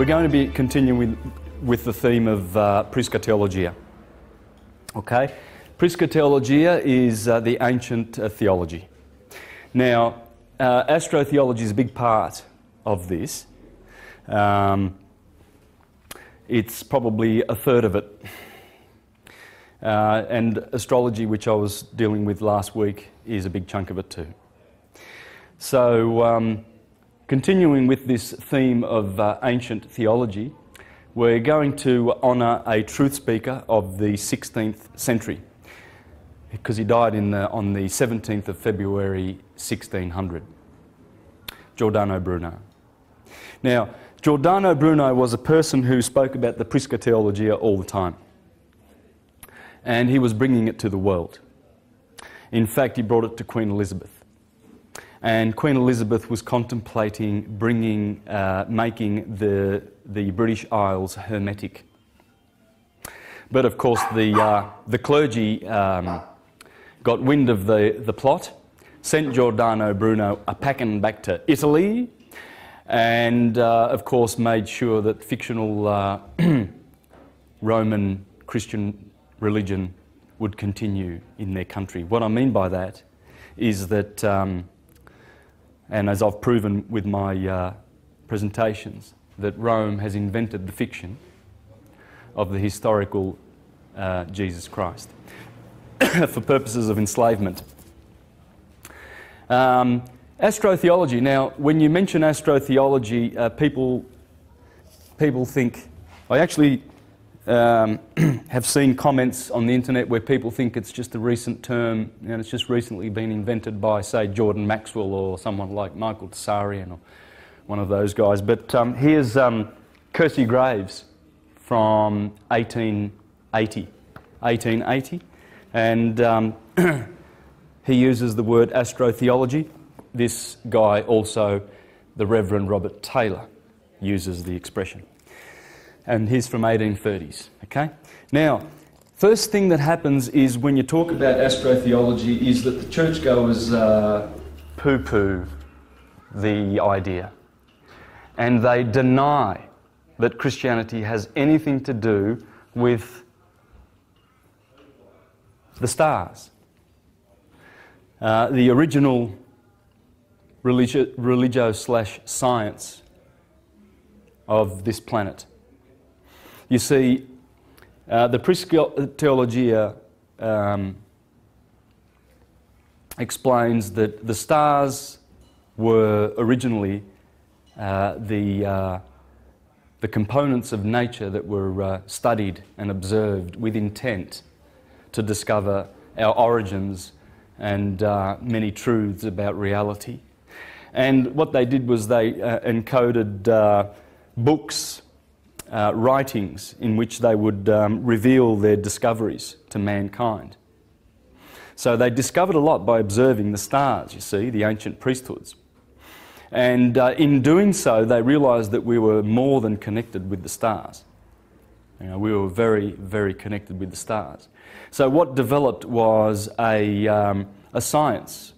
We're going to be continuing with, with the theme of uh, Prisca Theologia. Okay? Prisca Theologia is uh, the ancient uh, theology. Now, uh, astrotheology is a big part of this. Um, it's probably a third of it. Uh, and astrology, which I was dealing with last week, is a big chunk of it too. So, um, continuing with this theme of uh, ancient theology, we're going to honour a truth speaker of the 16th century because he died the, on the 17th of February 1600, Giordano Bruno. Now, Giordano Bruno was a person who spoke about the Prisca Theologia all the time and he was bringing it to the world. In fact, he brought it to Queen Elizabeth. And Queen Elizabeth was contemplating bringing, uh, making the, the British Isles hermetic. But of course, the, uh, the clergy um, got wind of the, the plot, sent Giordano Bruno a packing back to Italy, and uh, of course, made sure that fictional uh, Roman Christian religion would continue in their country. What I mean by that is that, um, and as I've proven with my uh, presentations, that Rome has invented the fiction of the historical uh, Jesus Christ for purposes of enslavement. Um, astrotheology. Now, when you mention astrotheology, uh, people, people think, I actually um, have seen comments on the internet where people think it's just a recent term and it's just recently been invented by, say, Jordan Maxwell or someone like Michael Tsarion or one of those guys. But um, here's um, Kersey Graves from 1880. 1880. And um, he uses the word astrotheology. This guy also, the Reverend Robert Taylor, uses the expression and he's from 1830s. Okay? Now, first thing that happens is when you talk about astrotheology is that the churchgoers uh, poo-poo the idea, and they deny that Christianity has anything to do with the stars. Uh, the original religio, slash science of this planet you see, uh, the Prisca Theologia um, explains that the stars were originally uh, the, uh, the components of nature that were uh, studied and observed with intent to discover our origins and uh, many truths about reality. And what they did was they uh, encoded books uh, writings in which they would um, reveal their discoveries to mankind. So they discovered a lot by observing the stars, you see, the ancient priesthoods. And uh, in doing so, they realized that we were more than connected with the stars. You know, we were very, very connected with the stars. So what developed was a, um, a science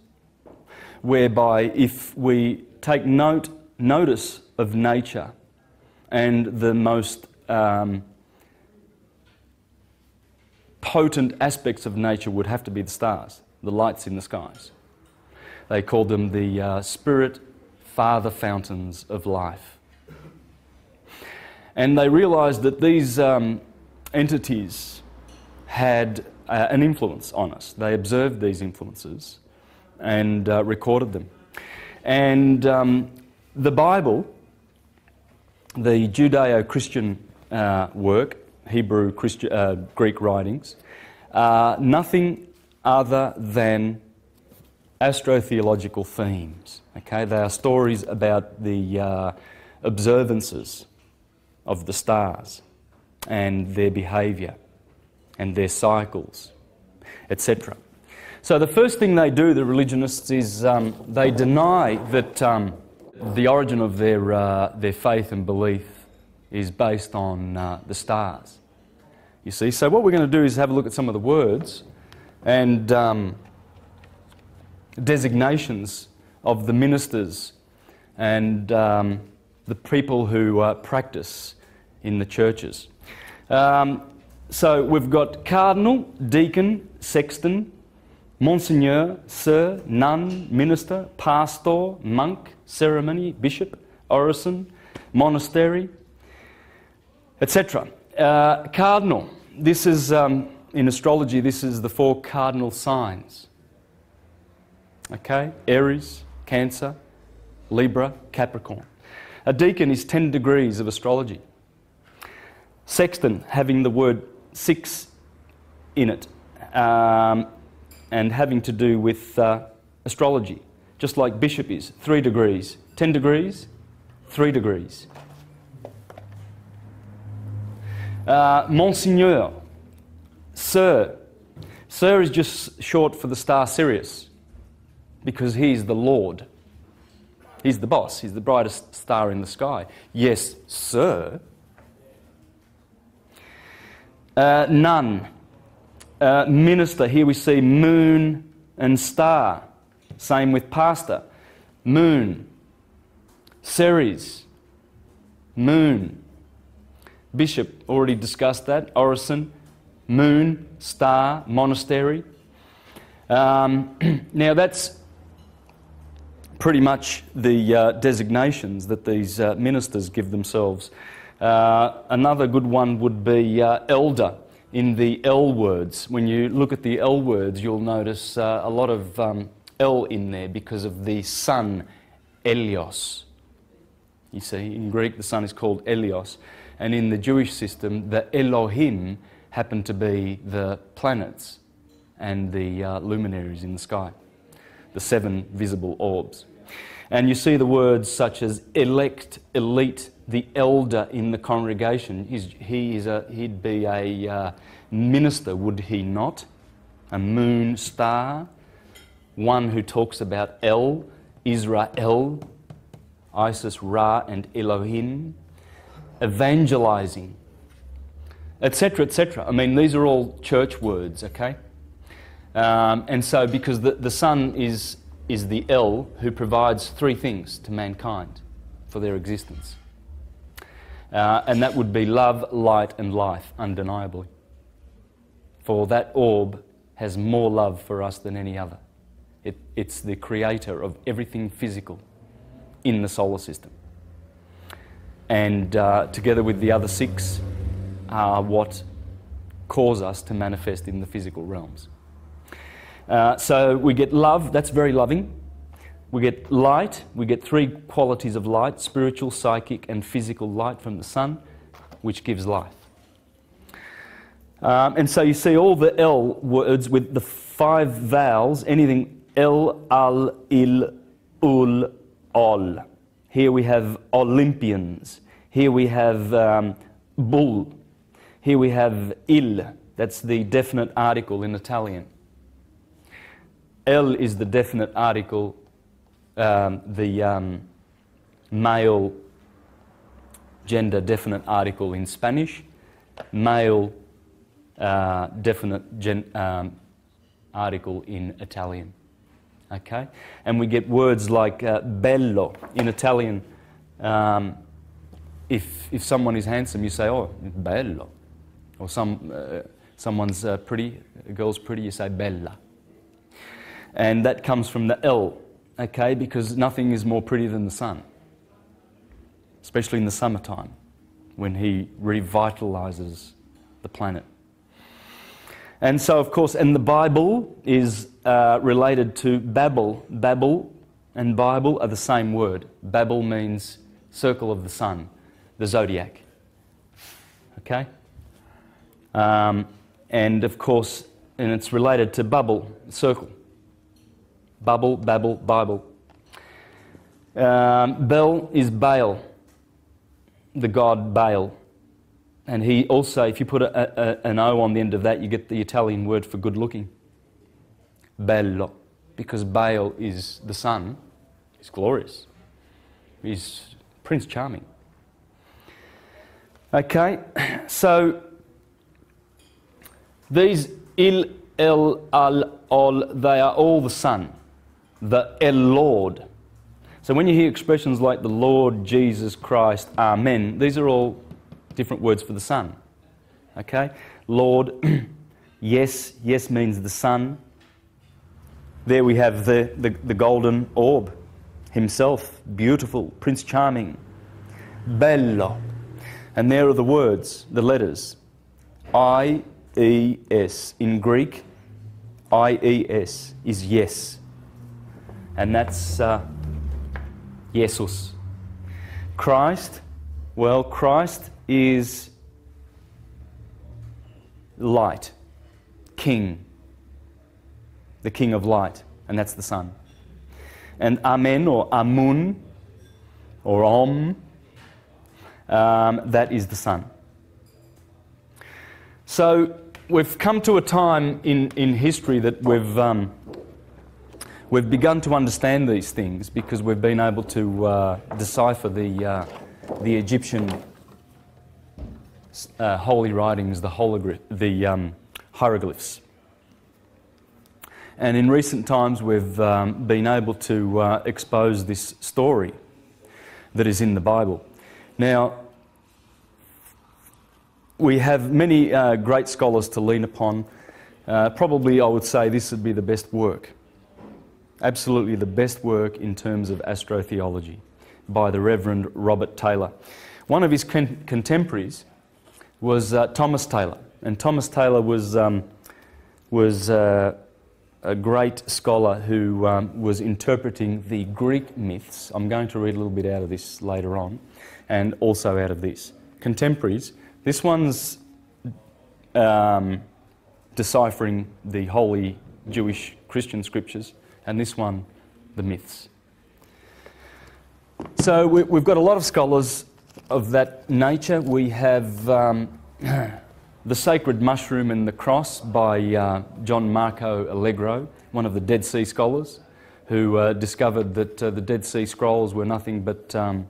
whereby if we take note, notice of nature and the most um, potent aspects of nature would have to be the stars, the lights in the skies. They called them the uh, spirit father fountains of life. And they realized that these um, entities had uh, an influence on us. They observed these influences and uh, recorded them. And um, the Bible the Judeo Christian uh, work, Hebrew uh, Greek writings, uh, nothing other than astrotheological themes. Okay, they are stories about the uh, observances of the stars and their behaviour and their cycles, etc. So the first thing they do, the religionists, is um, they deny that um, the origin of their, uh, their faith and belief is based on uh, the stars. You see, so what we're going to do is have a look at some of the words and um, designations of the ministers and um, the people who uh, practice in the churches. Um, so we've got cardinal, deacon, sexton, Monsignor, Sir, Nun, Minister, Pastor, Monk, Ceremony, Bishop, Orison, Monastery, etc. Uh, cardinal, this is, um, in astrology, this is the four cardinal signs. Okay? Aries, Cancer, Libra, Capricorn. A deacon is 10 degrees of astrology. Sexton, having the word six in it. Um, and having to do with uh, astrology, just like bishop is three degrees, 10 degrees, three degrees. Uh, Monsignor, Sir. Sir is just short for the star Sirius because he's the Lord. He's the boss, he's the brightest star in the sky. Yes, sir. Uh, nun. Uh, minister, here we see moon and star. Same with pastor. Moon. Ceres. Moon. Bishop, already discussed that. Orison. Moon, star, monastery. Um, now that's pretty much the uh, designations that these uh, ministers give themselves. Uh, another good one would be uh, elder in the L words. When you look at the L words, you'll notice uh, a lot of um, L in there because of the sun, Elios. You see, in Greek, the sun is called Elios. And in the Jewish system, the Elohim happen to be the planets and the uh, luminaries in the sky, the seven visible orbs. And you see the words such as elect, elite, the elder in the congregation. He's, he is a, he'd be a uh, minister, would he not? A moon star, one who talks about El, Israel, Isis, Ra, and Elohim, evangelizing, etc., etc. I mean, these are all church words, okay? Um, and so, because the, the Son is, is the El who provides three things to mankind for their existence uh, and that would be love, light, and life, undeniably. For that orb has more love for us than any other. It, it's the creator of everything physical in the solar system. And uh, together with the other six, are what cause us to manifest in the physical realms. Uh, so we get love, that's very loving. We get light, we get three qualities of light spiritual, psychic, and physical light from the sun, which gives life. Um, and so you see all the L words with the five vowels, anything El, Al, Il, Ul, Ol. Here we have Olympians. Here we have um, Bull. Here we have Il. That's the definite article in Italian. El is the definite article um, the um, male gender definite article in Spanish, male uh, definite gen, um, article in Italian. Okay? And we get words like uh, bello in Italian. Um, if, if someone is handsome, you say, oh, bello. Or some, uh, someone's uh, pretty, a girl's pretty, you say bella. And that comes from the L okay, because nothing is more pretty than the sun, especially in the summertime when he revitalizes the planet. And so, of course, and the Bible is uh, related to Babel. Babel and Bible are the same word. Babel means circle of the sun, the zodiac. Okay? Um, and of course, and it's related to bubble, circle. Bubble, Babel, Bible. Um, Bel is Baal, the god Baal. And he also, if you put a, a, an O on the end of that, you get the Italian word for good looking. Bello. Because Baal is the sun, he's glorious. He's Prince Charming. Okay, so these Il, El, Al, Ol, they are all the sun the El Lord. So when you hear expressions like the Lord Jesus Christ, Amen, these are all different words for the sun. Okay? Lord, yes, yes means the Son. There we have the, the, the golden orb himself, beautiful, Prince Charming, bello. And there are the words, the letters I E S. In Greek, I E S is yes. And that's. Uh, Jesus. Christ, well, Christ is light, King, the King of light, and that's the sun. And Amen or Amun or Om, um, that is the sun. So we've come to a time in, in history that we've. Um, We've begun to understand these things because we've been able to uh, decipher the, uh, the Egyptian uh, holy writings, the, the um, hieroglyphs. And in recent times, we've um, been able to uh, expose this story that is in the Bible. Now, we have many uh, great scholars to lean upon. Uh, probably, I would say this would be the best work absolutely the best work in terms of astrotheology by the Reverend Robert Taylor. One of his con- contemporaries was uh, Thomas Taylor, and Thomas Taylor was, um, was uh, a great scholar who um, was interpreting the Greek myths. I'm going to read a little bit out of this later on, and also out of this. Contemporaries, this one's um, deciphering the holy Jewish Christian scriptures and this one, the myths. So we, have got a lot of scholars of that nature. We have um, The Sacred Mushroom and the Cross by uh, John Marco Allegro, one of the Dead Sea scholars, who uh, discovered that uh, the Dead Sea Scrolls were nothing but um,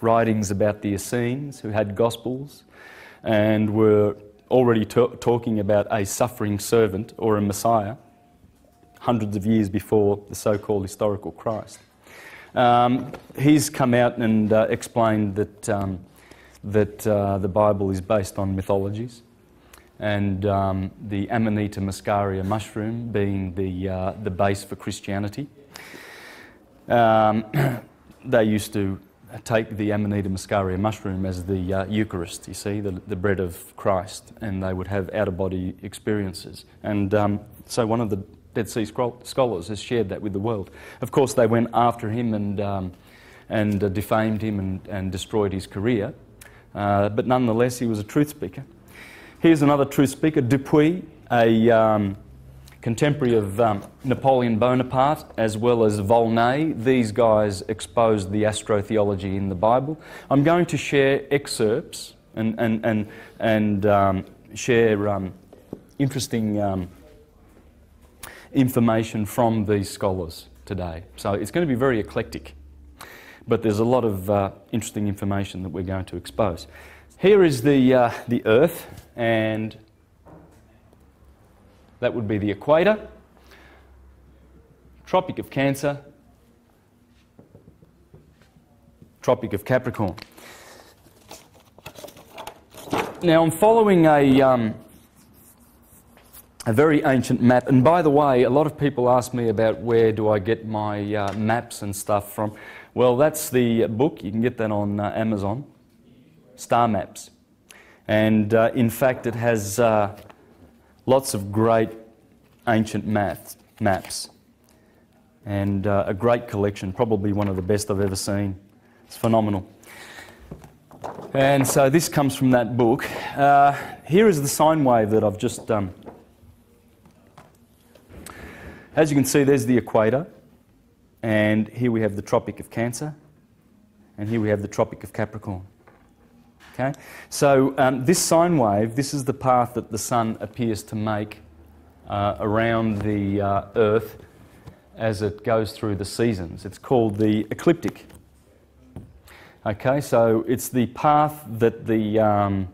writings about the Essenes who had Gospels and were already talking about a suffering servant or a Messiah hundreds of years before the so called historical Christ. Um, he's come out and uh, explained that, um, that uh, the Bible is based on mythologies, and um, the Amanita muscaria mushroom being the, uh, the base for Christianity. Um, they used to take the Amanita muscaria mushroom as the uh, Eucharist, you see, the, the bread of Christ, and they would have out of body experiences. And um, so one of the Dead Sea Scholars has shared that with the world. Of course, they went after him and, um, and uh, defamed him and, and destroyed his career, uh, but nonetheless, he was a truth speaker. Here's another true speaker, Dupuy, a um, contemporary of um, Napoleon Bonaparte as well as Volney. These guys exposed the astrotheology in the Bible. I'm going to share excerpts and, and, and, and um, share um, interesting um, information from these scholars today. So it's going to be very eclectic, but there's a lot of uh, interesting information that we're going to expose. Here is the, uh, the Earth, and that would be the equator, Tropic of Cancer, Tropic of Capricorn. Now I'm following a, um, a very ancient map. And by the way, a lot of people ask me about where do I get my uh, maps and stuff from. Well, that's the book. You can get that on uh, Amazon, Star Maps. And uh, in fact, it has uh, lots of great ancient math, maps and uh, a great collection, probably one of the best I've ever seen. It's phenomenal. And so this comes from that book. Uh, here is the sine wave that I've just um, as you can see, there's the equator, and here we have the Tropic of Cancer, and here we have the Tropic of Capricorn. Okay? So um, this sine wave, this is the path that the sun appears to make uh, around the uh, Earth as it goes through the seasons. It's called the ecliptic. Okay, so it's the path that the, um,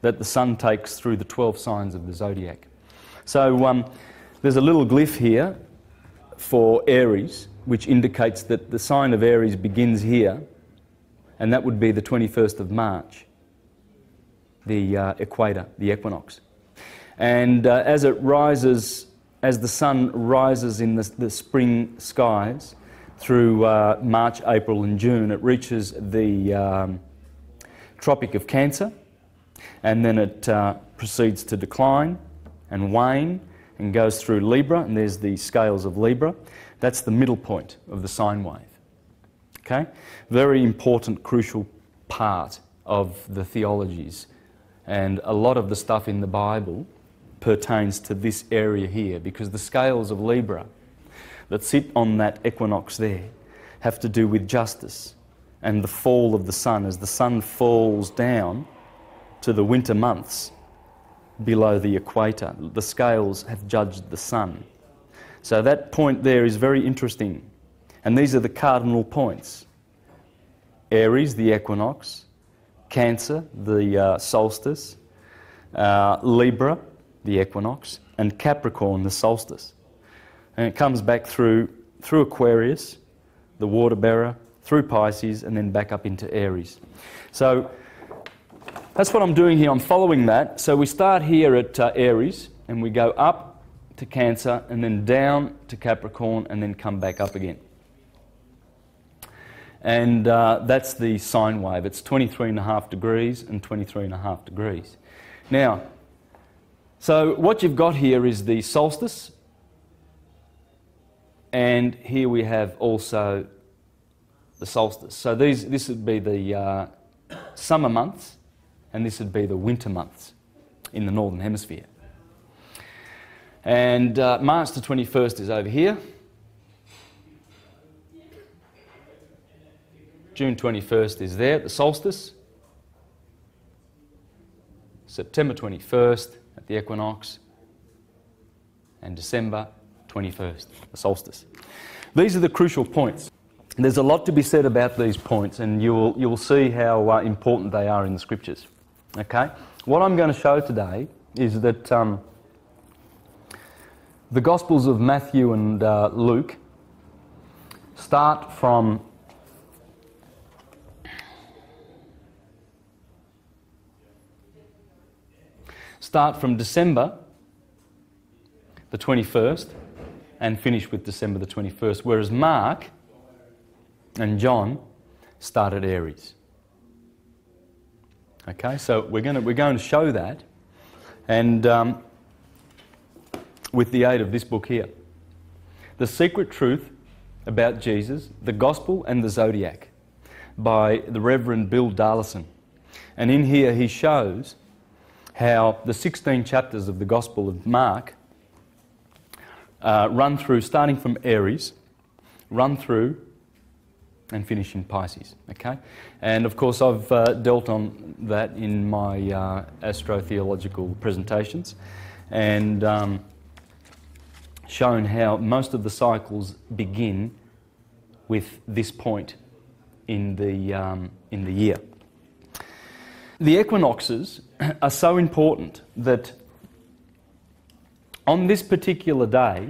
that the sun takes through the 12 signs of the zodiac. So um, there's a little glyph here for Aries, which indicates that the sign of Aries begins here, and that would be the 21st of March, the uh, equator, the equinox. And uh, as it rises, as the sun rises in the, the spring skies through uh, March, April, and June, it reaches the um, Tropic of Cancer, and then it uh, proceeds to decline and wane and goes through Libra, and there's the scales of Libra. That's the middle point of the sine wave. Okay? Very important, crucial part of the theologies. And a lot of the stuff in the Bible pertains to this area here because the scales of Libra that sit on that equinox there have to do with justice and the fall of the sun. As the sun falls down to the winter months below the equator, the scales have judged the sun. So that point there is very interesting. And these are the cardinal points Aries, the equinox, Cancer, the uh, solstice, uh, Libra, the equinox, and Capricorn, the solstice. And it comes back through, through Aquarius, the water bearer, through Pisces, and then back up into Aries. So that's what I'm doing here. I'm following that. So we start here at uh, Aries, and we go up to Cancer, and then down to Capricorn, and then come back up again. And uh, that's the sine wave. It's 23.5 degrees and 23.5 degrees. Now, so what you've got here is the solstice, and here we have also the solstice. So these, this would be the uh, summer months, and this would be the winter months in the northern hemisphere. And uh, March the 21st is over here. June 21st is there the solstice. September 21st at the equinox. And December 21st, the solstice. These are the crucial points. There's a lot to be said about these points, and you'll, you'll see how uh, important they are in the scriptures. Okay? What I'm going to show today is that. Um, the Gospels of Matthew and uh, Luke start from start from December the 21st and finish with December the 21st, whereas Mark and John started Aries. Okay, so we're going to, we're going to show that. And um, with the aid of this book here. The Secret Truth About Jesus, the Gospel and the Zodiac by the Reverend Bill Darlison. And in here he shows how the 16 chapters of the Gospel of Mark uh, run through, starting from Aries, run through and finish in Pisces. Okay, and of course I've uh, dealt on that in my uh, astrotheological presentations, and um, shown how most of the cycles begin with this point in the, um, in the year. The equinoxes are so important that on this particular day,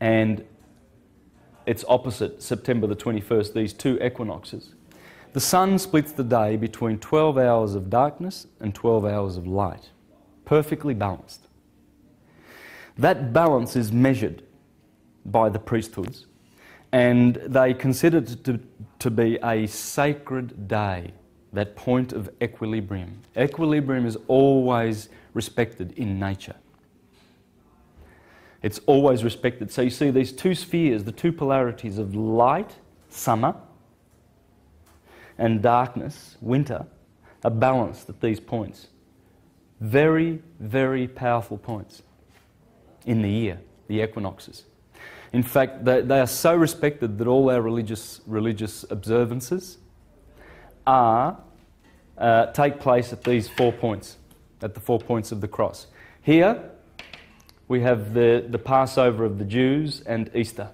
and its opposite, September the 21st, these two equinoxes, the sun splits the day between 12 hours of darkness and 12 hours of light, perfectly balanced. That balance is measured by the priesthoods, and they consider it to, to be a sacred day, that point of equilibrium. Equilibrium is always respected in nature. It's always respected. So you see these two spheres, the two polarities of light, summer, and darkness, winter, are balanced at these points. Very, very powerful points in the year, the equinoxes. In fact, they, they are so respected that all our religious, religious observances are, uh, take place at these four points, at the four points of the cross. Here, we have the, the Passover of the Jews and Easter.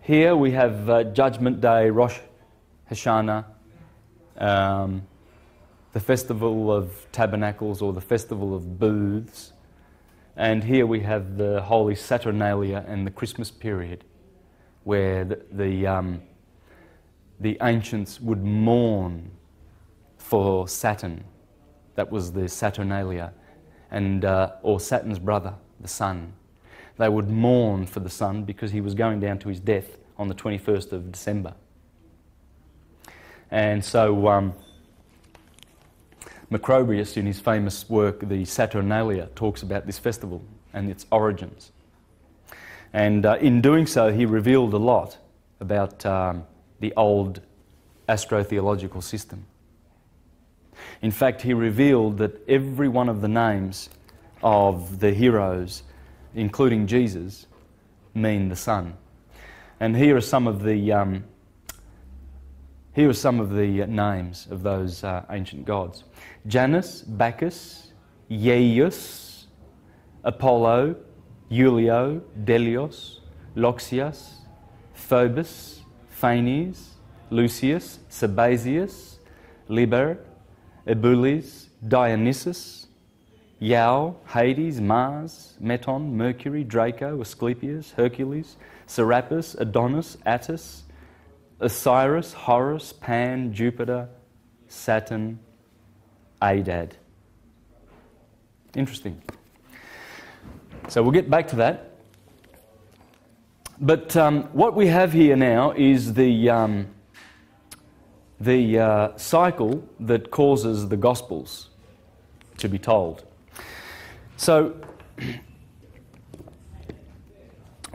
Here we have uh, Judgment Day, Rosh Hashanah, um, the Festival of Tabernacles or the Festival of Booths, and here we have the Holy Saturnalia and the Christmas period where the, the, um, the ancients would mourn for Saturn. That was the Saturnalia, and, uh, or Saturn's brother, the sun. They would mourn for the sun because he was going down to his death on the 21st of December. And so um, Macrobius, in his famous work, The Saturnalia, talks about this festival and its origins. And uh, in doing so, he revealed a lot about um, the old astrotheological system. In fact, he revealed that every one of the names of the heroes, including Jesus, mean the sun. And here are some of the, um, here are some of the names of those uh, ancient gods Janus, Bacchus, Ieius, Apollo, Julio, Delios, Loxias, Phoebus, Phanes, Lucius, Sabazius, Liber, Ebulis, Dionysus, Yao, Hades, Mars, Meton, Mercury, Draco, Asclepius, Hercules, Serapis, Adonis, Attis, Osiris, Horus, Pan, Jupiter, Saturn, Adad. Interesting. So we'll get back to that. But um, what we have here now is the, um, the uh, cycle that causes the Gospels to be told. So,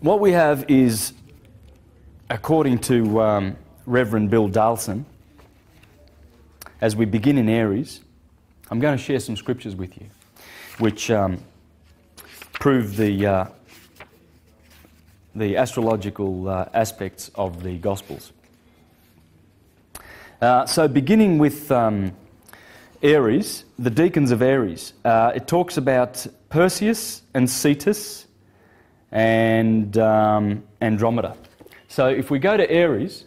what we have is, according to um, Reverend Bill Darlison, as we begin in Aries, I'm going to share some scriptures with you, which um, prove the, uh, the astrological uh, aspects of the Gospels. Uh, so, beginning with um, Aries, the deacons of Aries, uh, it talks about Perseus and Cetus and um, Andromeda. So, if we go to Aries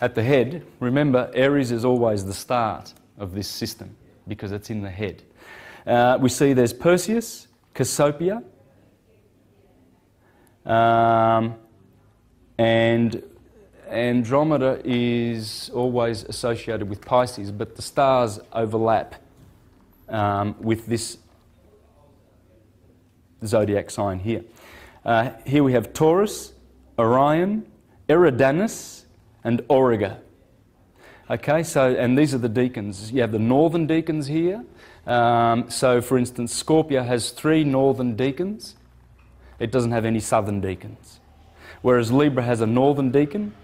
at the head, remember Aries is always the start of this system because it's in the head. Uh, we see there's Perseus, Cassiopeia, um, and Andromeda is always associated with Pisces, but the stars overlap um, with this zodiac sign here. Uh, here we have Taurus, Orion, Eridanus, and Auriga. Okay, so, and these are the deacons. You have the northern deacons here. Um, so, for instance, Scorpio has three northern deacons, it doesn't have any southern deacons. Whereas Libra has a northern deacon,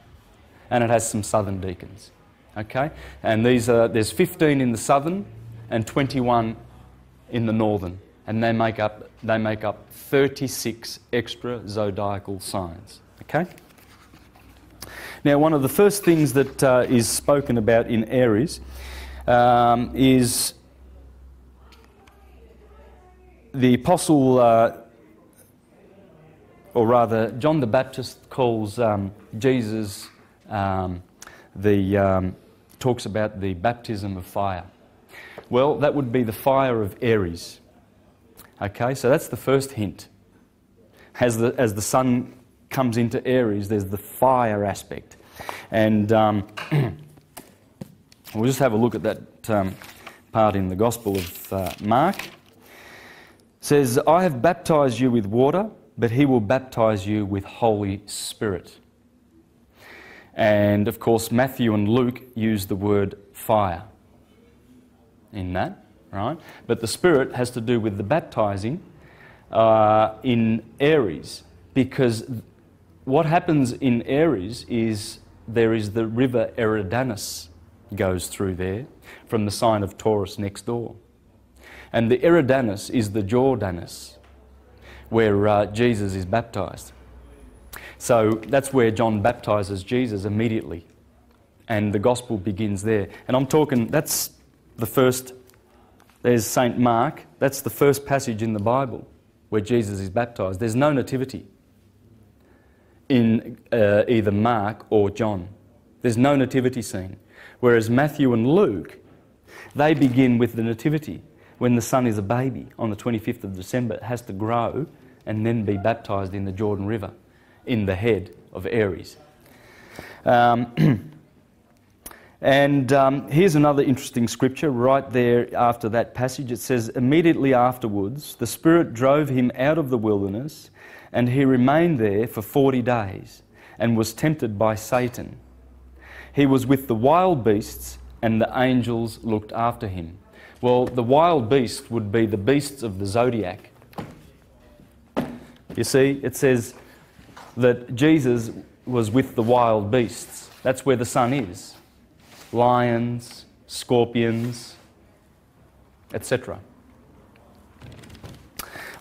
and it has some southern deacons. Okay? And these are, there's 15 in the southern and 21 in the northern. And they make up, they make up 36 extra zodiacal signs. Okay? Now, one of the first things that uh, is spoken about in Aries um, is the apostle, uh, or rather, John the Baptist calls um, Jesus um, the, um, talks about the baptism of fire. Well, that would be the fire of Aries. Okay, so that's the first hint. As the, as the sun comes into Aries, there's the fire aspect. And um, we'll just have a look at that um, part in the Gospel of uh, Mark. It says, I have baptized you with water, but he will baptize you with Holy Spirit. And of course, Matthew and Luke use the word fire in that, right? But the Spirit has to do with the baptizing uh, in Aries, because what happens in Aries is there is the river Eridanus goes through there from the sign of Taurus next door. And the Eridanus is the Jordanus, where uh, Jesus is baptized. So that's where John baptizes Jesus immediately. And the gospel begins there. And I'm talking, that's the first, there's St. Mark, that's the first passage in the Bible where Jesus is baptized. There's no nativity in uh, either Mark or John. There's no nativity scene. Whereas Matthew and Luke, they begin with the nativity. When the son is a baby on the 25th of December, it has to grow and then be baptized in the Jordan River in the head of Aries. Um, and um, here's another interesting scripture right there after that passage. It says, Immediately afterwards, the Spirit drove him out of the wilderness, and he remained there for 40 days and was tempted by Satan. He was with the wild beasts, and the angels looked after him. Well, the wild beast would be the beasts of the zodiac. You see, it says that Jesus was with the wild beasts. That's where the sun is lions, scorpions, etc.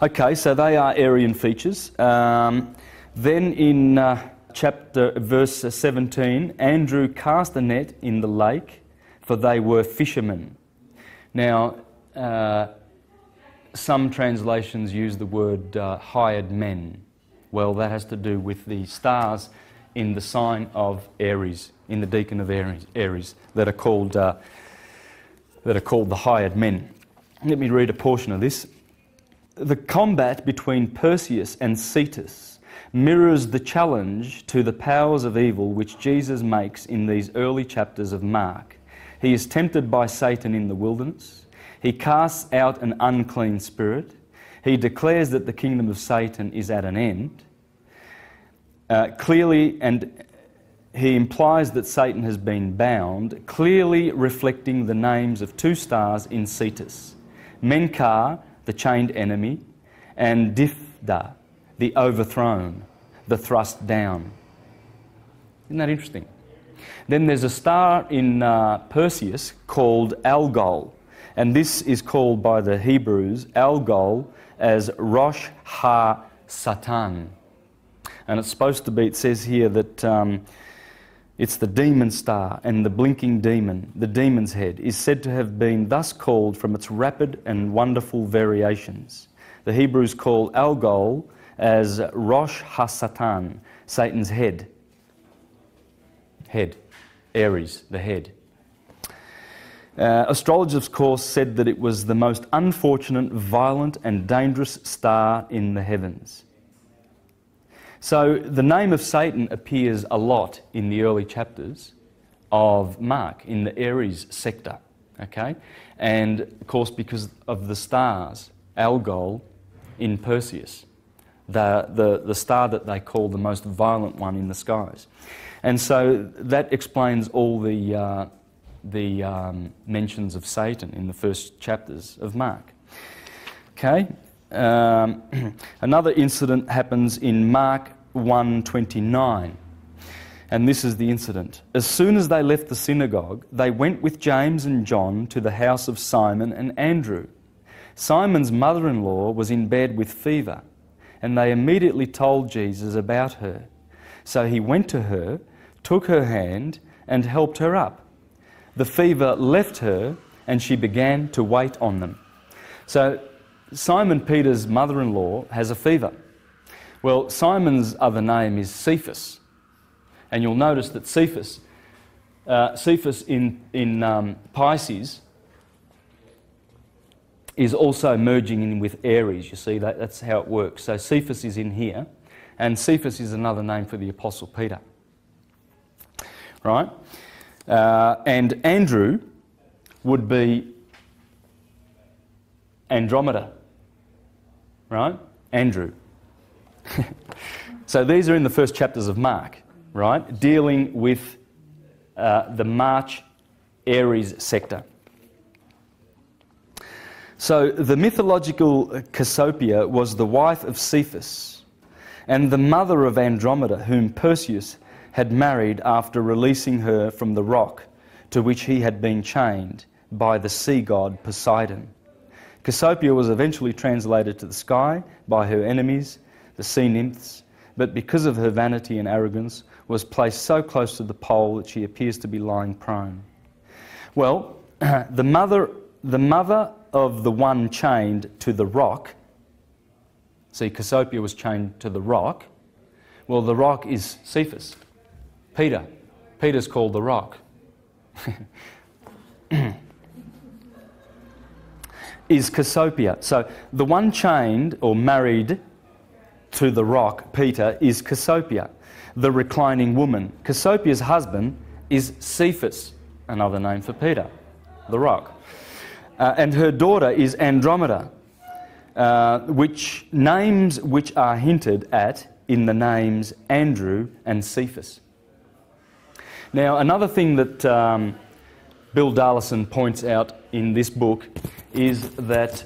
Okay, so they are Aryan features. Um, then in uh, chapter verse 17, Andrew cast a net in the lake, for they were fishermen. Now, uh, some translations use the word uh, hired men. Well, that has to do with the stars in the sign of Aries, in the deacon of Aries, Aries that are called uh, that are called the hired men. Let me read a portion of this. The combat between Perseus and Cetus mirrors the challenge to the powers of evil which Jesus makes in these early chapters of Mark. He is tempted by Satan in the wilderness. He casts out an unclean spirit. He declares that the kingdom of Satan is at an end. Uh, clearly, and he implies that Satan has been bound, clearly reflecting the names of two stars in Cetus Menkar, the chained enemy, and Difda, the overthrown, the thrust down. Isn't that interesting? Then there's a star in uh, Perseus called Algol, and this is called by the Hebrews Algol as Rosh Ha Satan. And it's supposed to be, it says here that um, it's the demon star and the blinking demon, the demon's head, is said to have been thus called from its rapid and wonderful variations. The Hebrews call Algol as Rosh Hasatan, Satan's head. Head. Aries, the head. Uh, astrologers, of course, said that it was the most unfortunate, violent, and dangerous star in the heavens. So the name of Satan appears a lot in the early chapters of Mark, in the Aries sector. Okay? And of course, because of the stars, Algol in Perseus, the, the, the star that they call the most violent one in the skies. And so that explains all the, uh, the um, mentions of Satan in the first chapters of Mark. Okay? Um, another incident happens in Mark 1:29. And this is the incident. As soon as they left the synagogue, they went with James and John to the house of Simon and Andrew. Simon's mother in law was in bed with fever, and they immediately told Jesus about her. So he went to her, took her hand, and helped her up. The fever left her, and she began to wait on them. So Simon Peter's mother in law has a fever. Well, Simon's other name is Cephas. And you'll notice that Cephas, uh, Cephas in, in um, Pisces, is also merging in with Aries. You see, that, that's how it works. So Cephas is in here, and Cephas is another name for the Apostle Peter. Right? Uh, and Andrew would be Andromeda. Right? Andrew. so these are in the first chapters of Mark, right? Dealing with uh, the March Aries sector. So the mythological Cassiopeia was the wife of Cephas and the mother of Andromeda, whom Perseus had married after releasing her from the rock to which he had been chained by the sea god Poseidon. Cassiopeia was eventually translated to the sky by her enemies the sea nymphs, but because of her vanity and arrogance, was placed so close to the pole that she appears to be lying prone. Well, the mother, the mother of the one chained to the rock, see, Cassiopeia was chained to the rock. Well, the rock is Cephas, Peter. Peter's called the rock. is Cassiopeia. So the one chained or married to the rock, Peter, is Cassiopeia. the reclining woman. Cassiopeia's husband is Cephas, another name for Peter, the rock. Uh, and her daughter is Andromeda, uh, which names which are hinted at in the names Andrew and Cephas. Now, another thing that um, Bill Darlison points out in this book is that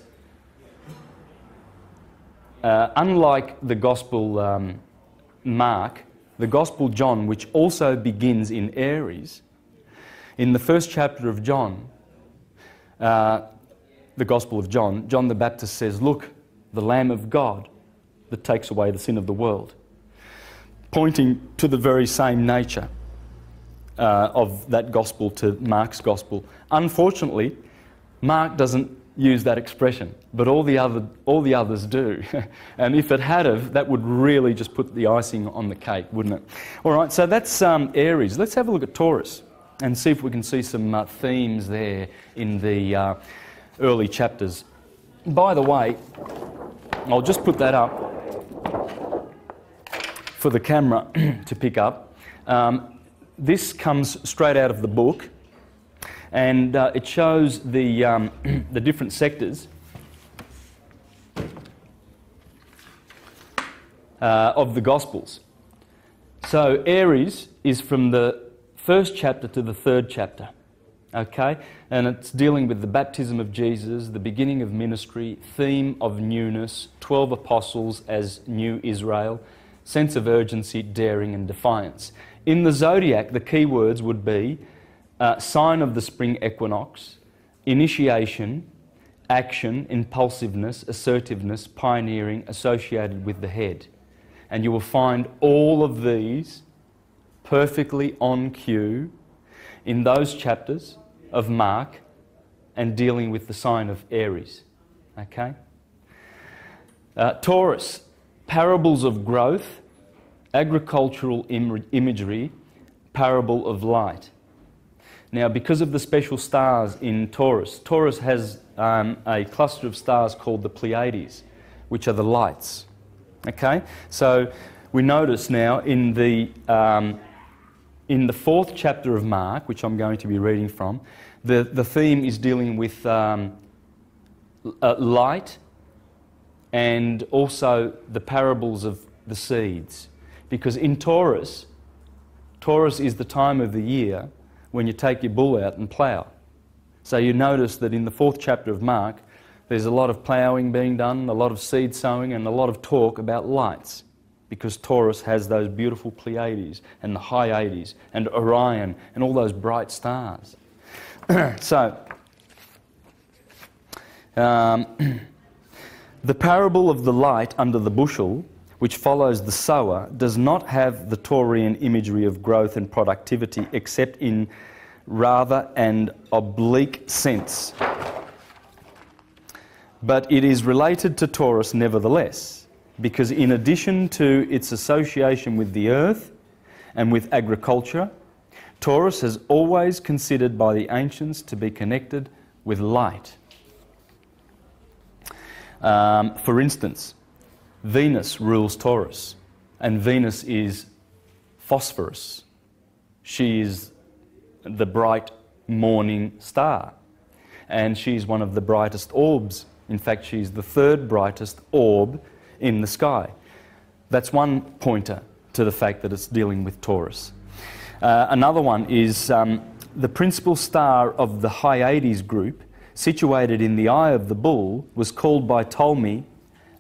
uh, unlike the Gospel um, Mark, the Gospel John, which also begins in Aries, in the first chapter of John, uh, the Gospel of John, John the Baptist says, Look, the Lamb of God that takes away the sin of the world, pointing to the very same nature uh, of that Gospel to Mark's Gospel. Unfortunately, Mark doesn't use that expression, but all the, other, all the others do. and if it had of, that would really just put the icing on the cake, wouldn't it? All right, so that's um, Aries. Let's have a look at Taurus and see if we can see some uh, themes there in the uh, early chapters. By the way, I'll just put that up for the camera to pick up. Um, this comes straight out of the book and uh, it shows the, um, the different sectors uh, of the Gospels. So Aries is from the first chapter to the third chapter, okay? And it's dealing with the baptism of Jesus, the beginning of ministry, theme of newness, 12 apostles as new Israel, sense of urgency, daring, and defiance. In the zodiac, the key words would be uh, sign of the spring equinox, initiation, action, impulsiveness, assertiveness, pioneering associated with the head. And you will find all of these perfectly on cue in those chapters of Mark and dealing with the sign of Aries. Okay? Uh, Taurus, parables of growth, agricultural Im- imagery, parable of light. Now, because of the special stars in Taurus, Taurus has um, a cluster of stars called the Pleiades, which are the lights. Okay? So we notice now in the, um, in the fourth chapter of Mark, which I'm going to be reading from, the, the theme is dealing with um, uh, light and also the parables of the seeds. Because in Taurus, Taurus is the time of the year when you take your bull out and plough. So you notice that in the fourth chapter of Mark, there's a lot of ploughing being done, a lot of seed sowing, and a lot of talk about lights because Taurus has those beautiful Pleiades and the Hyades and Orion and all those bright stars. so, um, the parable of the light under the bushel, which follows the sower, does not have the Taurian imagery of growth and productivity except in rather an oblique sense. But it is related to Taurus nevertheless, because in addition to its association with the earth and with agriculture, Taurus has always considered by the ancients to be connected with light. Um, for instance, Venus rules Taurus, and Venus is phosphorus. She is the bright morning star. And she's one of the brightest orbs. In fact, she's the third brightest orb in the sky. That's one pointer to the fact that it's dealing with Taurus. Uh, another one is um, the principal star of the Hyades group, situated in the eye of the bull, was called by Ptolemy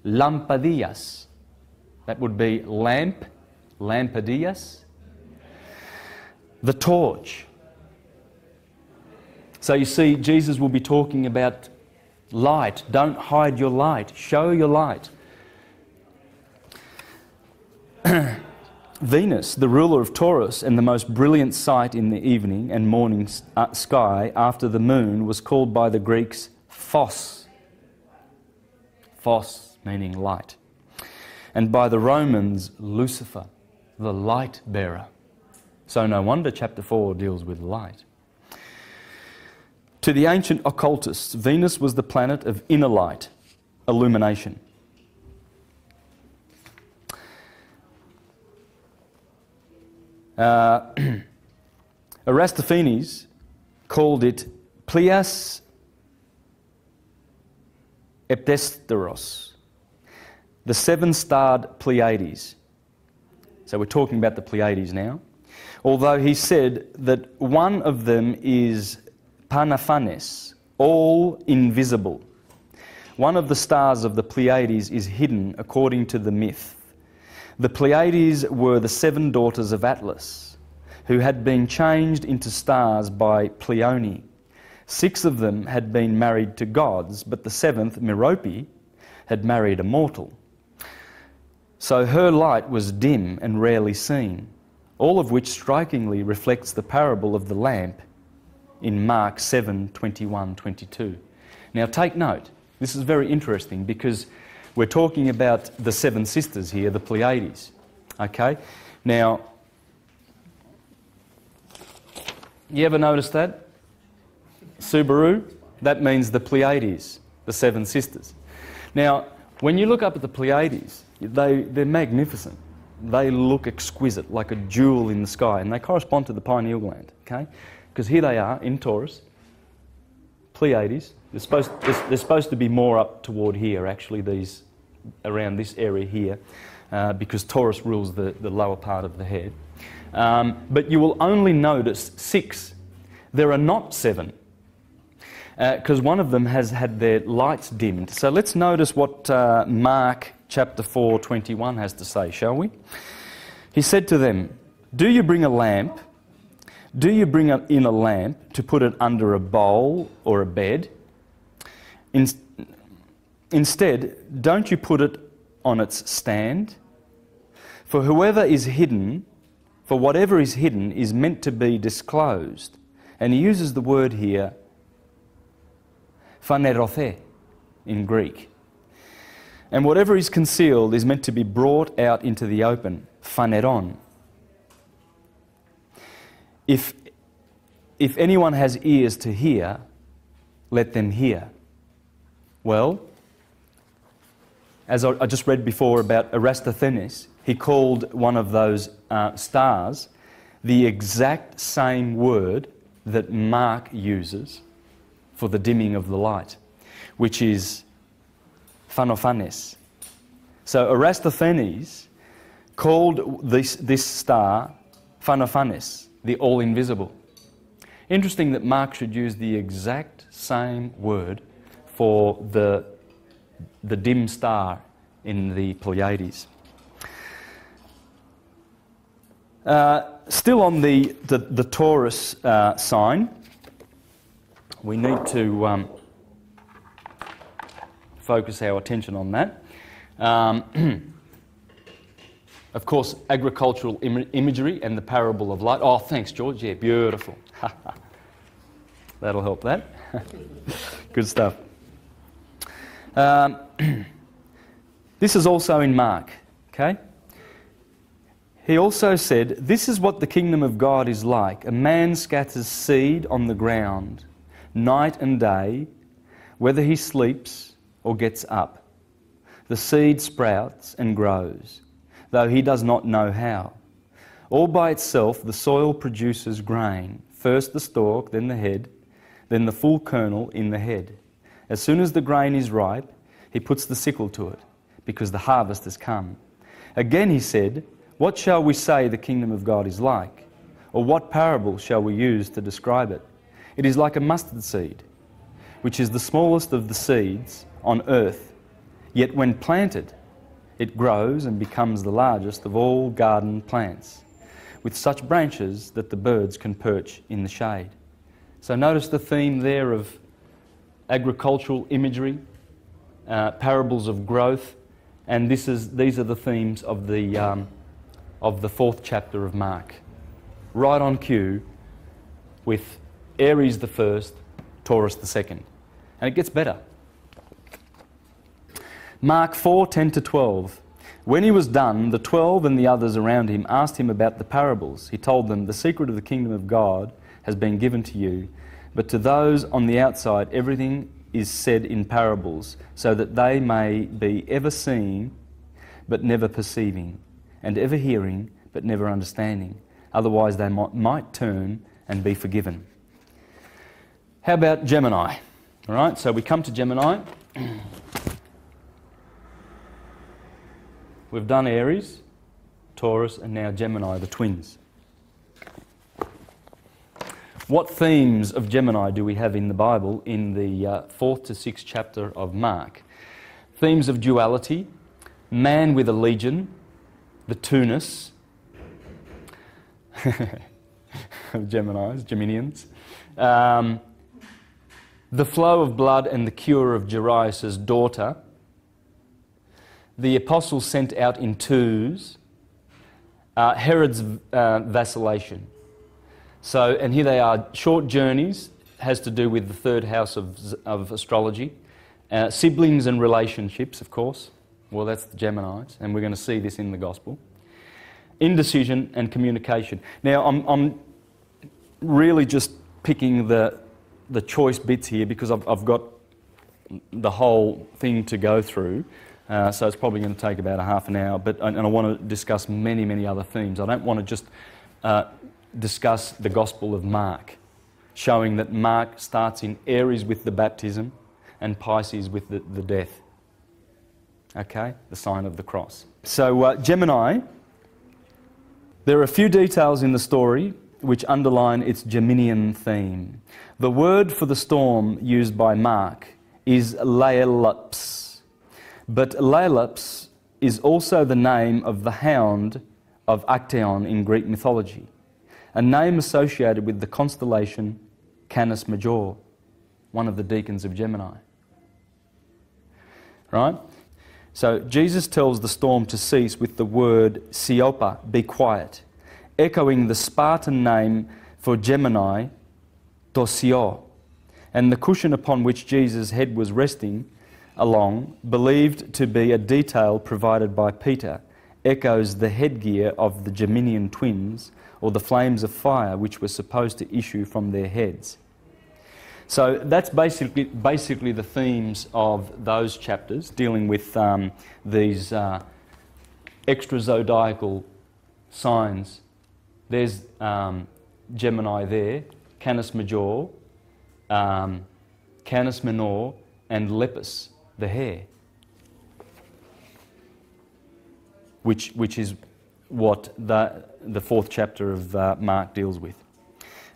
Lampadias. That would be lamp, Lampadias. The torch, so you see, Jesus will be talking about light. Don't hide your light, show your light. Venus, the ruler of Taurus and the most brilliant sight in the evening and morning uh, sky after the moon, was called by the Greeks Phos. Phos meaning light. And by the Romans, Lucifer, the light bearer. So no wonder chapter 4 deals with light. To the ancient occultists, Venus was the planet of inner light, illumination. Uh, called it Plias Eptesteros, the seven starred Pleiades. So we're talking about the Pleiades now. Although he said that one of them is Panaphanes, all invisible. One of the stars of the Pleiades is hidden according to the myth. The Pleiades were the seven daughters of Atlas, who had been changed into stars by Pleione. Six of them had been married to gods, but the seventh, Merope, had married a mortal. So her light was dim and rarely seen, all of which strikingly reflects the parable of the lamp in Mark 7 21 22. Now take note, this is very interesting because we're talking about the seven sisters here, the Pleiades. Okay? Now, you ever notice that? Subaru, that means the Pleiades, the seven sisters. Now, when you look up at the Pleiades, they, they're magnificent. They look exquisite, like a jewel in the sky, and they correspond to the pineal gland, okay? Because here they are in Taurus, Pleiades. They're supposed, they're, supposed to be more up toward here, actually, these, around this area here, uh, because Taurus rules the, the lower part of the head. Um, but you will only notice six. There are not seven because uh, one of them has had their lights dimmed. So let's notice what uh, Mark chapter 4, 21 has to say, shall we? He said to them, Do you bring a lamp? Do you bring in a lamp to put it under a bowl or a bed? In, instead, don't you put it on its stand? For whoever is hidden, for whatever is hidden is meant to be disclosed. And he uses the word here phanerothe in Greek. And whatever is concealed is meant to be brought out into the open, phaneron. If, if anyone has ears to hear, let them hear. Well, as I just read before about Eratosthenes, he called one of those uh, stars the exact same word that Mark uses for the dimming of the light, which is Phanophanes. So Eratosthenes called this, this star Phanophanes, the all invisible. Interesting that Mark should use the exact same word for the, the dim star in the Pleiades. Uh, still on the, the, the Taurus uh, sign, we need to um, focus our attention on that. Um, of course, agricultural Im- imagery and the parable of light. Oh, thanks, George. Yeah, beautiful. That'll help that. Good stuff. Um, this is also in Mark, okay? He also said, This is what the kingdom of God is like. A man scatters seed on the ground night and day, whether he sleeps or gets up. The seed sprouts and grows, though he does not know how. All by itself, the soil produces grain first the stalk, then the head, then the full kernel in the head. As soon as the grain is ripe, he puts the sickle to it, because the harvest has come. Again he said, What shall we say the kingdom of God is like? Or what parable shall we use to describe it? It is like a mustard seed, which is the smallest of the seeds on earth. Yet when planted, it grows and becomes the largest of all garden plants, with such branches that the birds can perch in the shade. So notice the theme there of agricultural imagery, uh, parables of growth, and this is, these are the themes of the, um, of the fourth chapter of Mark. Right on cue with Aries the first, Taurus the second. And it gets better. Mark 4 10 to 12. When he was done, the twelve and the others around him asked him about the parables. He told them, The secret of the kingdom of God has been given to you, but to those on the outside, everything is said in parables, so that they may be ever seeing but never perceiving, and ever hearing but never understanding. otherwise, they might, might turn and be forgiven. How about Gemini? All right, so we come to Gemini. We've done Aries, Taurus, and now Gemini, the twins. What themes of Gemini do we have in the Bible in the uh, fourth to sixth chapter of Mark? Themes of duality, man with a legion, the Tunis Geminis, Geminians, um, the flow of blood and the cure of Jairus' daughter, the apostles sent out in twos, uh, Herod's uh, vacillation. So, and here they are short journeys, has to do with the third house of, of astrology. Uh, siblings and relationships, of course. Well, that's the Geminis, and we're going to see this in the gospel. Indecision and communication. Now, I'm, I'm really just picking the, the choice bits here because I've, I've got the whole thing to go through. Uh, so it's probably going to take about a half an hour, but and I want to discuss many, many other themes. I don't want to just uh, discuss the Gospel of Mark, showing that Mark starts in Aries with the baptism and Pisces with the, the death. Okay, the sign of the cross. So uh, Gemini, there are a few details in the story which underline its Geminian theme. The word for the storm used by Mark is Laelaps but Laelaps is also the name of the hound of Actaeon in Greek mythology, a name associated with the constellation Canis Major, one of the deacons of Gemini. Right? So Jesus tells the storm to cease with the word Siopa, be quiet, echoing the Spartan name for Gemini, Tosio, and the cushion upon which Jesus' head was resting along, believed to be a detail provided by Peter, echoes the headgear of the Geminian twins or the flames of fire which were supposed to issue from their heads. So that's basically, basically the themes of those chapters, dealing with um, these uh, extra zodiacal signs. There's um, Gemini there, Canis Major, um, Canis Minor, and Lepus the hare, which, which is what the, the fourth chapter of uh, Mark deals with.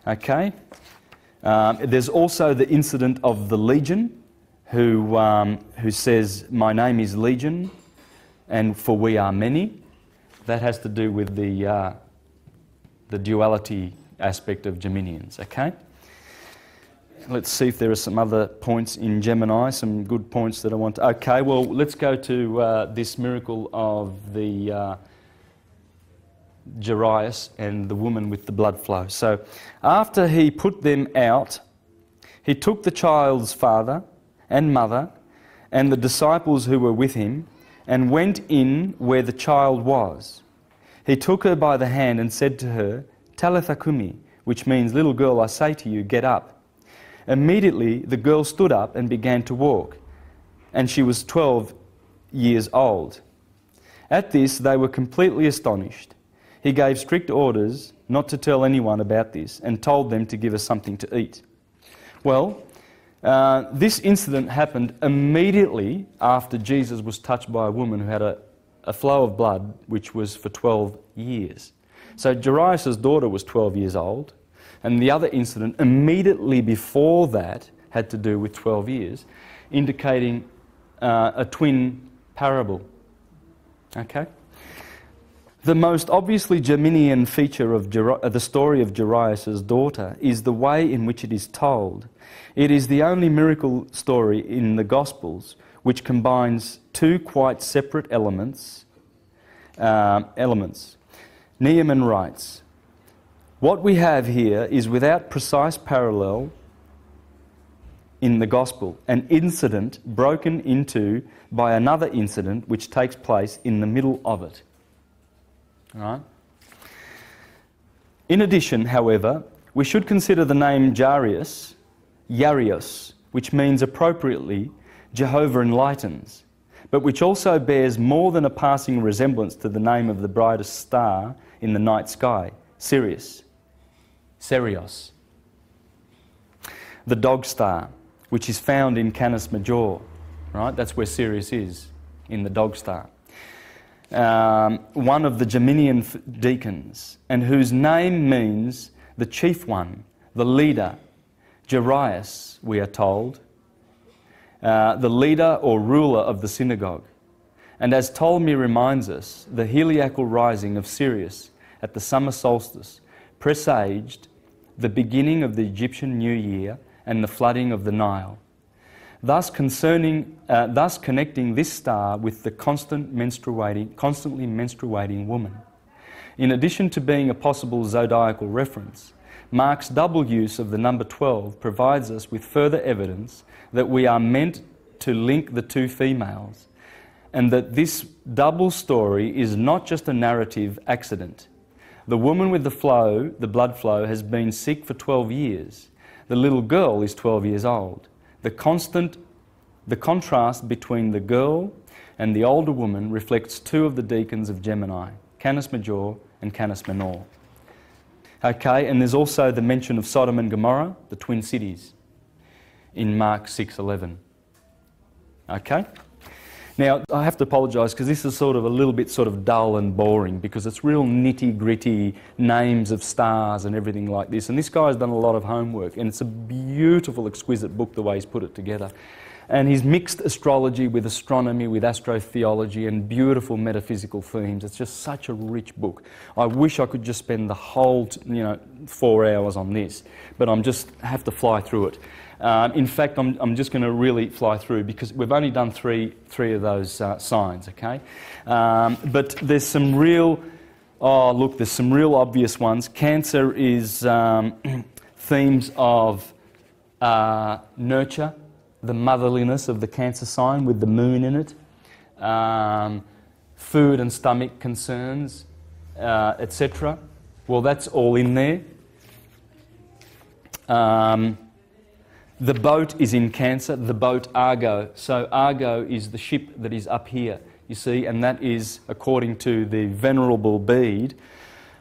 Okay? Um, there's also the incident of the legion, who, um, who says, My name is Legion, and for we are many. That has to do with the, uh, the duality aspect of Geminians. Okay? let's see if there are some other points in Gemini, some good points that I want to. Okay, well, let's go to uh, this miracle of the uh, Jairus and the woman with the blood flow. So, after he put them out, he took the child's father and mother and the disciples who were with him and went in where the child was. He took her by the hand and said to her, Talitha cumi, which means, Little girl, I say to you, get up. Immediately the girl stood up and began to walk, and she was 12 years old. At this, they were completely astonished. He gave strict orders not to tell anyone about this and told them to give us something to eat. Well, uh, this incident happened immediately after Jesus was touched by a woman who had a, a flow of blood which was for 12 years. So Jairus' daughter was 12 years old. And the other incident immediately before that had to do with 12 years, indicating uh, a twin parable. Okay? The most obviously Geminian feature of uh, the story of Jairus' daughter is the way in which it is told. It is the only miracle story in the Gospels which combines two quite separate elements. Uh, elements. Nineham writes, what we have here is without precise parallel in the gospel, an incident broken into by another incident which takes place in the middle of it. All right? In addition, however, we should consider the name Jarius, Yarios, which means appropriately Jehovah enlightens, but which also bears more than a passing resemblance to the name of the brightest star in the night sky, Sirius, Sirius. The dog star, which is found in Canis Major, right? That's where Sirius is, in the dog star. Um, one of the Geminian deacons, and whose name means the chief one, the leader, Jairus, we are told, uh, the leader or ruler of the synagogue. And as Ptolemy reminds us, the heliacal rising of Sirius at the summer solstice presaged the beginning of the Egyptian New Year and the flooding of the Nile. Thus, concerning, uh, thus connecting this star with the constant menstruating, constantly menstruating woman. In addition to being a possible zodiacal reference, Mark's double use of the number 12 provides us with further evidence that we are meant to link the two females, and that this double story is not just a narrative accident. The woman with the flow, the blood flow, has been sick for 12 years. The little girl is 12 years old. The constant the contrast between the girl and the older woman reflects two of the deacons of Gemini, Canis Major and Canis Minor. Okay, and there's also the mention of Sodom and Gomorrah, the twin cities in Mark 6:11. Okay? Now, I have to apologise because this is sort of a little bit sort of dull and boring because it's real nitty gritty names of stars and everything like this. And this guy's done a lot of homework and it's a beautiful, exquisite book the way he's put it together. And he's mixed astrology with astronomy, with astrotheology, and beautiful metaphysical themes. It's just such a rich book. I wish I could just spend the whole, you know, four hours on this, but I'm just have to fly through it. Um, in fact, I'm, I'm just going to really fly through because we've only done three, three of those uh, signs, okay? Um, but there's some real, oh, look, there's some real obvious ones. Cancer is um, themes of uh, nurture, the motherliness of the cancer sign with the moon in it, um, food and stomach concerns, uh, etc. Well, that's all in there. Um, the boat is in Cancer, the boat Argo. So Argo is the ship that is up here, you see, and that is, according to the Venerable Bede,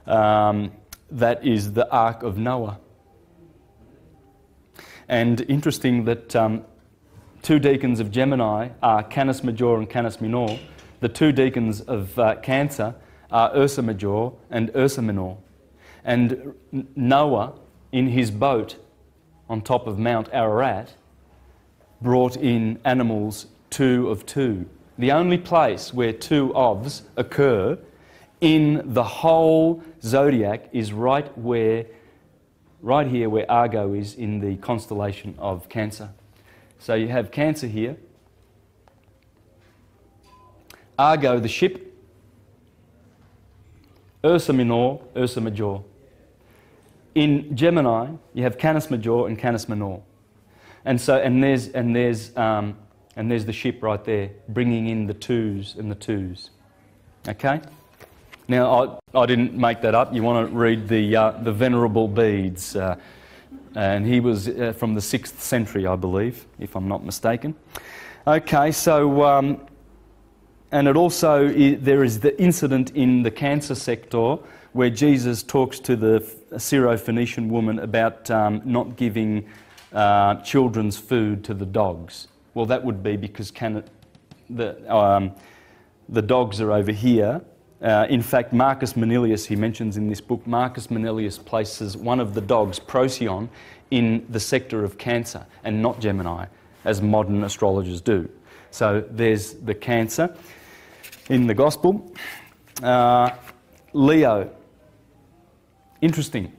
um, that is the Ark of Noah. And interesting that um, two deacons of Gemini are Canis Major and Canis Minor. The two deacons of uh, Cancer are Ursa Major and Ursa Minor. And Noah, in his boat, on top of Mount Ararat brought in animals two of two. The only place where two ofs occur in the whole zodiac is right where right here where Argo is in the constellation of Cancer. So you have Cancer here. Argo the ship, Ursa Minor, Ursa Major in Gemini, you have Canis Major and Canis Minor. And so, and there's, and there's, um, and there's the ship right there, bringing in the twos and the twos. Okay? Now, I, I didn't make that up. You want to read the, uh, the Venerable Bede's. Uh, and he was uh, from the 6th century, I believe, if I'm not mistaken. Okay, so, um, and it also, there is the incident in the cancer sector where Jesus talks to the Syro-Phoenician woman about um, not giving uh, children's food to the dogs. Well, that would be because can, the, um, the dogs are over here. Uh, in fact, Marcus Manilius, he mentions in this book, Marcus Manilius places one of the dogs, Procyon, in the sector of Cancer and not Gemini, as modern astrologers do. So there's the Cancer in the Gospel. Uh, Leo, Interesting.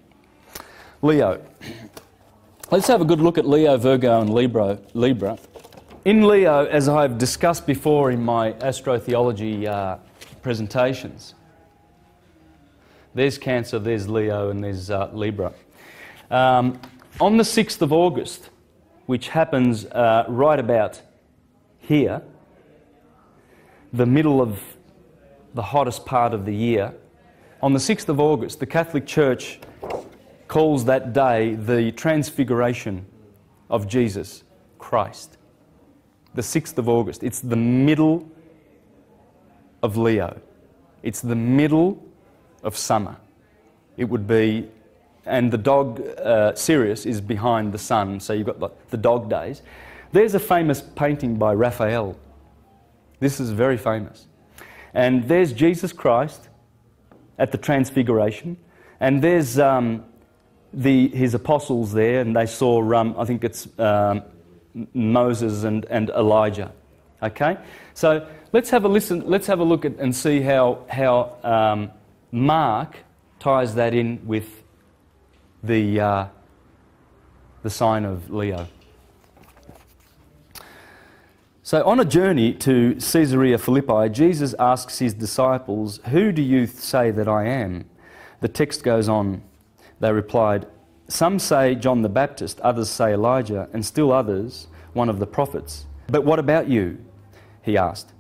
Leo. Let's have a good look at Leo, Virgo, and Libra. Libra. In Leo, as I've discussed before in my astrotheology uh, presentations, there's Cancer, there's Leo, and there's uh, Libra. Um, on the 6th of August, which happens uh, right about here, the middle of the hottest part of the year, on the 6th of August, the Catholic Church calls that day the Transfiguration of Jesus Christ. The 6th of August. It's the middle of Leo, it's the middle of summer. it would be, and the dog uh, Sirius is behind the sun, so you've got the, the dog days. There's a famous painting by Raphael. This is very famous. And there's Jesus Christ at the Transfiguration, and there's um, the, his apostles there, and they saw, um, I think it's um, Moses and, and Elijah. Okay? So let's have a listen, let's have a look at and see how, how um, Mark ties that in with the, uh, the sign of Leo. So, on a journey to Caesarea Philippi, Jesus asks his disciples, Who do you say that I am? The text goes on. They replied, Some say John the Baptist, others say Elijah, and still others, one of the prophets. But what about you? He asked.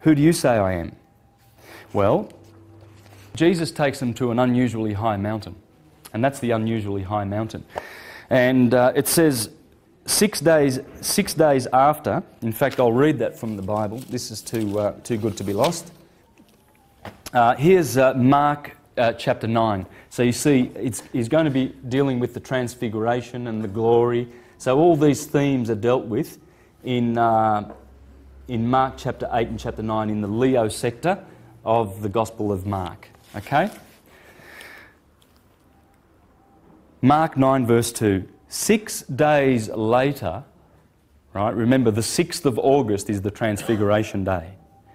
Who do you say I am? Well, Jesus takes them to an unusually high mountain, and that's the unusually high mountain. And uh, it says, six days, six days after, in fact, I'll read that from the Bible. This is too, uh, too good to be lost. Uh, here's uh, Mark uh, chapter 9. So you see, it's, he's going to be dealing with the transfiguration and the glory. So all these themes are dealt with in, uh, in Mark chapter 8 and chapter 9 in the Leo sector of the Gospel of Mark. Okay? Mark 9, verse 2. Six days later, right, remember the 6th of August is the Transfiguration Day,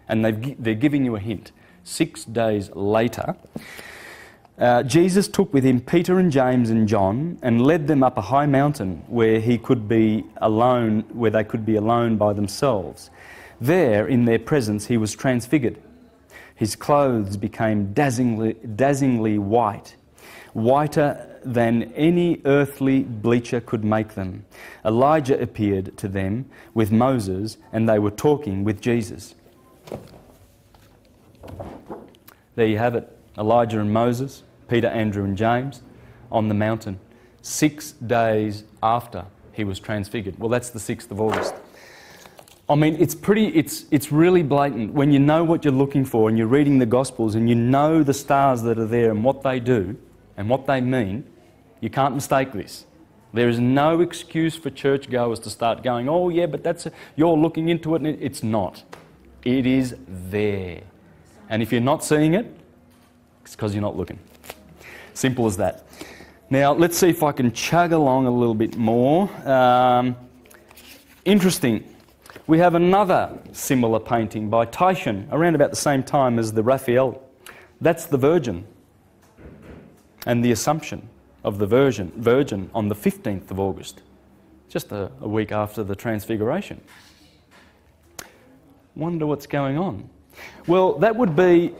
and they're giving you a hint. Six days later, uh, Jesus took with him Peter and James and John and led them up a high mountain where he could be alone, where they could be alone by themselves. There, in their presence, he was transfigured. His clothes became dazzlingly, dazzlingly white, whiter than any earthly bleacher could make them. Elijah appeared to them with Moses, and they were talking with Jesus. There you have it Elijah and Moses, Peter, Andrew, and James on the mountain, six days after he was transfigured. Well, that's the 6th of August. I mean, it's pretty, it's, it's really blatant. When you know what you're looking for and you're reading the Gospels and you know the stars that are there and what they do and what they mean, you can't mistake this. There is no excuse for churchgoers to start going, oh, yeah, but that's, a, you're looking into it. And it's not. It is there. And if you're not seeing it, it's because you're not looking. Simple as that. Now, let's see if I can chug along a little bit more. Um, interesting. We have another similar painting by Titian around about the same time as the Raphael. That's the Virgin and the Assumption of the Virgin, Virgin on the 15th of August, just a, a week after the Transfiguration. Wonder what's going on. Well, that would be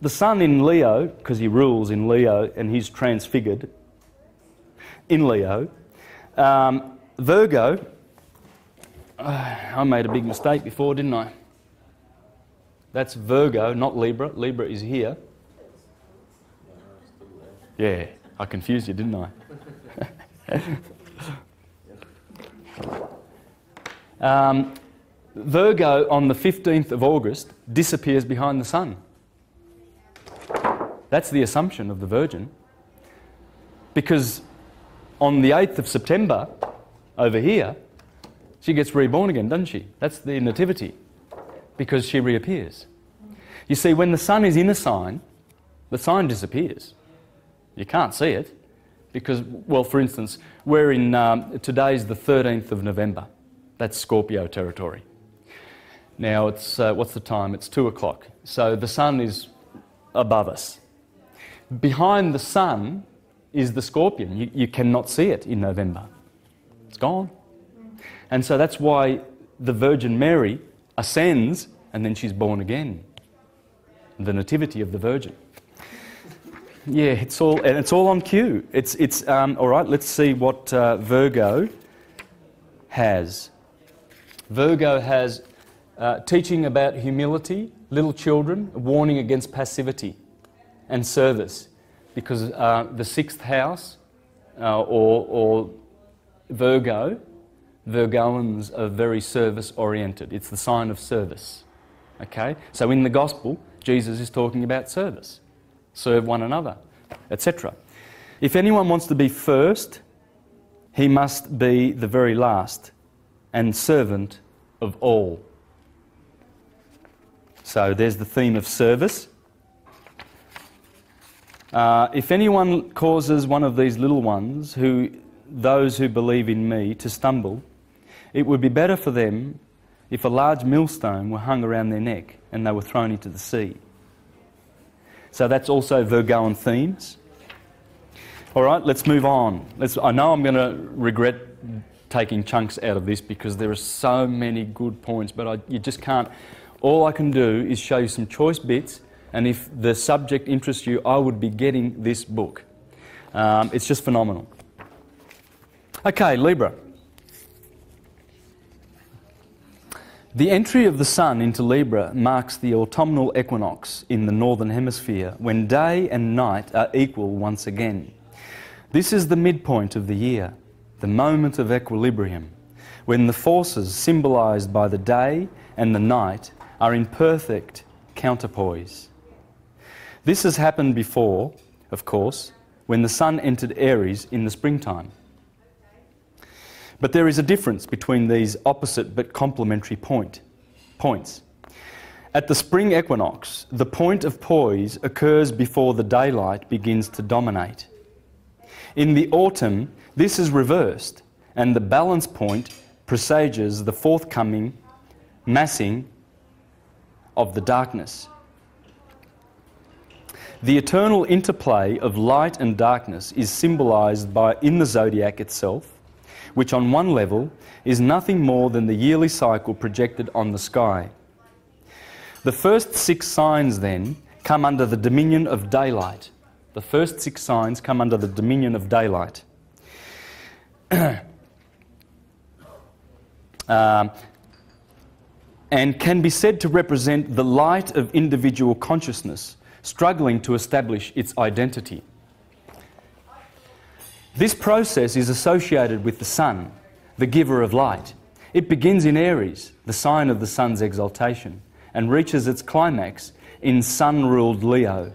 the sun in Leo, because he rules in Leo and he's transfigured in Leo. Um, Virgo, uh, I made a big mistake before, didn't I? That's Virgo, not Libra. Libra is here. Yeah. I confused you, didn't I? um, Virgo on the 15th of August disappears behind the sun. That's the assumption of the Virgin. Because on the 8th of September, over here, she gets reborn again, doesn't she? That's the nativity, because she reappears. You see, when the sun is in a sign, the sign disappears. You can't see it because, well, for instance, we're in, um, today's the 13th of November. That's Scorpio territory. Now, it's, uh, what's the time? It's 2 o'clock. So the sun is above us. Behind the sun is the scorpion. You, you cannot see it in November. It's gone. And so that's why the Virgin Mary ascends and then she's born again. The Nativity of the Virgin. Yeah, it's all and it's all on cue. It's it's um, all right. Let's see what uh, Virgo has. Virgo has uh, teaching about humility, little children, warning against passivity and service, because uh, the sixth house uh, or or Virgo, Virgoans are very service oriented. It's the sign of service. Okay, so in the gospel, Jesus is talking about service serve one another. etc. If anyone wants to be first, he must be the very last and servant of all. So there's the theme of service. Uh, if anyone causes one of these little ones, who, those who believe in me, to stumble, it would be better for them if a large millstone were hung around their neck and they were thrown into the sea. So that's also Virgoan themes. All right, let's move on. Let's, I know I'm going to regret taking chunks out of this because there are so many good points, but I, you just can't. All I can do is show you some choice bits, and if the subject interests you, I would be getting this book. Um, it's just phenomenal. Okay, Libra. The entry of the Sun into Libra marks the autumnal equinox in the Northern Hemisphere when day and night are equal once again. This is the midpoint of the year, the moment of equilibrium, when the forces symbolized by the day and the night are in perfect counterpoise. This has happened before, of course, when the Sun entered Aries in the springtime. But there is a difference between these opposite but complementary point, points. At the spring equinox, the point of poise occurs before the daylight begins to dominate. In the autumn, this is reversed, and the balance point presages the forthcoming massing of the darkness. The eternal interplay of light and darkness is symbolized by in the zodiac itself which on one level is nothing more than the yearly cycle projected on the sky. The first six signs then come under the dominion of daylight. The first six signs come under the dominion of daylight. um, and can be said to represent the light of individual consciousness struggling to establish its identity. This process is associated with the sun, the giver of light. It begins in Aries, the sign of the sun's exaltation, and reaches its climax in sun ruled Leo.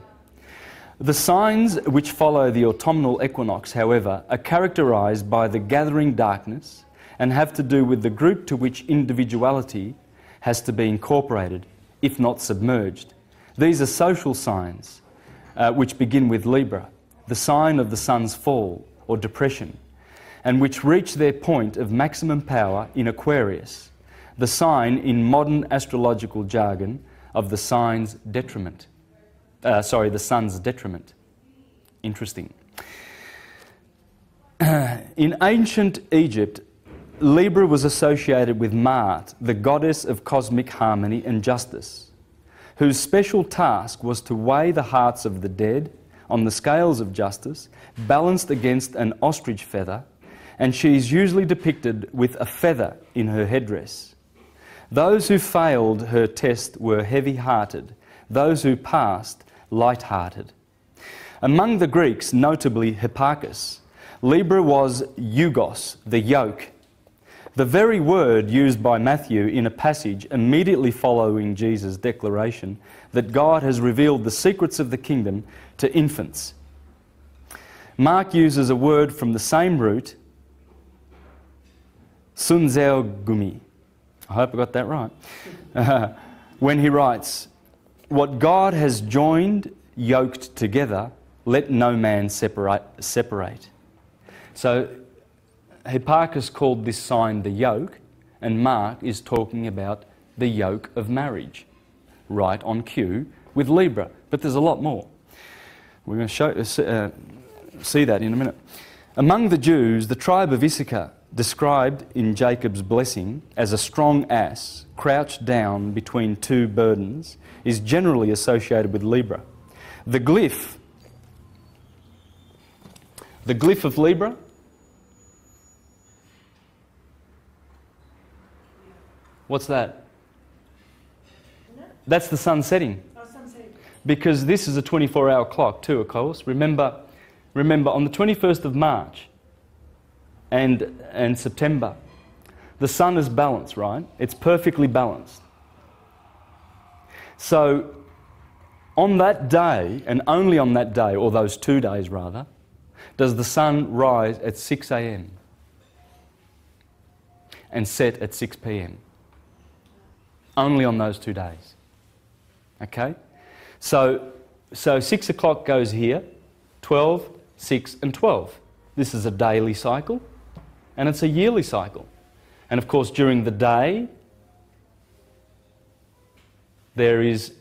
The signs which follow the autumnal equinox, however, are characterized by the gathering darkness and have to do with the group to which individuality has to be incorporated, if not submerged. These are social signs uh, which begin with Libra, the sign of the sun's fall, or depression, and which reach their point of maximum power in Aquarius, the sign in modern astrological jargon of the sign's detriment. Uh, sorry, the sun's detriment. Interesting. in ancient Egypt, Libra was associated with Maat, the goddess of cosmic harmony and justice, whose special task was to weigh the hearts of the dead on the scales of justice, balanced against an ostrich feather, and she is usually depicted with a feather in her headdress. Those who failed her test were heavy hearted, those who passed, light hearted. Among the Greeks, notably Hipparchus, Libra was eugos, the yoke. The very word used by Matthew in a passage immediately following Jesus' declaration that God has revealed the secrets of the kingdom to infants. Mark uses a word from the same root, sunzeogumi. I hope I got that right. Uh, when he writes, What God has joined, yoked together, let no man separate. separate. So Hipparchus called this sign the yoke, and Mark is talking about the yoke of marriage, right on cue with Libra. But there's a lot more. We're going to show, uh, see that in a minute. Among the Jews, the tribe of Issachar, described in Jacob's blessing as a strong ass crouched down between two burdens, is generally associated with Libra. The glyph, the glyph of Libra, what's that? That's the sun setting oh, because this is a 24 hour clock too, of course. Remember, remember on the 21st of March and, and September, the sun is balanced, right? It's perfectly balanced. So On that day, and only on that day, or those two days rather, does the sun rise at 6 a.m. and set at 6 p.m. Only on those two days. Okay? So, so 6 o'clock goes here, 12, 6, and 12. This is a daily cycle, and it's a yearly cycle. And of course, during the day, there is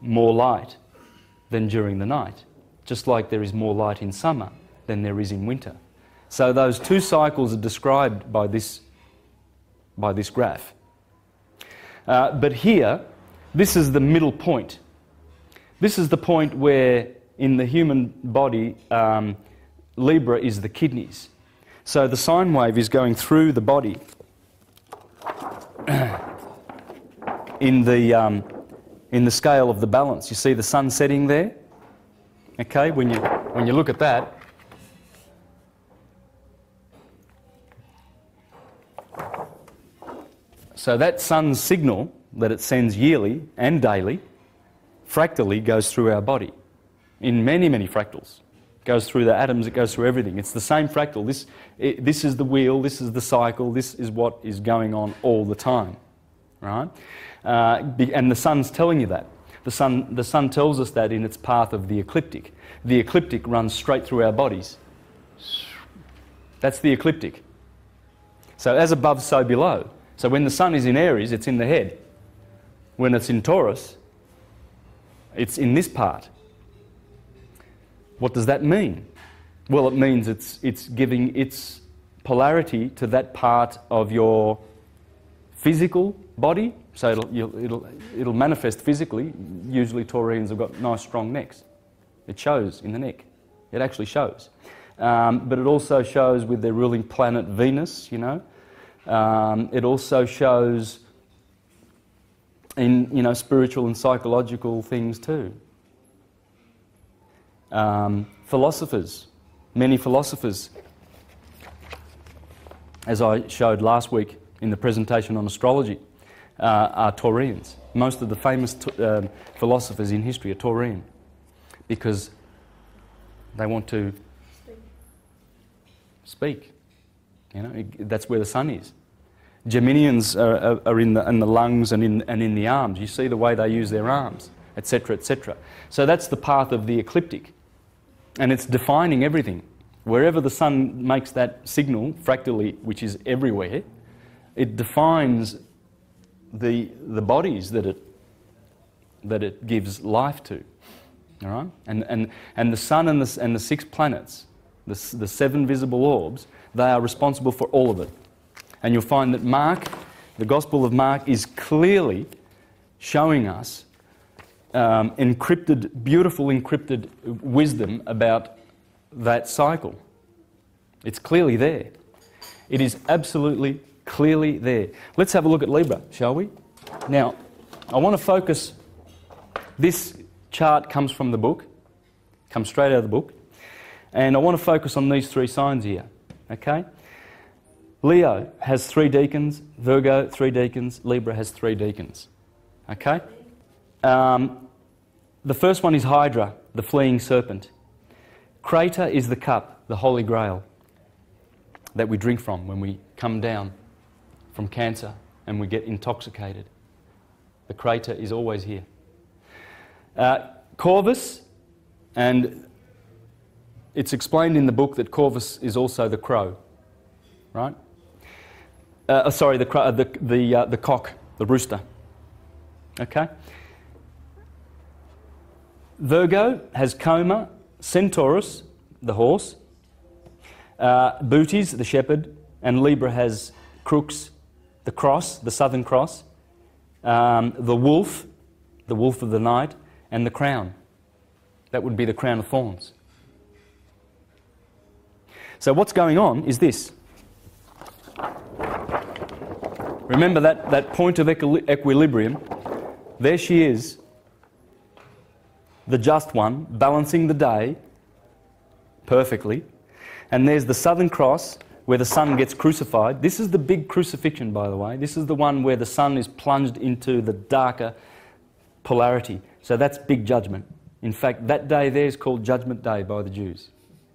more light than during the night, just like there is more light in summer than there is in winter. So those two cycles are described by this, by this graph. Uh, but here, this is the middle point. This is the point where in the human body, um, Libra is the kidneys. So the sine wave is going through the body in the, um, in the scale of the balance. You see the sun setting there? Okay, when you, when you look at that, so that sun's signal that it sends yearly and daily, fractally goes through our body in many, many fractals. It goes through the atoms, it goes through everything. It's the same fractal. This, it, this is the wheel, this is the cycle, this is what is going on all the time, right? Uh, and the sun's telling you that. The sun, the sun tells us that in its path of the ecliptic. The ecliptic runs straight through our bodies. That's the ecliptic. So as above, so below. So when the sun is in Aries, it's in the head. When it's in Taurus, it's in this part. What does that mean? Well, it means it's, it's giving its polarity to that part of your physical body so it'll, it'll, it'll manifest physically. Usually Taurians have got nice strong necks. It shows in the neck. It actually shows. Um, but it also shows with their ruling planet Venus, you know. Um, it also shows in, you know, spiritual and psychological things too. Um, philosophers, many philosophers, as I showed last week in the presentation on astrology, uh, are Taurians. Most of the famous um, philosophers in history are Taurian because they want to speak. You know, that's where the sun is. Geminians are, are, are in, the, in, the, lungs and in, and in the arms. You see the way they use their arms, etc., etc. So that's the path of the ecliptic. And it's defining everything. Wherever the sun makes that signal, fractally, which is everywhere, it defines the, the bodies that it, that it gives life to. All right? And, and, and the sun and the, and the six planets, the, the seven visible orbs, they are responsible for all of it. And you'll find that Mark, the Gospel of Mark, is clearly showing us um, encrypted, beautiful encrypted wisdom about that cycle. It's clearly there. It is absolutely clearly there. Let's have a look at Libra, shall we? Now, I want to focus. This chart comes from the book, comes straight out of the book, and I want to focus on these three signs here. Okay? Leo has three deacons, Virgo, three deacons, Libra has three deacons. Okay? Um, the first one is Hydra, the fleeing serpent. Crater is the cup, the holy grail, that we drink from when we come down from cancer and we get intoxicated. The crater is always here. Uh, Corvus, and it's explained in the book that Corvus is also the crow, right? Uh, sorry, the, uh, the, the, uh, the cock, the rooster. Okay? Virgo has Coma, Centaurus, the horse, uh, Bootes, the shepherd, and Libra has Crux, the cross, the southern cross, um, the wolf, the wolf of the night, and the crown. That would be the crown of thorns. So, what's going on is this. Remember that, that point of equilibrium? There she is, the just one, balancing the day perfectly. And there's the southern cross where the sun gets crucified. This is the big crucifixion, by the way. This is the one where the sun is plunged into the darker polarity. So that's big judgment. In fact, that day there is called Judgment Day by the Jews.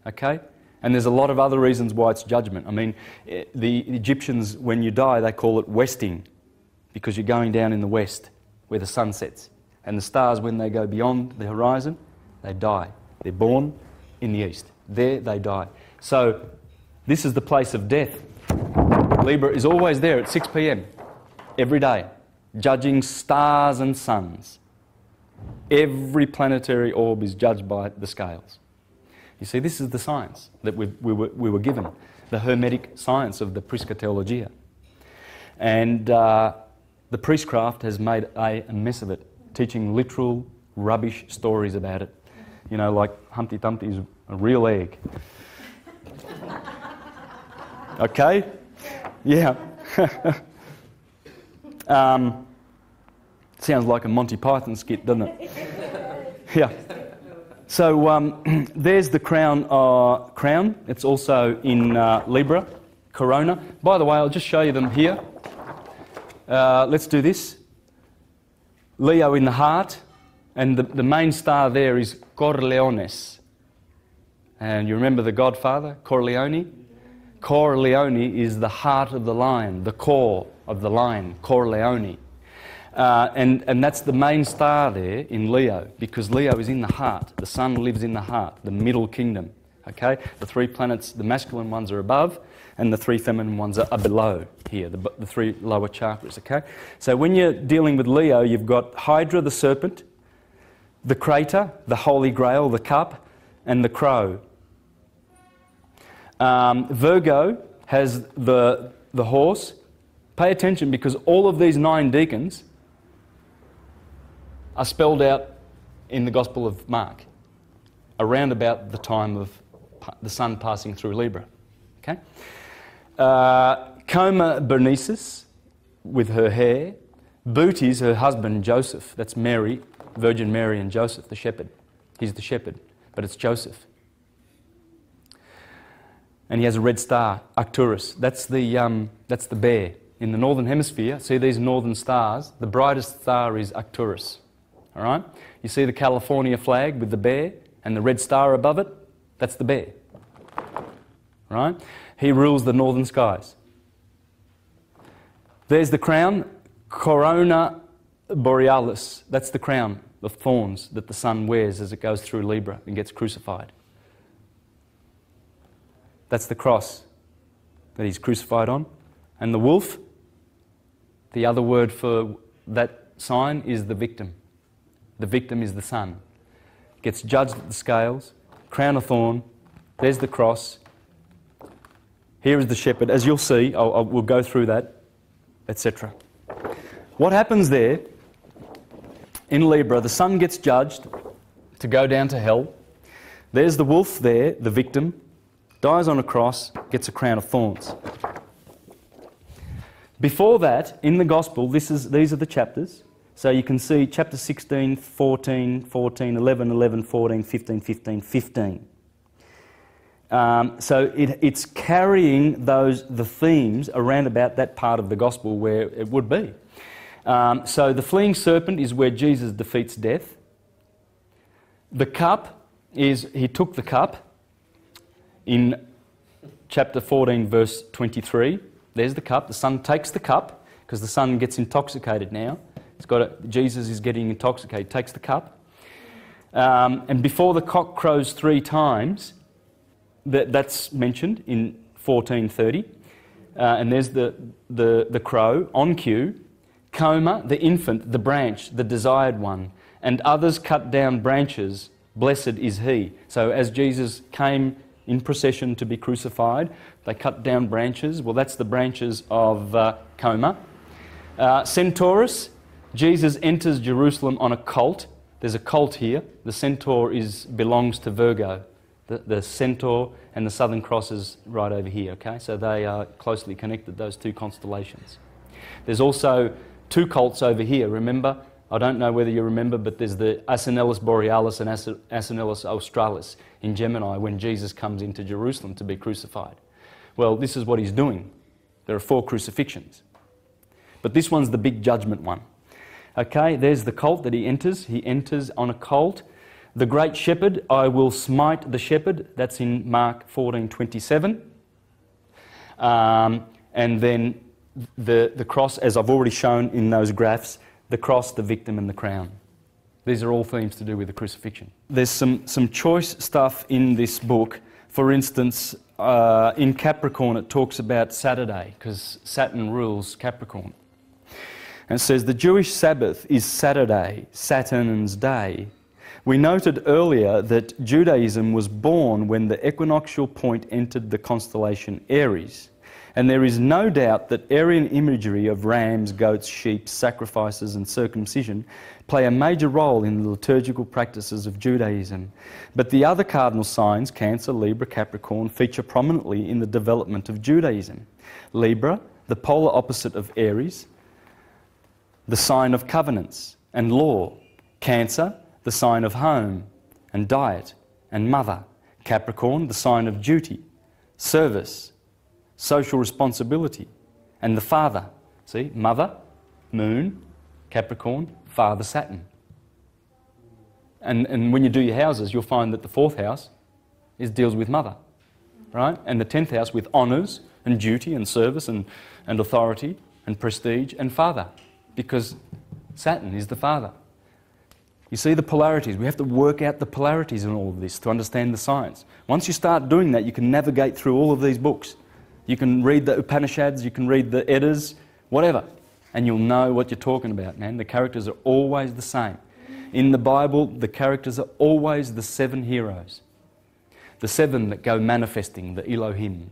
Okay? And there's a lot of other reasons why it's judgment. I mean, eh, the Egyptians, when you die, they call it westing because you're going down in the west where the sun sets. And the stars, when they go beyond the horizon, they die. They're born in the east. There they die. So this is the place of death. Libra is always there at 6 p.m. every day, judging stars and suns. Every planetary orb is judged by the scales. You see, this is the science that we, we, were, we were given, the Hermetic science of the Prisca Theologia. And uh, the priestcraft has made a mess of it, teaching literal rubbish stories about it. You know, like Humpty Dumpty is a real egg. okay? Yeah. um, sounds like a Monty Python skit, doesn't it? yeah. So um, there's the crown. Uh, crown. It's also in uh, Libra, Corona. By the way, I'll just show you them here. Uh, let's do this. Leo in the heart, and the, the main star there is Cor Leonis. And you remember the Godfather, Corleone? Corleone is the heart of the lion, the core of the lion, Corleone. Uh, and, and that's the main star there in Leo, because Leo is in the heart. The sun lives in the heart, the middle kingdom. Okay? The three planets, the masculine ones are above, and the three feminine ones are, are below here, the, the three lower chakras. Okay? So when you're dealing with Leo, you've got Hydra, the serpent, the crater, the holy grail, the cup, and the crow. Um, Virgo has the, the horse. Pay attention because all of these nine deacons are spelled out in the Gospel of Mark around about the time of the sun passing through Libra. Okay? Uh, Coma Berenices with her hair. Bootes, her husband Joseph. That's Mary, Virgin Mary and Joseph, the shepherd. He's the shepherd, but it's Joseph. And he has a red star, Arcturus. That's the, um, that's the bear. In the northern hemisphere, see these northern stars? The brightest star is Arcturus. All right? You see the California flag with the bear and the red star above it? That's the bear. Right? He rules the northern skies. There's the crown, Corona Borealis. That's the crown of thorns that the sun wears as it goes through Libra and gets crucified. That's the cross that he's crucified on. And the wolf, the other word for that sign is the victim. The victim is the sun. Gets judged at the scales, crown of thorn, there's the cross. Here is the shepherd. As you'll see, I'll, I'll, we'll go through that, etc. What happens there in Libra, the sun gets judged to go down to hell. There's the wolf there, the victim, dies on a cross, gets a crown of thorns. Before that, in the Gospel, this is, these are the chapters. So you can see chapter 16, 14, 14, 11, 11, 14, 15, 15, 15. Um, so it, it's carrying those the themes around about that part of the gospel where it would be. Um, so the fleeing serpent is where Jesus defeats death. The cup is he took the cup in chapter 14, verse 23. There's the cup. The son takes the cup because the son gets intoxicated now. He's got a, Jesus is getting intoxicated, takes the cup. Um, and before the cock crows three times, that, that's mentioned in 1430. Uh, and there's the, the, the crow on cue. Coma, the infant, the branch, the desired one. And others cut down branches. Blessed is he. So as Jesus came in procession to be crucified, they cut down branches. Well, that's the branches of uh, Coma. Uh, Centaurus, Jesus enters Jerusalem on a colt. There's a colt here. The centaur is, belongs to Virgo. The, the centaur and the Southern Cross is right over here, okay? So they are closely connected, those two constellations. There's also two colts over here, remember? I don't know whether you remember, but there's the Asinellus Borealis and Asinellus Australis in Gemini when Jesus comes into Jerusalem to be crucified. Well, this is what he's doing. There are four crucifixions. But this one's the big judgment one. Okay, there's the colt that he enters. He enters on a colt. The great shepherd, I will smite the shepherd. That's in Mark 14 27. Um, and then the, the cross, as I've already shown in those graphs, the cross, the victim, and the crown. These are all themes to do with the crucifixion. There's some, some choice stuff in this book. For instance, uh, in Capricorn, it talks about Saturday because Saturn rules Capricorn. And says the Jewish Sabbath is Saturday, Saturn's day. We noted earlier that Judaism was born when the equinoctial point entered the constellation Aries. And there is no doubt that Aryan imagery of rams, goats, sheep, sacrifices, and circumcision play a major role in the liturgical practices of Judaism. But the other cardinal signs, Cancer, Libra, Capricorn, feature prominently in the development of Judaism. Libra, the polar opposite of Aries, the sign of covenants and law. Cancer, the sign of home and diet and mother. Capricorn, the sign of duty, service, social responsibility, and the father. See, mother, moon, Capricorn, father, Saturn. And, and when you do your houses, you'll find that the fourth house is, deals with mother, right? And the tenth house with honours and duty and service and, and authority and prestige and father, because Saturn is the father. You see the polarities. We have to work out the polarities in all of this to understand the science. Once you start doing that, you can navigate through all of these books. You can read the Upanishads, you can read the Eddas, whatever, and you'll know what you're talking about, man. The characters are always the same. In the Bible, the characters are always the seven heroes, the seven that go manifesting, the Elohim.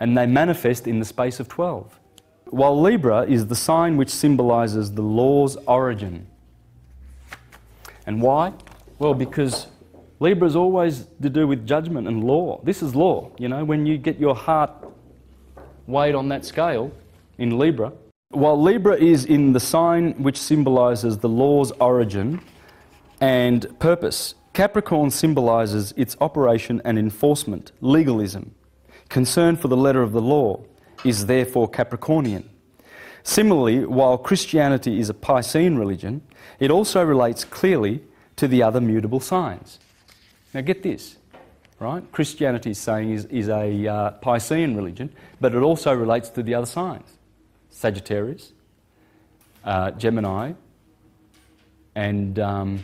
And they manifest in the space of 12. While Libra is the sign which symbolizes the law's origin. And why? Well, because Libra is always to do with judgment and law. This is law. You know, when you get your heart weighed on that scale in Libra. While Libra is in the sign which symbolizes the law's origin and purpose, Capricorn symbolizes its operation and enforcement, legalism. Concern for the letter of the law is therefore Capricornian. Similarly, while Christianity is a Piscean religion, it also relates clearly to the other mutable signs. Now, get this right? Christianity is saying is, is a uh, Piscean religion, but it also relates to the other signs Sagittarius, uh, Gemini, and um,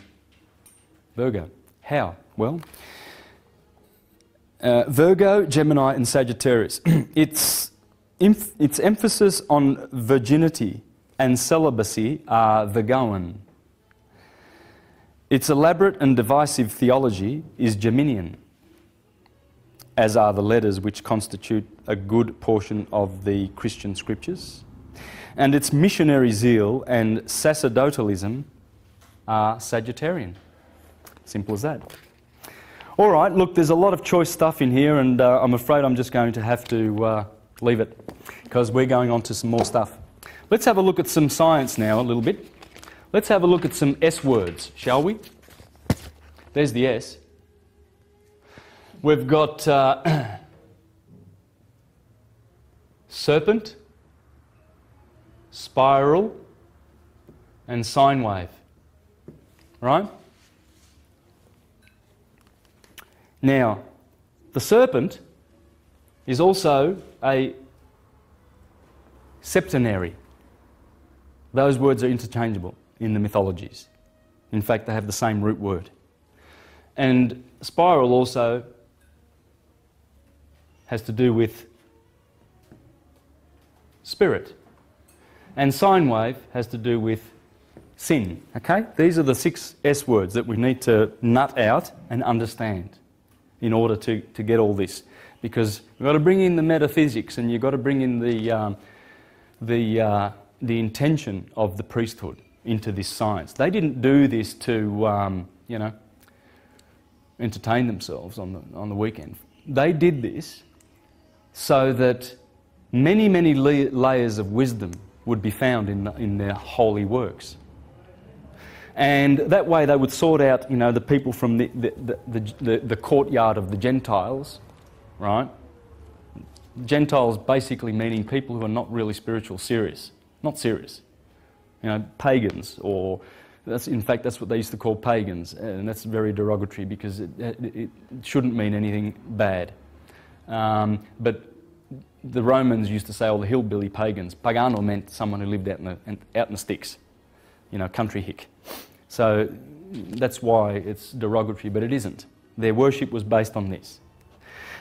Virgo. How? Well, uh, Virgo, Gemini, and Sagittarius. its, its emphasis on virginity and celibacy are Virgoan. Its elaborate and divisive theology is Geminian as are the letters which constitute a good portion of the Christian scriptures. And its missionary zeal and sacerdotalism are Sagittarian. Simple as that. All right, look, there's a lot of choice stuff in here, and uh, I'm afraid I'm just going to have to uh, leave it because we're going on to some more stuff. Let's have a look at some science now, a little bit. Let's have a look at some S words, shall we? There's the S. We've got uh, serpent, spiral, and sine wave. Right? Now, the serpent is also a septenary. Those words are interchangeable in the mythologies. In fact, they have the same root word. And spiral also has to do with spirit. And sine wave has to do with sin. Okay? These are the six S words that we need to nut out and understand in order to, to get all this. Because you've got to bring in the metaphysics and you've got to bring in the, um, the, uh, the intention of the priesthood into this science. They didn't do this to, um, you know, entertain themselves on the, on the weekend. They did this so that many, many layers of wisdom would be found in, the, in their holy works. And that way they would sort out, you know, the people from the, the, the, the, the courtyard of the Gentiles, right? Gentiles basically meaning people who are not really spiritual, serious. Not serious. you know, pagans, or that's, in fact, that's what they used to call pagans, and that's very derogatory because it, it, it shouldn't mean anything bad. Um, but the Romans used to say, "Oh, the hillbilly pagans." Pagano meant someone who lived out in the out in the sticks, you know, country hick. So that's why it's derogatory, but it isn't. Their worship was based on this.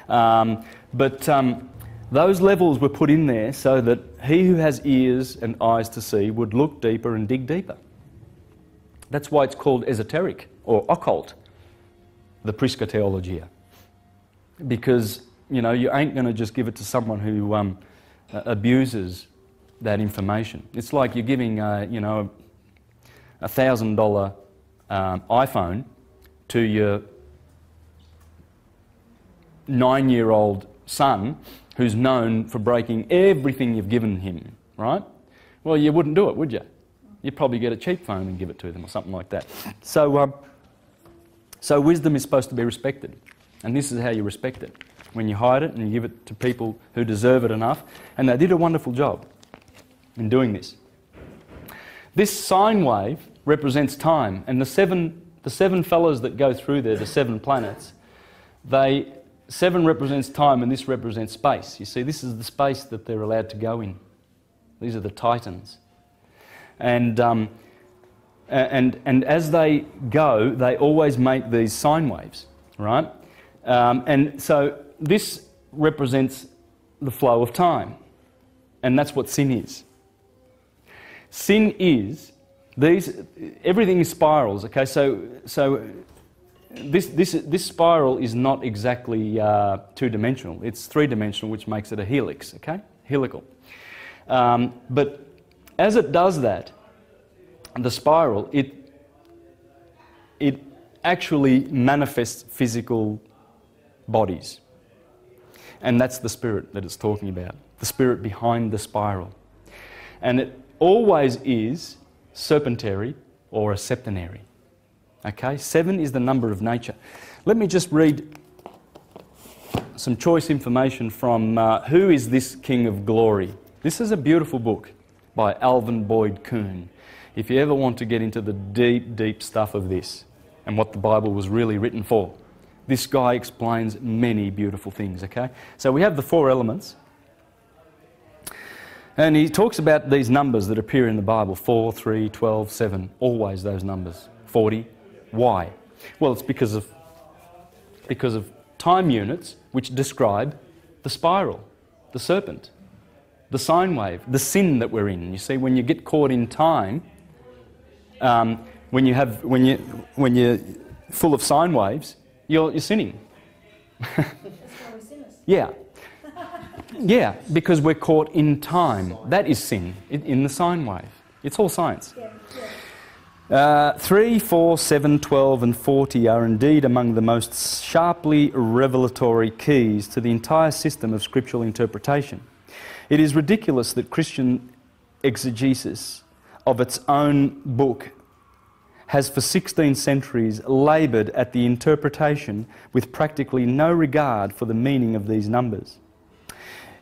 Um, but um, those levels were put in there so that he who has ears and eyes to see would look deeper and dig deeper. That's why it's called esoteric or occult, the Prisca Theologia. Because, you know, you ain't going to just give it to someone who um, abuses that information. It's like you're giving, uh, you know, a thousand dollar um, iPhone to your nine year old son who's known for breaking everything you've given him, right? Well, you wouldn't do it, would you? You'd probably get a cheap phone and give it to them or something like that. So, um, so wisdom is supposed to be respected. And this is how you respect it. When you hide it and you give it to people who deserve it enough. And they did a wonderful job in doing this. This sine wave represents time. And the seven, the seven fellows that go through there, the seven planets, they Seven represents time and this represents space. You see, this is the space that they're allowed to go in. These are the titans. And, um, and, and as they go, they always make these sine waves, right? Um, and so this represents the flow of time. And that's what sin is. Sin is these, everything is spirals, okay? So, so this, this, this spiral is not exactly uh, two-dimensional. It's three-dimensional, which makes it a helix, okay? Helical. Um, but as it does that, the spiral, it, it actually manifests physical bodies. And that's the spirit that it's talking about, the spirit behind the spiral. And it always is serpentary or a septenary. Okay, seven is the number of nature. Let me just read some choice information from uh, Who is This King of Glory? This is a beautiful book by Alvin Boyd Kuhn. If you ever want to get into the deep, deep stuff of this and what the Bible was really written for, this guy explains many beautiful things, okay? So we have the four elements. And he talks about these numbers that appear in the Bible 4, 3, 12, 7, always those numbers 40, why? Well, it's because of, because of time units which describe the spiral, the serpent, the sine wave, the sin that we're in. You see, when you get caught in time, um, when, you have, when, you, when you're full of sine waves, you're, you're sinning. yeah. Yeah, because we're caught in time. That is sin, in the sine wave. It's all science. Yeah, yeah. Uh, 3, 4, 7, 12, and 40 are indeed among the most sharply revelatory keys to the entire system of scriptural interpretation. It is ridiculous that Christian exegesis of its own book has for 16 centuries laboured at the interpretation with practically no regard for the meaning of these numbers.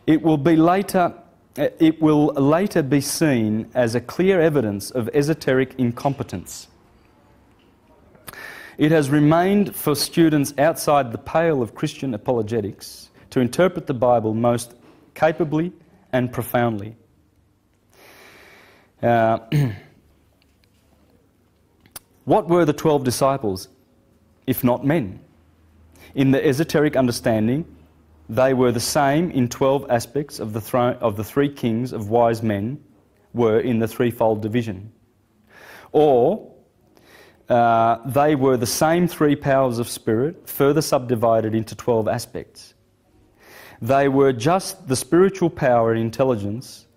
It will be later it will later be seen as a clear evidence of esoteric incompetence. It has remained for students outside the pale of Christian apologetics to interpret the Bible most capably and profoundly. Uh, what were the 12 disciples, if not men? In the esoteric understanding, they were the same in 12 aspects of the, throne, of the three kings of wise men were in the threefold division. Or uh, they were the same three powers of spirit, further subdivided into 12 aspects. They were just the spiritual power and intelligence,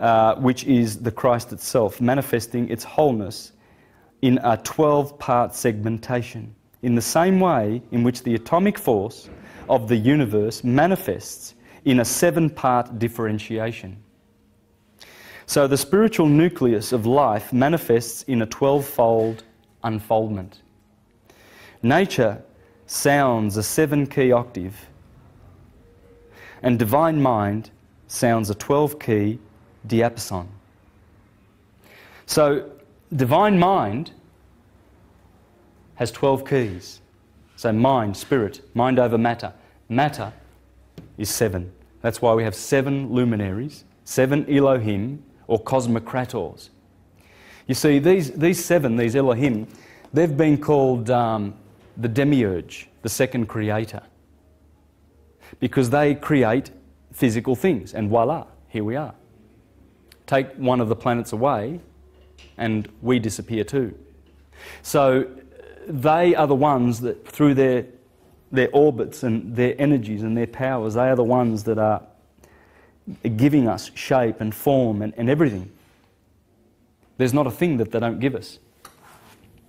uh, which is the Christ itself, manifesting its wholeness in a 12 part segmentation, in the same way in which the atomic force of the universe manifests in a seven part differentiation. So the spiritual nucleus of life manifests in a 12 fold unfoldment. Nature sounds a seven key octave, and divine mind sounds a 12 key diapason. So, divine mind has 12 keys. So, mind, spirit, mind over matter. Matter is seven. That's why we have seven luminaries, seven Elohim or cosmocrators. You see, these, these seven, these Elohim, they've been called um, the demiurge, the second creator, because they create physical things, and voila, here we are. Take one of the planets away, and we disappear too. So they are the ones that, through their, their orbits and their energies and their powers, they are the ones that are giving us shape and form and, and everything. There's not a thing that they don't give us.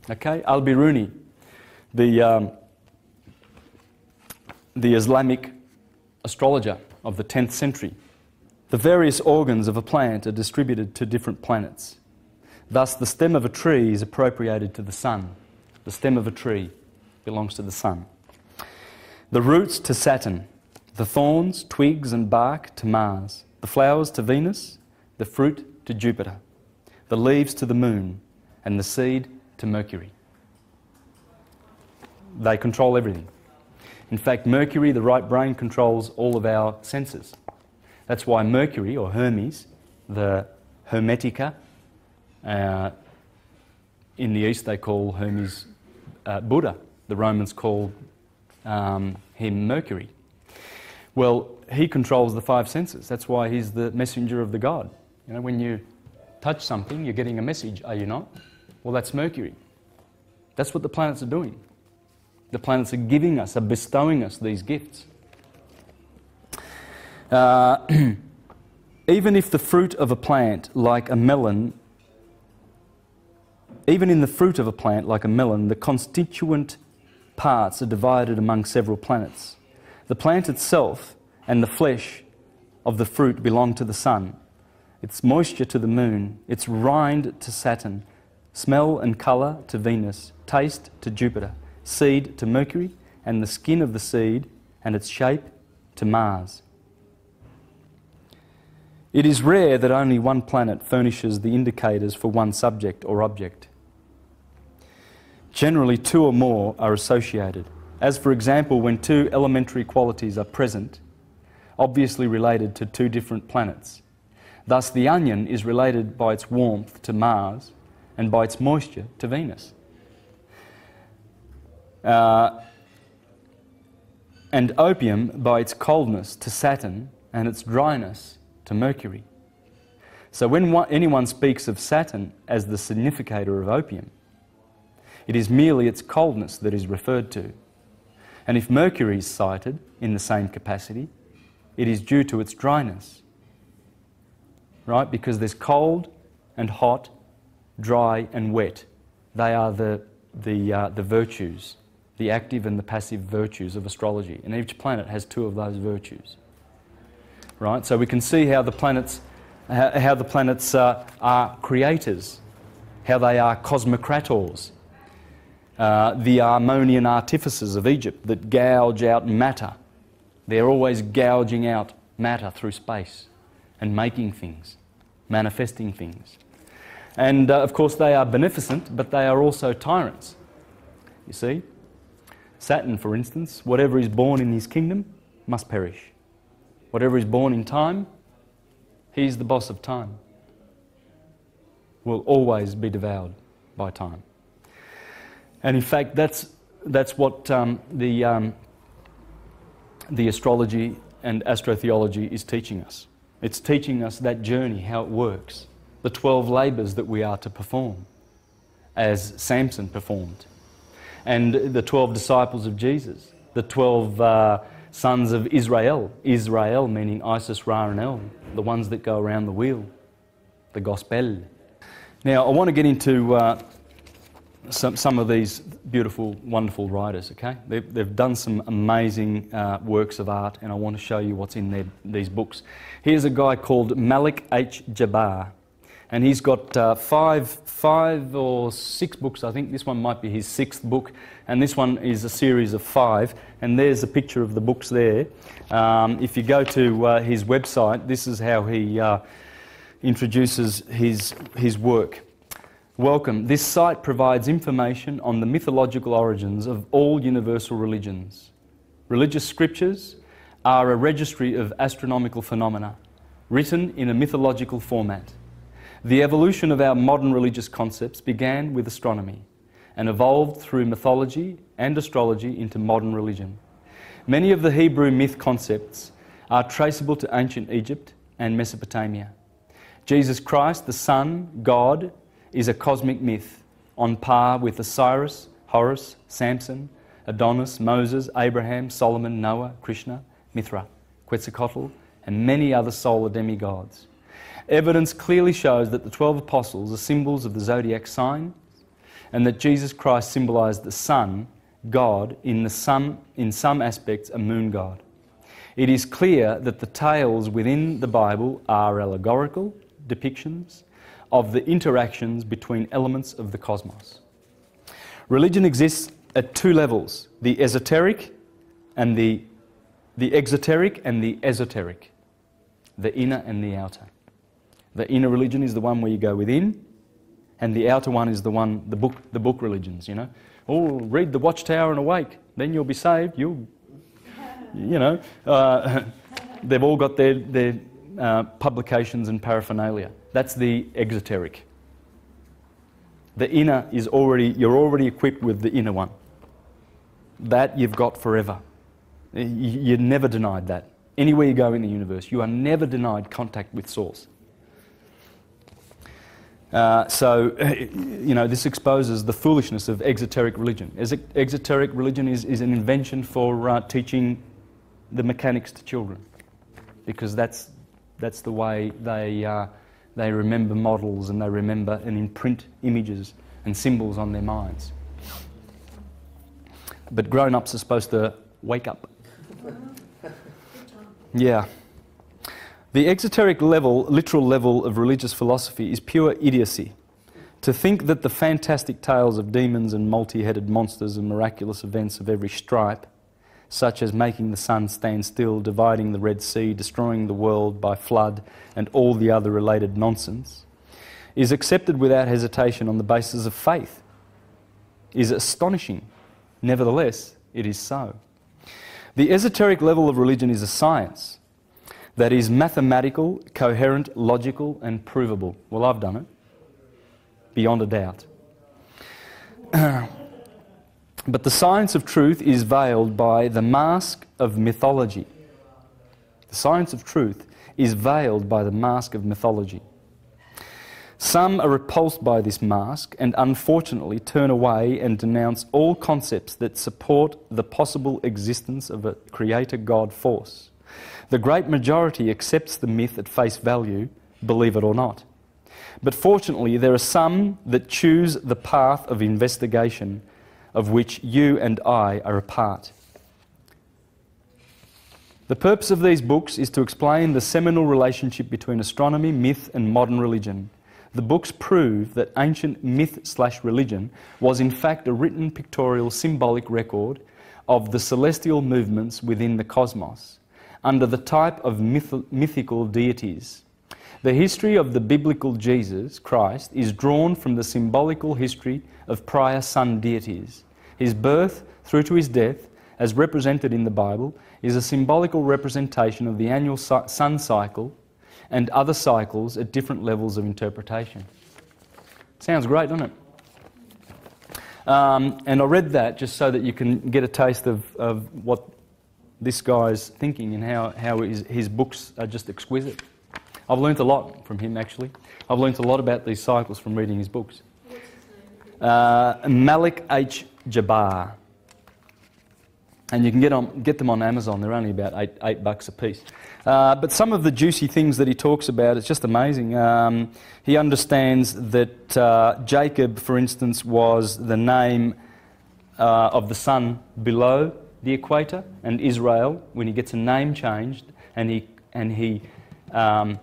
Okay? Al Biruni, the, um, the Islamic astrologer of the 10th century, the various organs of a plant are distributed to different planets. Thus, the stem of a tree is appropriated to the sun. The stem of a tree belongs to the sun. The roots to Saturn, the thorns, twigs, and bark to Mars, the flowers to Venus, the fruit to Jupiter, the leaves to the moon, and the seed to Mercury. They control everything. In fact, Mercury, the right brain, controls all of our senses. That's why Mercury, or Hermes, the Hermetica, uh, in the East they call Hermes uh, Buddha. The Romans called um, him Mercury. Well, he controls the five senses. That's why he's the messenger of the god. You know, when you touch something, you're getting a message, are you not? Well, that's Mercury. That's what the planets are doing. The planets are giving us, are bestowing us these gifts. Uh, even if the fruit of a plant, like a melon, even in the fruit of a plant, like a melon, the constituent parts are divided among several planets. The plant itself and the flesh of the fruit belong to the sun, its moisture to the moon, its rind to Saturn, smell and colour to Venus, taste to Jupiter, seed to Mercury, and the skin of the seed and its shape to Mars. It is rare that only one planet furnishes the indicators for one subject or object. Generally, two or more are associated, as for example, when two elementary qualities are present, obviously related to two different planets. Thus, the onion is related by its warmth to Mars and by its moisture to Venus. Uh, and opium by its coldness to Saturn and its dryness to Mercury. So, when one, anyone speaks of Saturn as the significator of opium, it is merely its coldness that is referred to. And if Mercury is cited in the same capacity, it is due to its dryness. Right? Because there's cold and hot, dry and wet. They are the, the, uh, the virtues, the active and the passive virtues of astrology. And each planet has two of those virtues. Right? So we can see how the planets, how the planets uh, are creators, how they are cosmocrators, uh, the Armonian artificers of Egypt that gouge out matter. They're always gouging out matter through space and making things, manifesting things. And uh, of course, they are beneficent, but they are also tyrants. You see? Saturn, for instance, whatever is born in his kingdom must perish. Whatever is born in time, he's the boss of time, will always be devoured by time. And in fact, that's, that's what um, the, um, the astrology and astrotheology is teaching us. It's teaching us that journey, how it works, the 12 labours that we are to perform, as Samson performed, and the 12 disciples of Jesus, the 12 uh, sons of Israel, Israel meaning Isis, Ra, and El, the ones that go around the wheel, the gospel. Now, I want to get into uh, some, some of these beautiful, wonderful writers, okay? They've, they've done some amazing uh, works of art, and I want to show you what's in their, these books. Here's a guy called Malik H. Jabbar, and he's got uh, five, five or six books, I think. This one might be his sixth book, and this one is a series of five, and there's a picture of the books there. Um, if you go to uh, his website, this is how he uh, introduces his, his work. Welcome. This site provides information on the mythological origins of all universal religions. Religious scriptures are a registry of astronomical phenomena, written in a mythological format. The evolution of our modern religious concepts began with astronomy and evolved through mythology and astrology into modern religion. Many of the Hebrew myth concepts are traceable to ancient Egypt and Mesopotamia. Jesus Christ, the Son, God, is a cosmic myth on par with Osiris, Horus, Samson, Adonis, Moses, Abraham, Solomon, Noah, Krishna, Mithra, Quetzalcoatl, and many other solar demigods. Evidence clearly shows that the 12 apostles are symbols of the zodiac sign and that Jesus Christ symbolized the sun, God, in, the some, in some aspects a moon god. It is clear that the tales within the Bible are allegorical depictions of the interactions between elements of the cosmos. Religion exists at two levels the esoteric and the, the exoteric and the esoteric, the inner and the outer. The inner religion is the one where you go within, and the outer one is the one, the book, the book religions, you know. Oh, read the Watchtower and awake, then you'll be saved. You'll, you know, uh, they've all got their, their uh, publications and paraphernalia. That's the exoteric. The inner is already, you're already equipped with the inner one. That you've got forever. You're never denied that. Anywhere you go in the universe, you are never denied contact with Source. Uh, so, you know, this exposes the foolishness of exoteric religion. Exoteric religion is, is an invention for uh, teaching the mechanics to children because that's, that's the way they, uh, they remember models and they remember and imprint images and symbols on their minds. But grown ups are supposed to wake up. Yeah. The exoteric level, literal level of religious philosophy is pure idiocy. To think that the fantastic tales of demons and multi headed monsters and miraculous events of every stripe, such as making the sun stand still, dividing the Red Sea, destroying the world by flood, and all the other related nonsense, is accepted without hesitation on the basis of faith, is astonishing. Nevertheless, it is so. The esoteric level of religion is a science that is mathematical, coherent, logical, and provable. Well, I've done it, beyond a doubt. but the science of truth is veiled by the mask of mythology. The science of truth is veiled by the mask of mythology. Some are repulsed by this mask and unfortunately turn away and denounce all concepts that support the possible existence of a creator God force. The great majority accepts the myth at face value, believe it or not. But fortunately, there are some that choose the path of investigation of which you and I are a part. The purpose of these books is to explain the seminal relationship between astronomy, myth, and modern religion. The books prove that ancient myth slash religion was in fact a written pictorial symbolic record of the celestial movements within the cosmos under the type of myth mythical deities. The history of the biblical Jesus Christ is drawn from the symbolical history of prior sun deities. His birth through to his death, as represented in the Bible, is a symbolical representation of the annual sun cycle and other cycles at different levels of interpretation. Sounds great, doesn't it? Um, and I read that just so that you can get a taste of, of what this guy's thinking and how, how his, his books are just exquisite. I've learnt a lot from him, actually. I've learnt a lot about these cycles from reading his books. Uh, Malik H. Jabbar. And you can get, on, get them on Amazon. They're only about eight, eight bucks a piece. Uh, but some of the juicy things that he talks about, it's just amazing. Um, he understands that uh, Jacob, for instance, was the name uh, of the sun below the equator, and Israel, when he gets a name changed and he, and he um,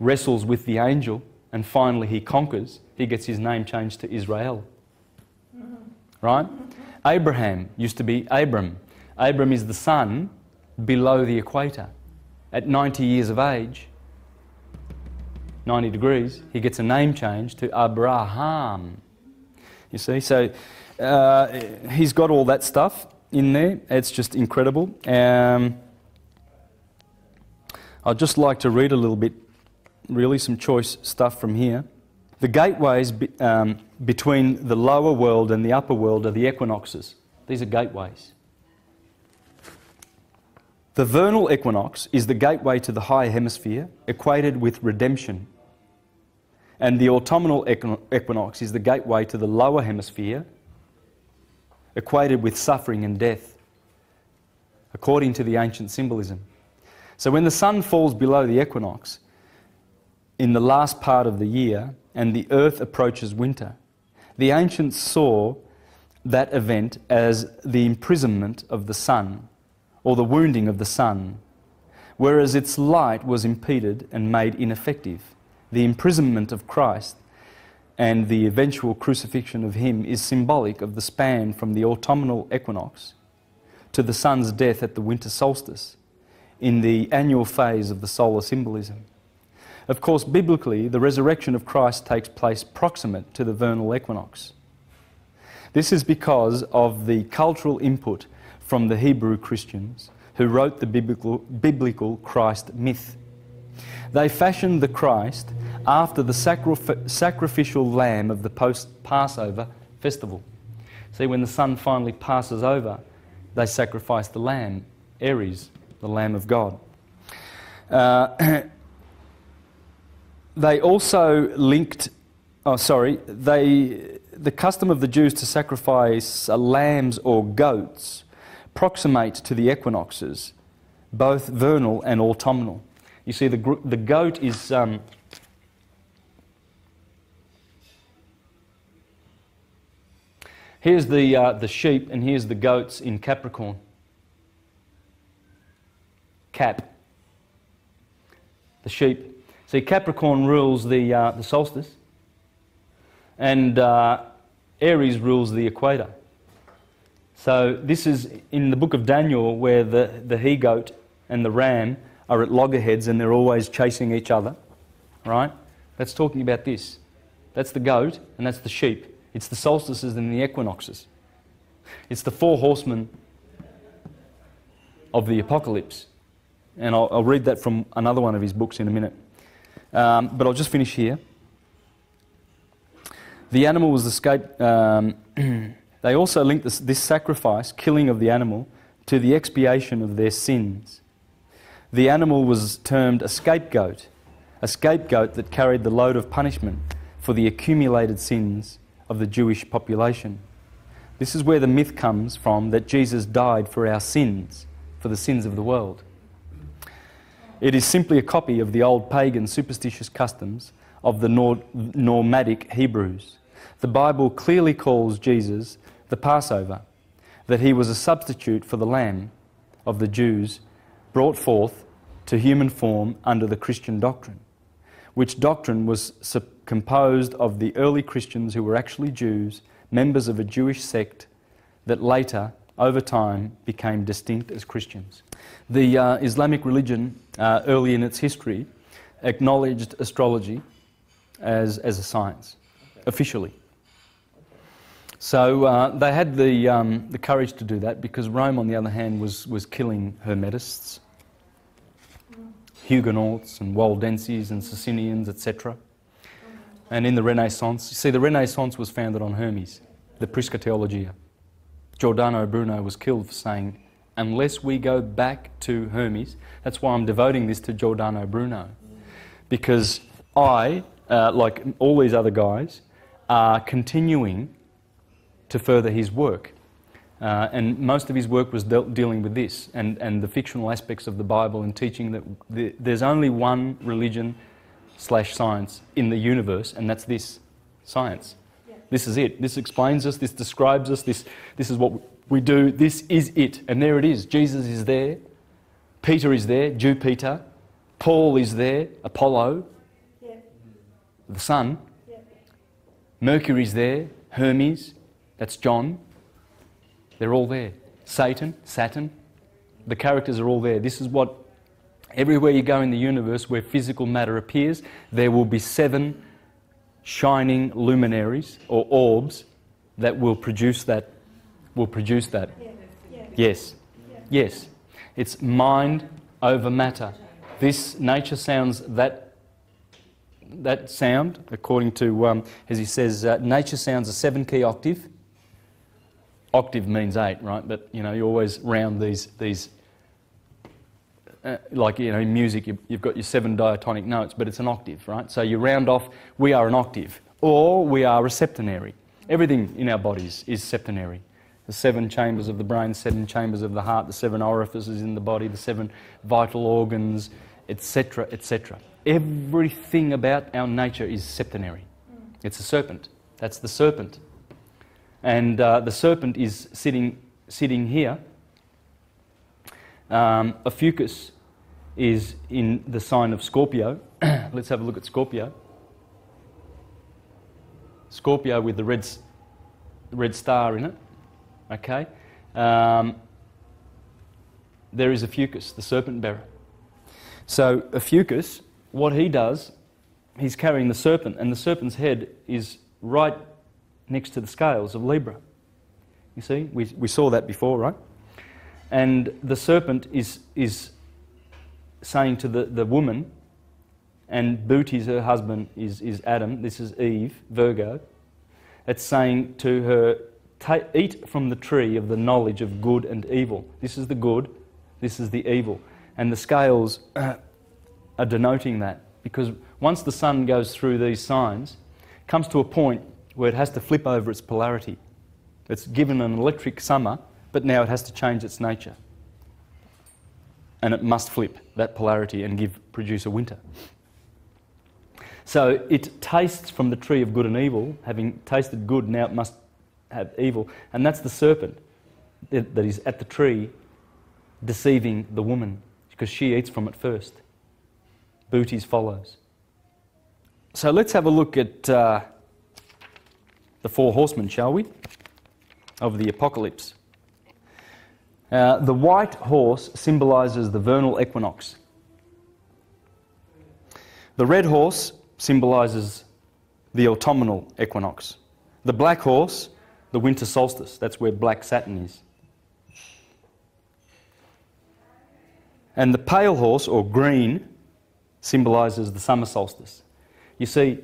wrestles with the angel and finally he conquers, he gets his name changed to Israel. Right? Abraham used to be Abram. Abram is the sun below the equator. At 90 years of age, 90 degrees, he gets a name change to Abraham. You see, so uh, he's got all that stuff in there. It's just incredible. Um, I'd just like to read a little bit, really, some choice stuff from here. The gateways be, um, between the lower world and the upper world are the equinoxes. These are gateways. The vernal equinox is the gateway to the higher hemisphere, equated with redemption. And the autumnal equinox is the gateway to the lower hemisphere, equated with suffering and death, according to the ancient symbolism. So when the sun falls below the equinox in the last part of the year and the earth approaches winter, the ancients saw that event as the imprisonment of the sun or the wounding of the sun, whereas its light was impeded and made ineffective. The imprisonment of Christ and the eventual crucifixion of him is symbolic of the span from the autumnal equinox to the sun's death at the winter solstice in the annual phase of the solar symbolism. Of course, biblically, the resurrection of Christ takes place proximate to the vernal equinox. This is because of the cultural input from the Hebrew Christians who wrote the biblical, biblical Christ myth. They fashioned the Christ after the sacrif- sacrificial lamb of the post Passover festival. See, when the sun finally passes over, they sacrifice the lamb, Aries, the Lamb of God. Uh, they also linked, oh, sorry, they, the custom of the Jews to sacrifice uh, lambs or goats proximate to the equinoxes, both vernal and autumnal. You see, the, the goat is. Um, here's the, uh, the sheep, and here's the goats in Capricorn. Cap. The sheep. See, Capricorn rules the, uh, the solstice, and uh, Aries rules the equator. So, this is in the book of Daniel where the, the he goat and the ram are at loggerheads and they're always chasing each other. Right? That's talking about this. That's the goat and that's the sheep. It's the solstices and the equinoxes. It's the four horsemen of the apocalypse. And I'll, I'll read that from another one of his books in a minute. Um, but I'll just finish here. The animal was escaped. Um, they also linked this, this sacrifice, killing of the animal, to the expiation of their sins. The animal was termed a scapegoat, a scapegoat that carried the load of punishment for the accumulated sins of the Jewish population. This is where the myth comes from that Jesus died for our sins, for the sins of the world. It is simply a copy of the old pagan superstitious customs of the nomadic Hebrews. The Bible clearly calls Jesus the Passover, that he was a substitute for the lamb of the Jews brought forth to human form under the Christian doctrine, which doctrine was composed of the early Christians who were actually Jews, members of a Jewish sect that later, over time, became distinct as Christians. The uh, Islamic religion, uh, early in its history, acknowledged astrology as, as a science, officially. So uh, they had the, um, the courage to do that because Rome, on the other hand, was, was killing Hermetists, Huguenots, and Waldenses, and Socinians, etc. And in the Renaissance, you see, the Renaissance was founded on Hermes, the Prisca Theologia. Giordano Bruno was killed for saying, unless we go back to Hermes, that's why I'm devoting this to Giordano Bruno. Because I, uh, like all these other guys, are continuing to further his work. Uh, and most of his work was de- dealing with this and, and the fictional aspects of the Bible and teaching that the, there's only one religion slash science in the universe, and that's this science. Yeah. This is it. This explains us, this describes us, this, this is what we do, this is it. And there it is. Jesus is there, Peter is there, Jupiter, Paul is there, Apollo, yeah. the sun, yeah. Mercury is there, Hermes, that's John. They're all there. Satan, Saturn, the characters are all there. This is what Everywhere you go in the universe where physical matter appears, there will be seven shining luminaries or orbs that will produce that. Will produce that. Yes. Yes. It's mind over matter. This nature sounds that that sound, according to, um, as he says, uh, nature sounds a seven key octave. Octave means eight, right? But you know, you always round these these. Uh, like you know, in music, you, you've got your seven diatonic notes, but it's an octave, right? So you round off. We are an octave, or we are a septenary. Everything in our bodies is septenary. The seven chambers of the brain, seven chambers of the heart, the seven orifices in the body, the seven vital organs, etc., etc. Everything about our nature is septenary. It's a serpent. That's the serpent. And uh, the serpent is sitting, sitting here. Um, Ophiuchus is in the sign of Scorpio. Let's have a look at Scorpio. Scorpio with the red, red star in it. Okay? Um, there is Ophiuchus, the serpent bearer. So, Ophiuchus, what he does, he's carrying the serpent, and the serpent's head is right next to the scales of Libra. You see, we, we saw that before, right? And the serpent is, is saying to the, the woman, and Bootes, her husband, is, is Adam, this is Eve, Virgo. It's saying to her, eat from the tree of the knowledge of good and evil. This is the good, this is the evil. And the scales uh, are denoting that because once the sun goes through these signs, comes to a point where it has to flip over its polarity. It's given an electric summer, but now it has to change its nature. And it must flip that polarity and give, produce a winter. So it tastes from the tree of good and evil. Having tasted good, now it must have evil. And that's the serpent that is at the tree deceiving the woman because she eats from it first. Bootes follows. So let's have a look at uh, the four horsemen, shall we, of the apocalypse. Uh, the white horse symbolizes the vernal equinox. The red horse symbolizes the autumnal equinox. The black horse, the winter solstice. That's where black Saturn is. And the pale horse, or green, symbolizes the summer solstice. You see,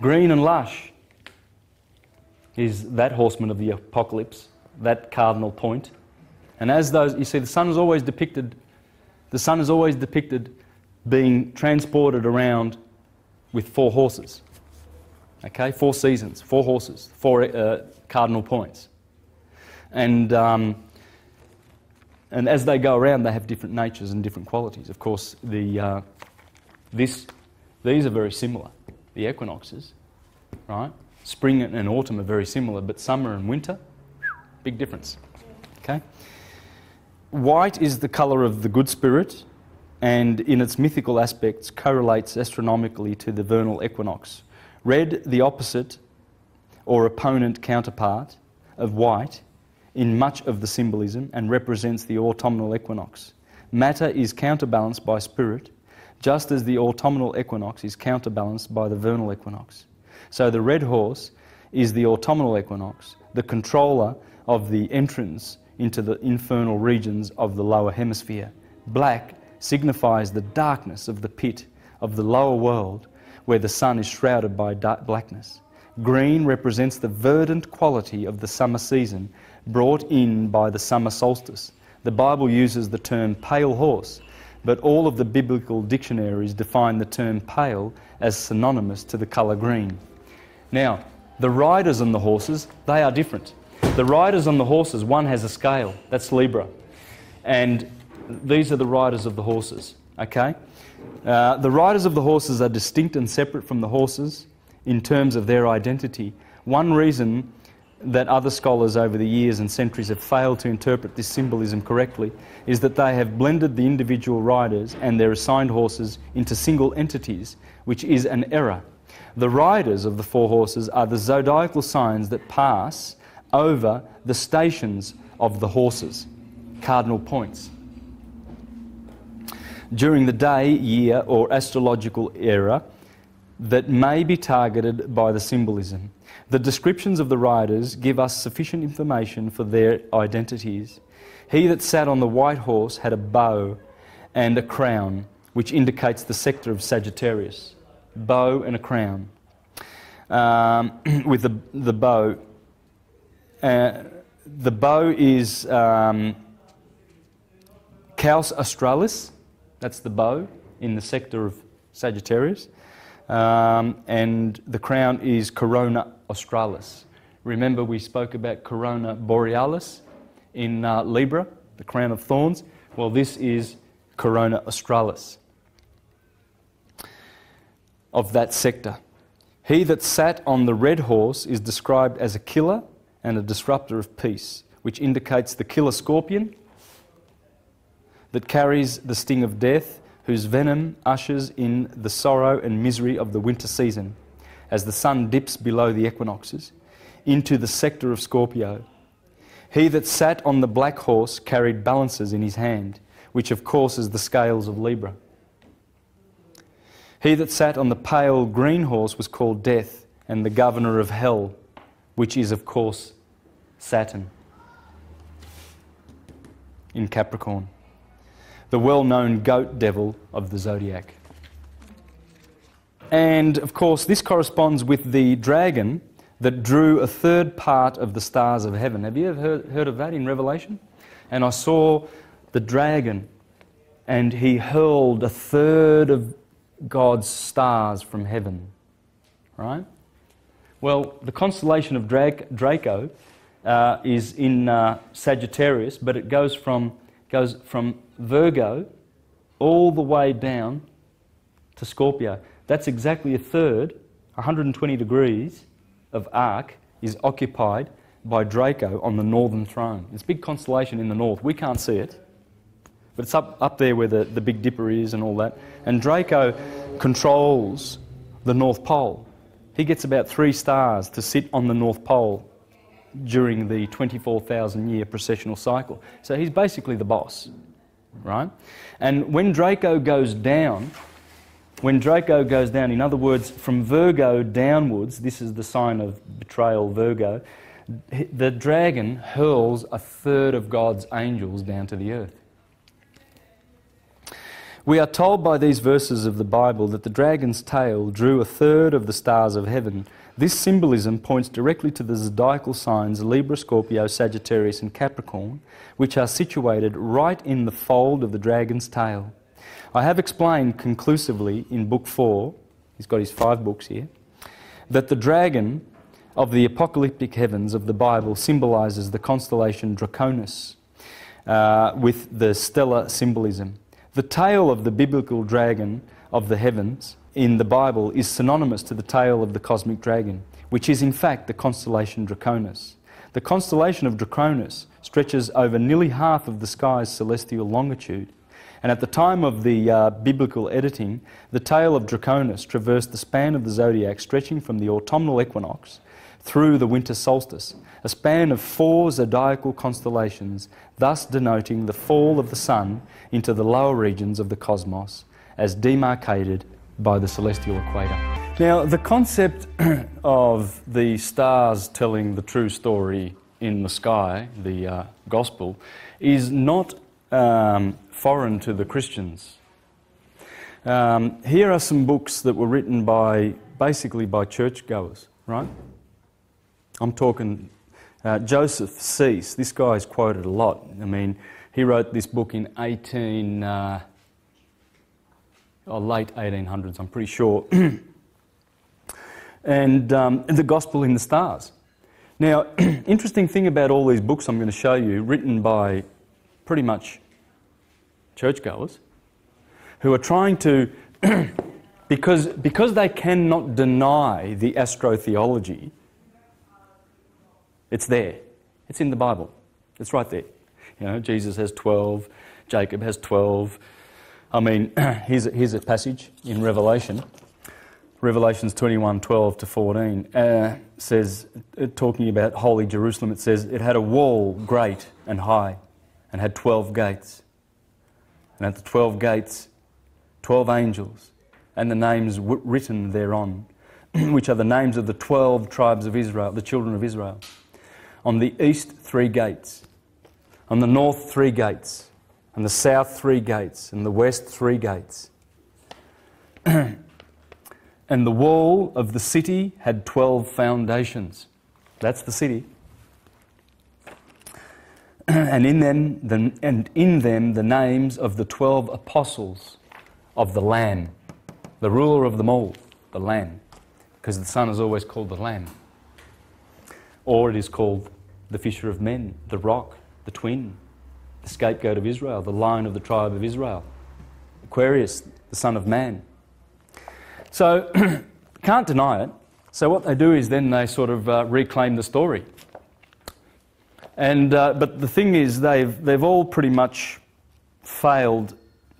green and lush is that horseman of the apocalypse, that cardinal point. And as those, you see, the sun is always depicted, the sun is always depicted being transported around with four horses. Okay, four seasons, four horses, four uh, cardinal points. And um, and as they go around, they have different natures and different qualities. Of course, the, uh, this, these are very similar, the equinoxes, right? Spring and autumn are very similar, but summer and winter, big difference. Okay? White is the colour of the good spirit, and in its mythical aspects correlates astronomically to the vernal equinox. Red, the opposite or opponent counterpart of white, in much of the symbolism and represents the autumnal equinox. Matter is counterbalanced by spirit, just as the autumnal equinox is counterbalanced by the vernal equinox. So the red horse is the autumnal equinox, the controller of the entrance into the infernal regions of the lower hemisphere. Black signifies the darkness of the pit of the lower world where the sun is shrouded by dark blackness. Green represents the verdant quality of the summer season brought in by the summer solstice. The Bible uses the term pale horse, but all of the biblical dictionaries define the term pale as synonymous to the colour green. Now, the riders on the horses, they are different. The riders on the horses, one has a scale, that's Libra. And these are the riders of the horses, okay? Uh, the riders of the horses are distinct and separate from the horses in terms of their identity. One reason that other scholars over the years and centuries have failed to interpret this symbolism correctly is that they have blended the individual riders and their assigned horses into single entities, which is an error. The riders of the four horses are the zodiacal signs that pass over the stations of the horses, cardinal points. During the day, year, or astrological era that may be targeted by the symbolism. The descriptions of the riders give us sufficient information for their identities. He that sat on the white horse had a bow and a crown, which indicates the sector of Sagittarius. Bow and a crown. Um, with the, the bow. Uh, the bow is um, Kaus Australis, that's the bow in the sector of Sagittarius. Um, and the crown is Corona Australis. Remember, we spoke about Corona Borealis in uh, Libra, the crown of thorns. Well, this is Corona Australis of that sector. He that sat on the red horse is described as a killer and a disruptor of peace, which indicates the killer scorpion that carries the sting of death, whose venom ushers in the sorrow and misery of the winter season, as the sun dips below the equinoxes, into the sector of Scorpio. He that sat on the black horse carried balances in his hand, which of course is the scales of Libra. He that sat on the pale green horse was called Death, and the governor of hell, which is of course Saturn in Capricorn, the well known goat devil of the zodiac. And of course, this corresponds with the dragon that drew a third part of the stars of heaven. Have you ever heard, heard of that in Revelation? And I saw the dragon, and he hurled a third of God's stars from heaven. Right? Well, the constellation of Draco uh, is in uh, Sagittarius, but it goes from, goes from Virgo all the way down to Scorpio. That's exactly a third, 120 degrees of arc is occupied by Draco on the northern throne. It's a big constellation in the north. We can't see it, but it's up, up there where the, the Big Dipper is and all that. And Draco controls the North Pole. He gets about three stars to sit on the North Pole during the 24,000 year precessional cycle. So he's basically the boss, right? And when Draco goes down, when Draco goes down, in other words, from Virgo downwards, this is the sign of betrayal, Virgo, the dragon hurls a third of God's angels down to the earth. We are told by these verses of the Bible that the dragon's tail drew a third of the stars of heaven. This symbolism points directly to the zodiacal signs Libra, Scorpio, Sagittarius, and Capricorn, which are situated right in the fold of the dragon's tail. I have explained conclusively in Book 4, he's got his five books here, that the dragon of the apocalyptic heavens of the Bible symbolizes the constellation Draconis uh, with the stellar symbolism. The tail of the biblical dragon of the heavens in the Bible is synonymous to the tail of the cosmic dragon, which is in fact the constellation Draconis. The constellation of Draconis stretches over nearly half of the sky's celestial longitude and at the time of the uh, biblical editing, the tale of Draconis traversed the span of the zodiac stretching from the autumnal equinox through the winter solstice, a span of four zodiacal constellations, thus denoting the fall of the sun into the lower regions of the cosmos as demarcated by the celestial equator. Now, the concept of the stars telling the true story in the sky, the uh, gospel, is not um, foreign to the Christians. Um, here are some books that were written by basically by churchgoers, right? I'm talking uh, Joseph Seiss. This guy is quoted a lot. I mean, he wrote this book in 18, uh, or late 1800s, I'm pretty sure. and um, The Gospel in the Stars. Now, interesting thing about all these books I'm going to show you, written by pretty much churchgoers who are trying to, because, because they cannot deny the astrotheology, it's there. It's in the Bible. It's right there. You know, Jesus has 12, Jacob has 12. I mean, here's a, here's a passage in Revelation. Revelations 21 12 to 14 uh, says, uh, talking about holy Jerusalem, it says, it had a wall great and high and had 12 gates. And at the 12 gates, 12 angels, and the names written thereon, which are the names of the 12 tribes of Israel, the children of Israel. On the east, three gates. On the north, three gates. On the south, three gates. And the west, three gates. And the wall of the city had 12 foundations. That's the city. and in them the, and in them the names of the 12 apostles of the Lamb, the ruler of them all, the Lamb, because the Son is always called the Lamb. Or it is called the Fisher of Men, the Rock, the Twin, the Scapegoat of Israel, the Lion of the tribe of Israel, Aquarius, the Son of Man. So, can't deny it. So, what they do is then they sort of uh, reclaim the story. And, uh, but the thing is, they've, they've all pretty much failed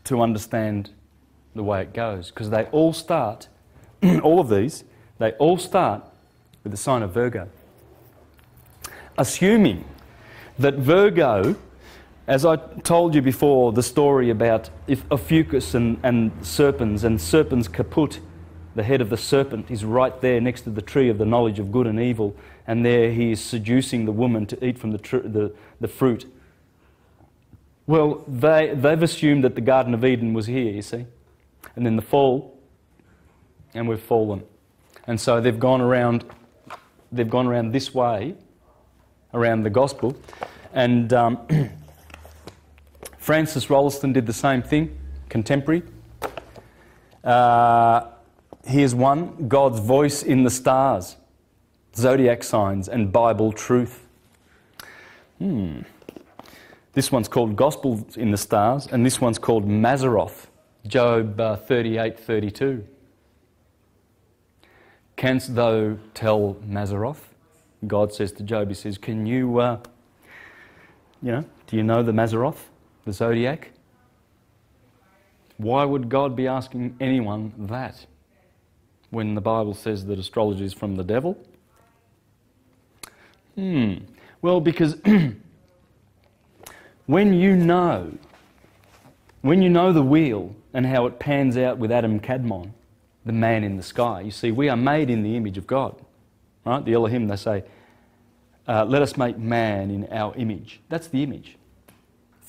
to understand the way it goes because they all start, all of these, they all start with the sign of Virgo. Assuming that Virgo, as I told you before, the story about if Ophiuchus and, and serpents and Serpens Caput the head of the serpent is right there next to the tree of the knowledge of good and evil, and there he is seducing the woman to eat from the, the, the fruit. Well, they, they've assumed that the Garden of Eden was here, you see. And then the fall, and we've fallen. And so they've gone around, they've gone around this way, around the gospel. And um, Frances Rolleston did the same thing, contemporary. Uh, Here's one God's voice in the stars, zodiac signs, and Bible truth. Hmm. This one's called Gospel in the Stars, and this one's called Mazzaroth, Job uh, 38 32. Canst thou tell Mazzaroth? God says to Job, He says, Can you, uh, you know, do you know the Mazzaroth, the zodiac? Why would God be asking anyone that? when the Bible says that astrology is from the devil? Hmm. Well, because when you know, when you know the wheel and how it pans out with Adam Kadmon, the man in the sky, you see, we are made in the image of God. Right? The Elohim, they say, uh, let us make man in our image. That's the image.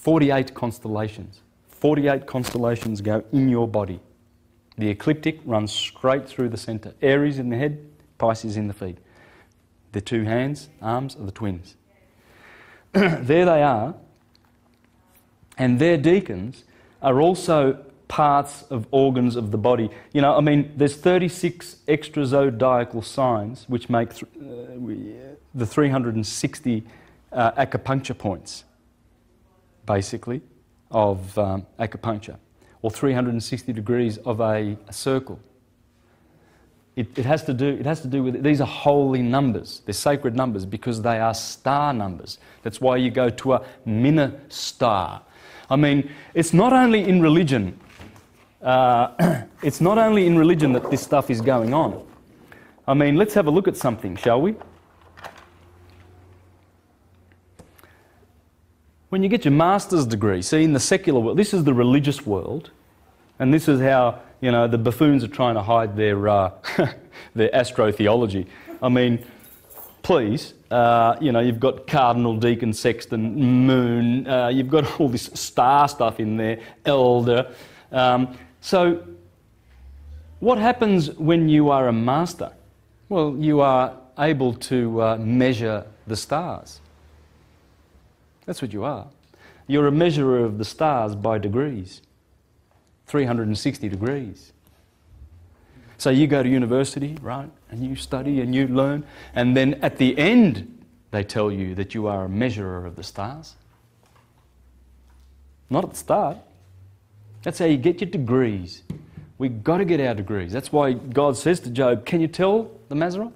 48 constellations. 48 constellations go in your body. The ecliptic runs straight through the centre. Aries in the head, Pisces in the feet. The two hands, arms are the twins. there they are. And their decans are also parts of organs of the body. You know, I mean, there's 36 extra zodiacal signs which make th- uh, uh, the 360 uh, acupuncture points, basically, of um, acupuncture or 360 degrees of a, a circle. It, it, has to do, it has to do with, these are holy numbers. They're sacred numbers because they are star numbers. That's why you go to a minor star. I mean, it's not only in religion, uh, it's not only in religion that this stuff is going on. I mean, let's have a look at something, shall we? When you get your master's degree, see, in the secular world, this is the religious world, and this is how, you know, the buffoons are trying to hide their, uh, their astrotheology. I mean, please, uh, you know, you've got cardinal, deacon, sexton, moon, uh, you've got all this star stuff in there, elder. Um, so, what happens when you are a master? Well, you are able to uh, measure the stars. That's what you are. You're a measurer of the stars by degrees 360 degrees. So you go to university, right, and you study and you learn, and then at the end, they tell you that you are a measurer of the stars. Not at the start. That's how you get your degrees. We've got to get our degrees. That's why God says to Job, Can you tell the Mazzaroth?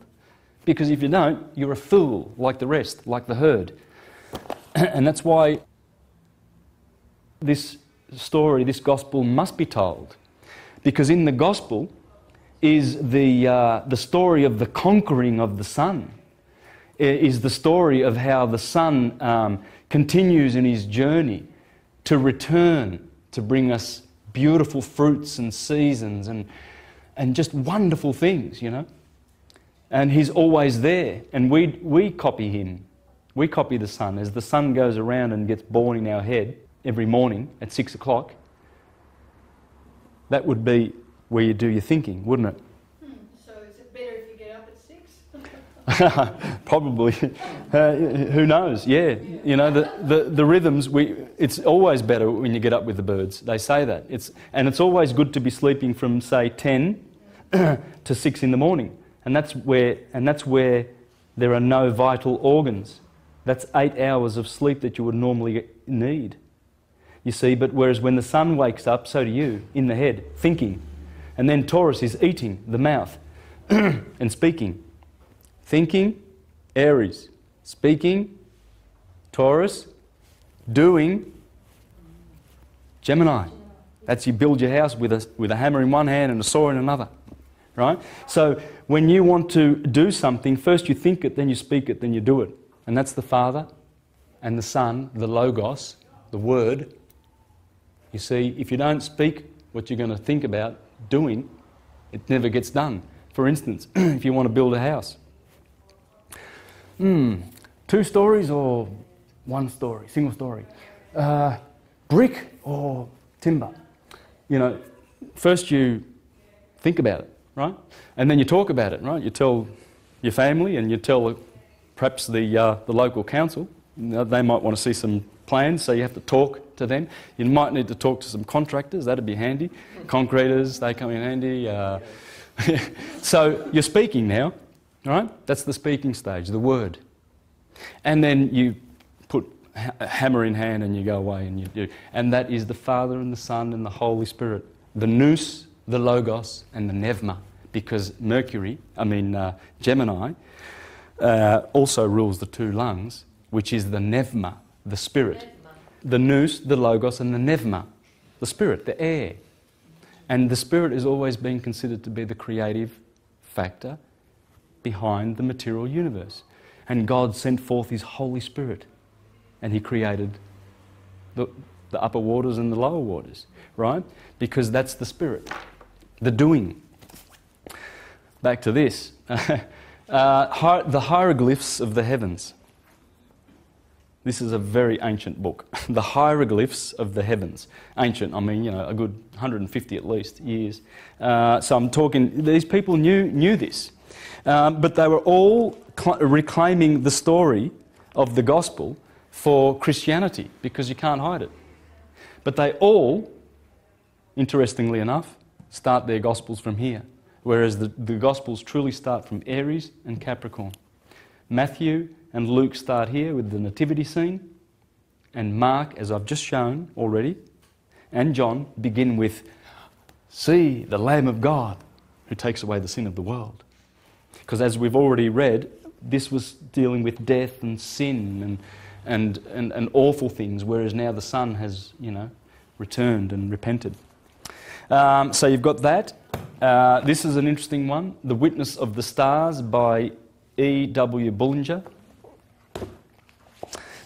Because if you don't, you're a fool like the rest, like the herd. and that's why this story, this gospel must be told. Because in the gospel, is the, uh, the story of the conquering of the sun, is the story of how the sun um, continues in his journey to return to bring us beautiful fruits and seasons and, and just wonderful things, you know. And he's always there, and we, we copy him. We copy the sun. As the sun goes around and gets born in our head every morning at six o'clock, that would be where you do your thinking, wouldn't it? Hmm. So is it better if you get up at six? Probably. Uh, who knows? Yeah. You know, the, the, the rhythms, we, it's always better when you get up with the birds. They say that. It's, and it's always good to be sleeping from, say, 10 to 6 in the morning. And that's, where, and that's where there are no vital organs. That's eight hours of sleep that you would normally need. You see, but whereas when the sun wakes up, so do you, in the head, thinking. And then Taurus is eating, the mouth, and speaking. Thinking, Aries. Speaking, Taurus. Doing, Gemini. That's you build your house with a, with a hammer in one hand and a saw in another. Right? So when you want to do something, first you think it, then you speak it, then you do it. And that's the Father and the Son, the Logos, the Word. You see, if you don't speak what you're going to think about doing, it never gets done. For instance, if you want to build a house, hmm, two stories or one story, single story, uh, brick or timber. You know, first you think about it, right? And then you talk about it, right? You tell your family and you tell perhaps the, uh, the local council. They might want to see some plans, so you have to talk to them. You might need to talk to some contractors, that'd be handy. Concreters, they come in handy. Uh, so you're speaking now, right? That's the speaking stage, the word. And then you put a hammer in hand and you go away and you do. And that is the Father and the Son and the Holy Spirit. The nous, the logos, and the pneuma. Because Mercury, I mean uh, Gemini, uh, also rules the two lungs, which is the pneuma, the spirit. The nous, the logos, and the pneuma, the spirit, the air. And the spirit has always been considered to be the creative factor behind the material universe. And God sent forth His Holy Spirit and He created the, the upper waters and the lower waters, right? Because that's the spirit, the doing. Back to this. Uh, the hieroglyphs of the heavens. This is a very ancient book. the hieroglyphs of the heavens. Ancient, I mean, you know, a good 150 at least years. Uh, so I'm talking, these people knew, knew this. Um, but they were all reclaiming the story of the gospel for Christianity because you can't hide it. But they all, interestingly enough, start their gospels from here whereas the, the Gospels truly start from Aries and Capricorn. Matthew and Luke start here with the nativity scene, and Mark, as I've just shown already, and John begin with, See the Lamb of God who takes away the sin of the world. Because as we've already read, this was dealing with death and sin and, and, and, and awful things, whereas now the Son has, you know, returned and repented. Um, so you've got that. Uh, this is an interesting one The Witness of the Stars by E.W. Bullinger.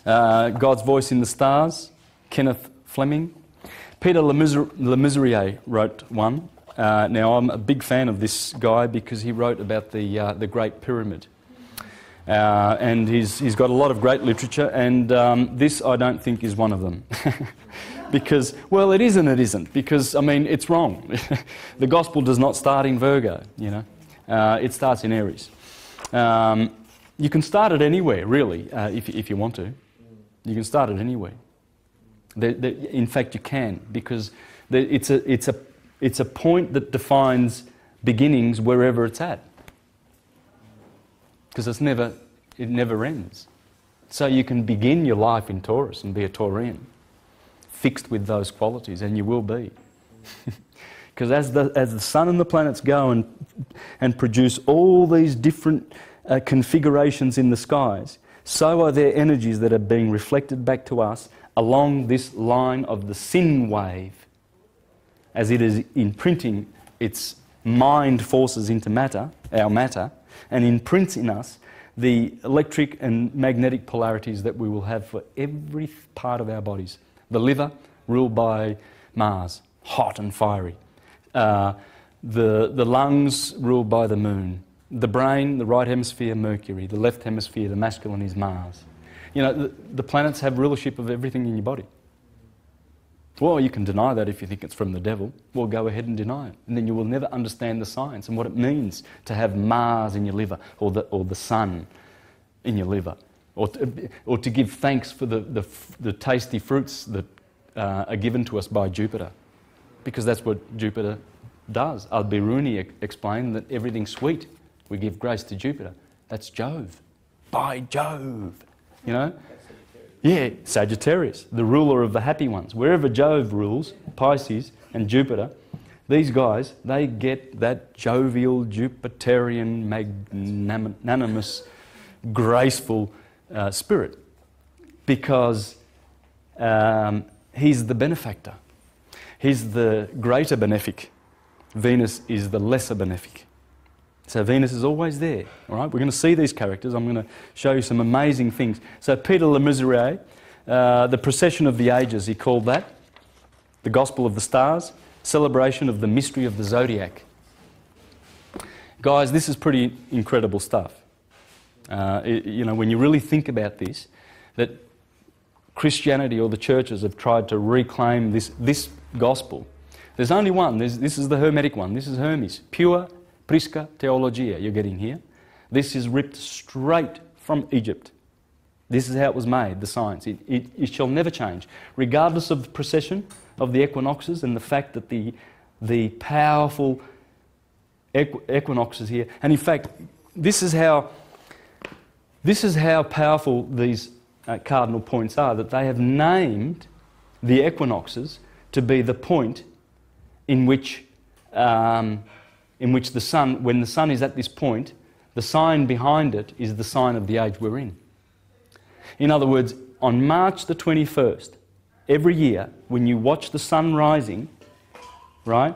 Uh, God's Voice in the Stars, Kenneth Fleming. Peter Le Mesurier wrote one. Uh, now, I'm a big fan of this guy because he wrote about the, uh, the Great Pyramid. Uh, and he's, he's got a lot of great literature, and um, this I don't think is one of them. because, well, it is and it isn't, because, I mean, it's wrong. the gospel does not start in Virgo, you know, uh, it starts in Aries. Um, you can start it anywhere, really, uh, if, if you want to. You can start it anywhere. The, the, in fact, you can, because the, it's, a, it's, a, it's a point that defines beginnings wherever it's at. Because it's never, it never ends. So you can begin your life in Taurus and be a Taurian fixed with those qualities, and you will be. Because as the, as the sun and the planets go and, and produce all these different uh, configurations in the skies, so are there energies that are being reflected back to us along this line of the sin wave as it is imprinting its mind forces into matter, our matter, and imprints in us the electric and magnetic polarities that we will have for every part of our bodies. The liver, ruled by Mars, hot and fiery. Uh, the, the lungs, ruled by the moon. The brain, the right hemisphere, Mercury. The left hemisphere, the masculine, is Mars. You know, the, the planets have rulership of everything in your body. Well, you can deny that if you think it's from the devil. Well, go ahead and deny it. And then you will never understand the science and what it means to have Mars in your liver or the, or the sun in your liver. Or to, or to give thanks for the, the, the tasty fruits that uh, are given to us by Jupiter. Because that's what Jupiter does. Al-Biruni explained that everything's sweet. We give grace to Jupiter. That's Jove. By Jove. You know? Yeah, Sagittarius, the ruler of the happy ones. Wherever Jove rules, Pisces and Jupiter, these guys, they get that jovial, Jupiterian, magnanimous, graceful uh, spirit because um, he's the benefactor. He's the greater benefic. Venus is the lesser benefic. So Venus is always there. All right, we're going to see these characters. I'm going to show you some amazing things. So Peter Le Mesurier, uh, the procession of the ages, he called that. The gospel of the stars, celebration of the mystery of the zodiac. Guys, this is pretty incredible stuff. Uh, you know, when you really think about this, that Christianity or the churches have tried to reclaim this, this gospel. There's only one. There's, this is the Hermetic one. This is Hermes, pure Prisca Theologia, you're getting here. This is ripped straight from Egypt. This is how it was made, the science. It, it, it shall never change, regardless of the precession of the equinoxes and the fact that the, the powerful equ- equinoxes here. And in fact, this is how, this is how powerful these uh, cardinal points are that they have named the equinoxes to be the point in which um, in which the sun, when the sun is at this point, the sign behind it is the sign of the age we're in. In other words, on March the 21st, every year, when you watch the sun rising, right,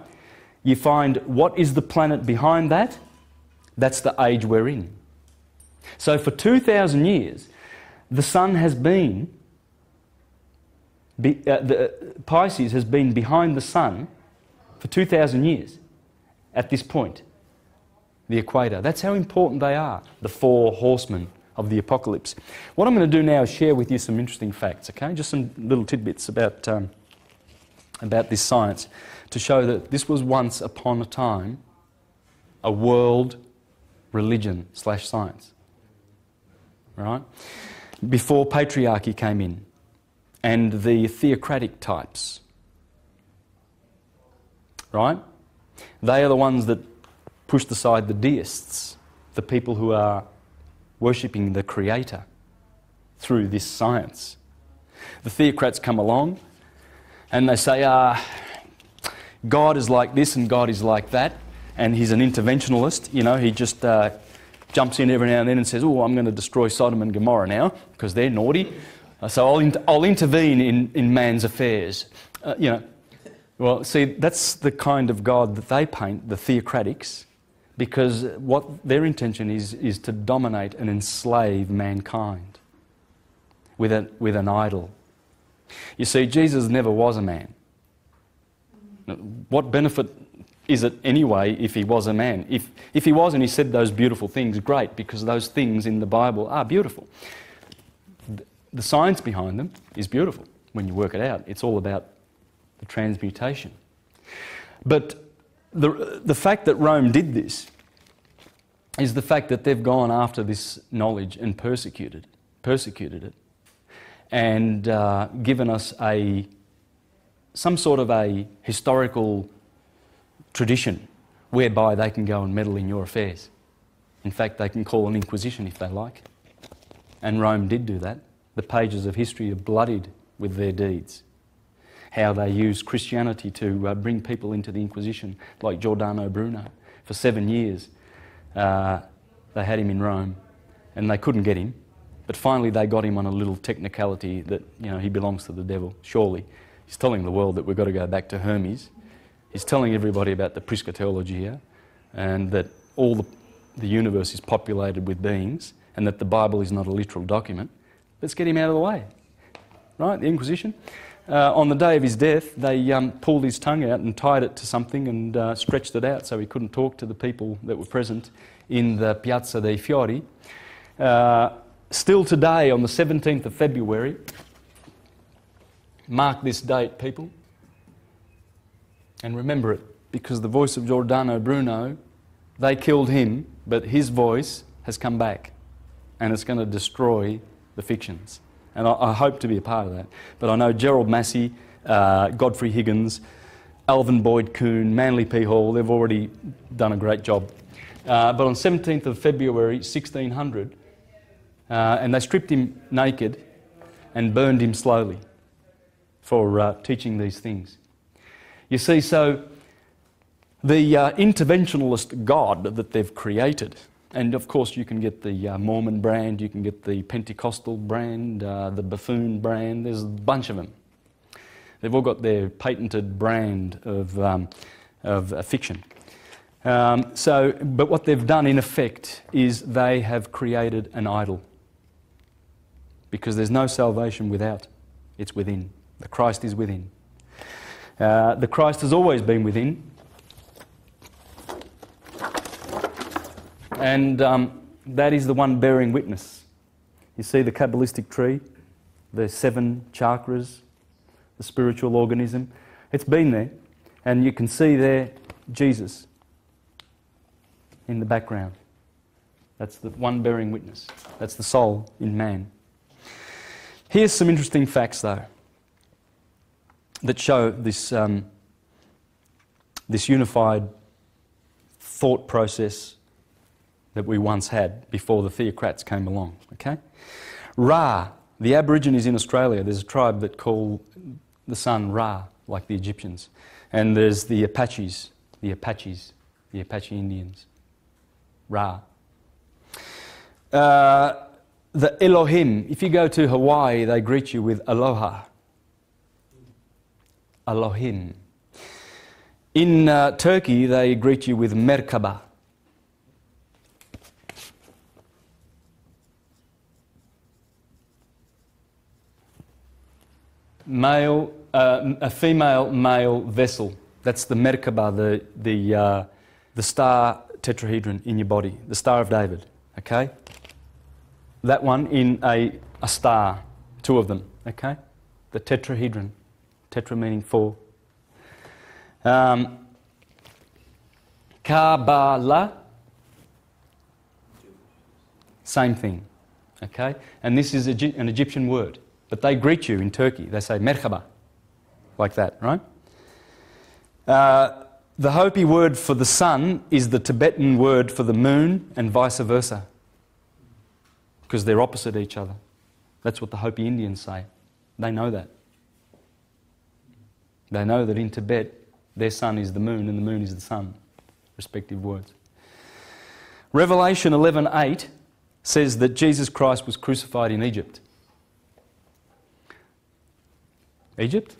you find what is the planet behind that? That's the age we're in. So for 2,000 years, the sun has been, be, uh, the, uh, Pisces has been behind the sun for 2,000 years at this point, the equator. That's how important they are, the four horsemen of the apocalypse. What I'm going to do now is share with you some interesting facts, okay? Just some little tidbits about, um, about this science to show that this was once upon a time a world religion slash science. Right? Before patriarchy came in and the theocratic types. Right? They are the ones that pushed aside the deists, the people who are worshipping the Creator through this science. The theocrats come along and they say, ah, God is like this and God is like that, and he's an interventionalist. You know, he just uh, jumps in every now and then and says, Oh, I'm going to destroy Sodom and Gomorrah now because they're naughty. Uh, so I'll, inter- I'll intervene in, in man's affairs. Uh, you know, well, see, that's the kind of God that they paint, the theocratics, because what their intention is, is to dominate and enslave mankind with, a, with an idol. You see, Jesus never was a man. What benefit is it anyway if he was a man? If, if he was and he said those beautiful things, great, because those things in the Bible are beautiful. The science behind them is beautiful when you work it out. It's all about the transmutation. But the, the fact that Rome did this is the fact that they've gone after this knowledge and persecuted, persecuted it, and uh, given us a some sort of a historical tradition whereby they can go and meddle in your affairs. In fact, they can call an inquisition if they like. And Rome did do that. The pages of history are bloodied with their deeds how they used Christianity to uh, bring people into the Inquisition, like Giordano Bruno. For seven years, uh, they had him in Rome, and they couldn't get him. But finally, they got him on a little technicality that you know he belongs to the devil. Surely, he's telling the world that we've got to go back to Hermes. He's telling everybody about the Prisca here and that all the, the universe is populated with beings and that the Bible is not a literal document, let's get him out of the way. Right? The Inquisition. Uh, on the day of his death, they um, pulled his tongue out and tied it to something and uh, stretched it out so he couldn't talk to the people that were present in the Piazza dei Fiori. Uh, still today, on the 17th of February, mark this date, people, and remember it because the voice of Giordano Bruno, they killed him, but his voice has come back and it's going to destroy the fictions. And I, I, hope to be a part of that. But I know Gerald Massey, uh, Godfrey Higgins, Alvin Boyd Kuhn, Manly P. Hall, they've already done a great job. Uh, but on 17th of February 1600, uh, and they stripped him naked and burned him slowly for uh, teaching these things. You see, so the uh, interventionalist God that they've created, and of course you can get the uh, Mormon brand, you can get the Pentecostal brand, uh, the buffoon brand, there's a bunch of them. They've all got their patented brand of, um, of uh, fiction. Um, so, but what they've done in effect is they have created an idol. Because there's no salvation without, it's within. The Christ is within. Uh, the Christ has always been within. And um, that is the one bearing witness. You see the Kabbalistic tree, the seven chakras, the spiritual organism. It's been there. And you can see there Jesus in the background. That's the one bearing witness. That's the soul in man. Here's some interesting facts, though, that show this, um, this unified thought process that we once had before the theocrats came along. Okay? Ra, the Aborigines in Australia, there's a tribe that call the sun Ra, like the Egyptians. And there's the Apaches, the Apaches, the Apache Indians. Ra. Uh, the Elohim, if you go to Hawaii, they greet you with aloha. Elohim. In uh, Turkey, they greet you with Merkaba. male, uh, a female male vessel. That's the Merkaba, the, the, uh, the star tetrahedron in your body, the Star of David. Okay? That one in a, a star, two of them. Okay? The tetrahedron. Tetra meaning four. Um, Kabbalah, same thing. Okay? And this is an Egyptian word. But they greet you in Turkey. They say merhaba, like that, right? Uh, the Hopi word for the sun is the Tibetan word for the moon, and vice versa, because they're opposite each other. That's what the Hopi Indians say. They know that. They know that in Tibet, their sun is the moon and the moon is the sun, respective words. Revelation 11:8 says that Jesus Christ was crucified in Egypt. Egypt?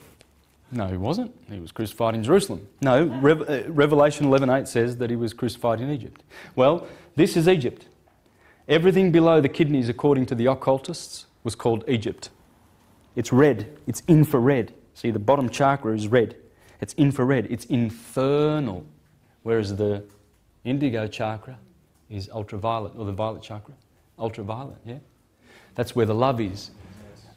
No, he wasn't. He was crucified in Jerusalem. No, uh, Revelation 11:8 says that he was crucified in Egypt. Well, this is Egypt. Everything below the kidneys, according to the occultists, was called Egypt. It's red. It's infrared. See, the bottom chakra is red. It's infrared. It's infernal. Whereas the indigo chakra is ultraviolet, or the violet chakra, ultraviolet. Yeah, that's where the love is.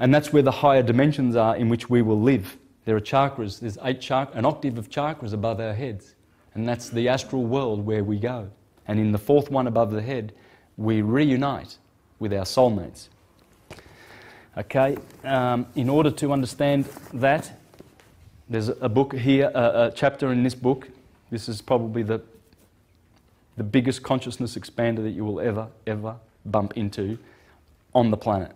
And that's where the higher dimensions are in which we will live. There are chakras, there's eight chakras, an octave of chakras above our heads. And that's the astral world where we go. And in the fourth one above the head, we reunite with our soulmates. Okay, um, in order to understand that, there's a book here, a, a chapter in this book. This is probably the, the biggest consciousness expander that you will ever, ever bump into on the planet.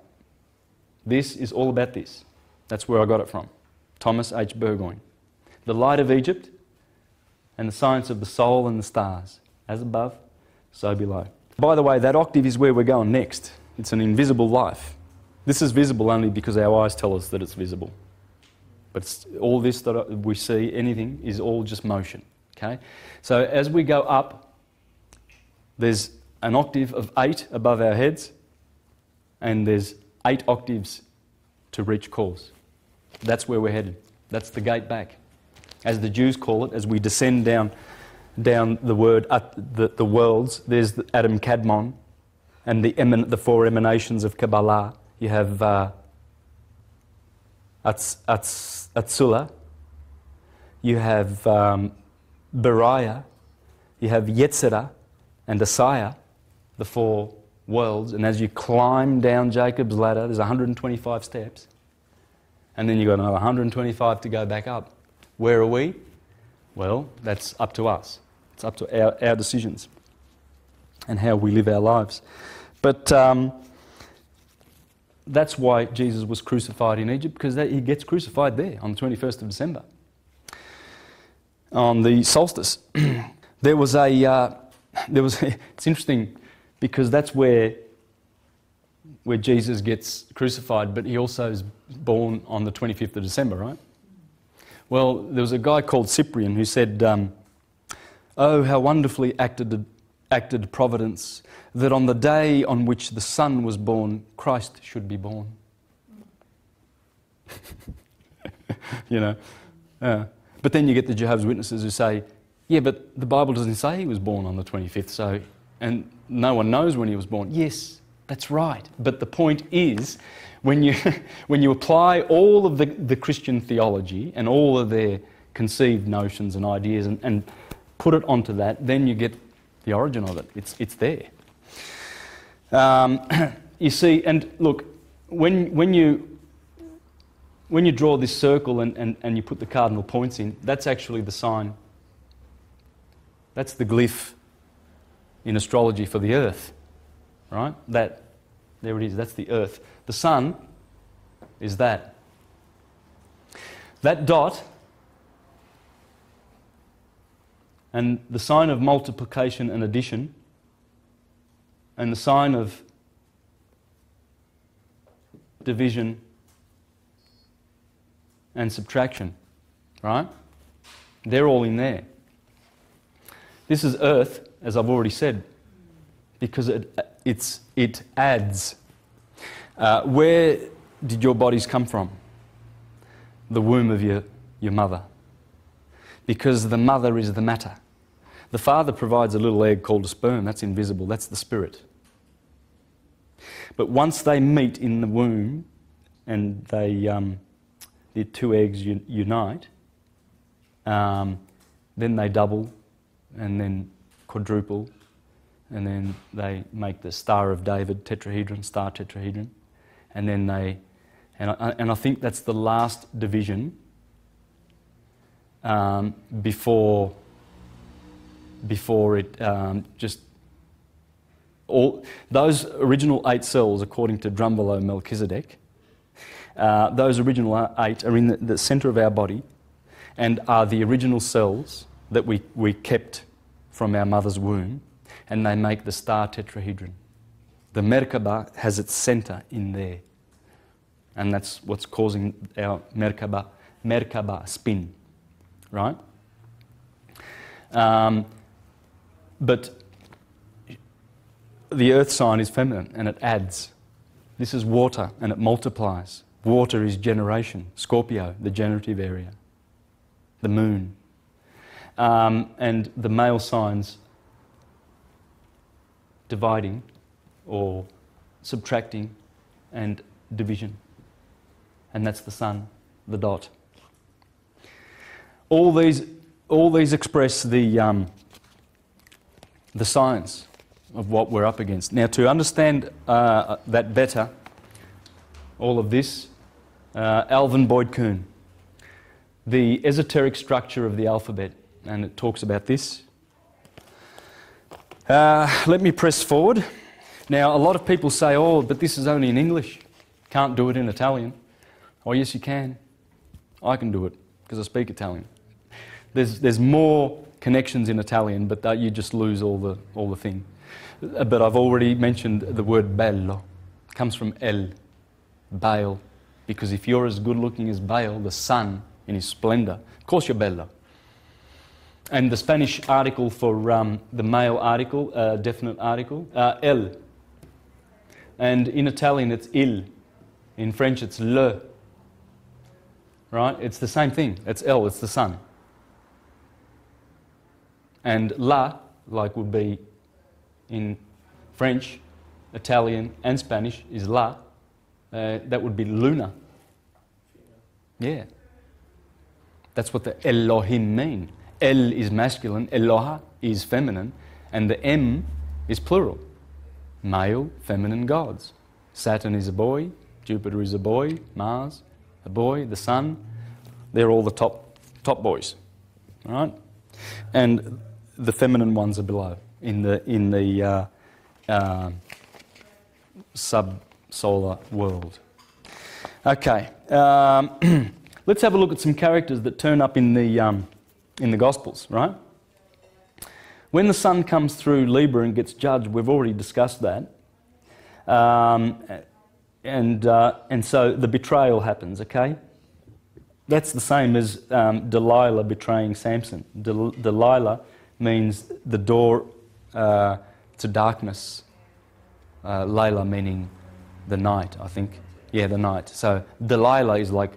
This is all about this. That's where I got it from. Thomas H. Burgoyne. The light of Egypt and the science of the soul and the stars. As above, so below. By the way, that octave is where we're going next. It's an invisible life. This is visible only because our eyes tell us that it's visible. But all this that we see, anything, is all just motion. Okay? So as we go up There's an octave of eight above our heads, and there's eight octaves to reach course. That's where we're headed. That's the gate back. As the Jews call it, as we descend down, down the word, uh, the, the worlds, there's the Adam Kadmon and the, emin- the four emanations of Kabbalah. You have uh, Ats, Ats, Atzula, you have um, Beriah, you have Yetzirah and Asaya, the four worlds. And as you climb down Jacob's ladder, there's 125 steps. And then you've got another 125 to go back up. Where are we? Well, that's up to us. It's up to our, our decisions and how we live our lives. But um, that's why Jesus was crucified in Egypt, because he gets crucified there on the 21st of December. On the solstice, there was a, uh, there was, it's interesting because that's where, where Jesus gets crucified, but he also is born on the 25th of December, right? Well, there was a guy called Cyprian who said, um, Oh, how wonderfully acted, acted providence that on the day on which the Son was born, Christ should be born. you know? Uh, but then you get the Jehovah's Witnesses who say, yeah, but the Bible doesn't say he was born on the 25th, so, and no one knows when he was born. Yes, that's right. But the point is, when you, when you apply all of the, the Christian theology and all of their conceived notions and ideas and, and put it onto that, then you get the origin of it. It's, it's there. Um, you see, and look, when, when, you, when you draw this circle and, and, and you put the cardinal points in, that's actually the sign. That's the glyph in astrology for the earth, right? That, there it is, that's the earth. The sun is that. That dot and the sign of multiplication and addition and the sign of division and subtraction, right? They're all in there. This is earth, as I've already said, because it, it's, it adds. Uh, where did your bodies come from? The womb of your, your mother. Because the mother is the matter. The father provides a little egg called a sperm, that's invisible, that's the spirit. But once they meet in the womb and they, um, the two eggs un- unite, um, then they double and then quadruple, and then they make the Star of David tetrahedron, star tetrahedron, and then they, and I, and I think that's the last division um, before, before it um, just all those original eight cells, according to Drunvalo Melchizedek, uh, those original eight are in the, the centre of our body and are the original cells that we, we kept from our mother's womb, and they make the star tetrahedron. The Merkaba has its centre in there, and that's what's causing our Merkaba, Merkaba spin, right? Um, but the earth sign is feminine and it adds. This is water and it multiplies. Water is generation. Scorpio, the generative area. The moon. Um, and the male signs dividing or subtracting and division. And that's the sun, the dot. All these, all these express the, um, the science of what we're up against. Now, to understand uh, that better, all of this, uh, Alvin Boyd Kuhn, the esoteric structure of the alphabet, and it talks about this. Uh, let me press forward. Now, a lot of people say, oh, but this is only in English. Can't do it in Italian. Oh, yes, you can. I can do it because I speak Italian. There's, there's more connections in Italian, but you just lose all the, all the thing. Uh, but I've already mentioned the word bello. It comes from El, Baal. Because if you're as good looking as Baal, the sun in his splendor, of course you're bello. And the Spanish article for um, the male article, uh, definite article, uh, el. And in Italian it's il. In French it's le. Right? It's the same thing. It's el, it's the sun. And la, like would be in French, Italian, and Spanish, is la. Uh, that would be luna. Yeah. That's what the Elohim mean. El is masculine, Eloha is feminine, and the M is plural. Male, feminine gods. Saturn is a boy, Jupiter is a boy, Mars, a boy, the sun. They're all the top, top boys. All right? And the feminine ones are below in the, in the uh, uh, sub-solar world. Okay. Um, let's have a look at some characters that turn up in the, um, in the Gospels, right? When the sun comes through Libra and gets judged, we've already discussed that. Um, and, uh, and so the betrayal happens, okay? That's the same as um, Delilah betraying Samson. Del- Delilah means the door uh, to darkness. Uh, Layla meaning the night, I think. Yeah, the night. So Delilah is like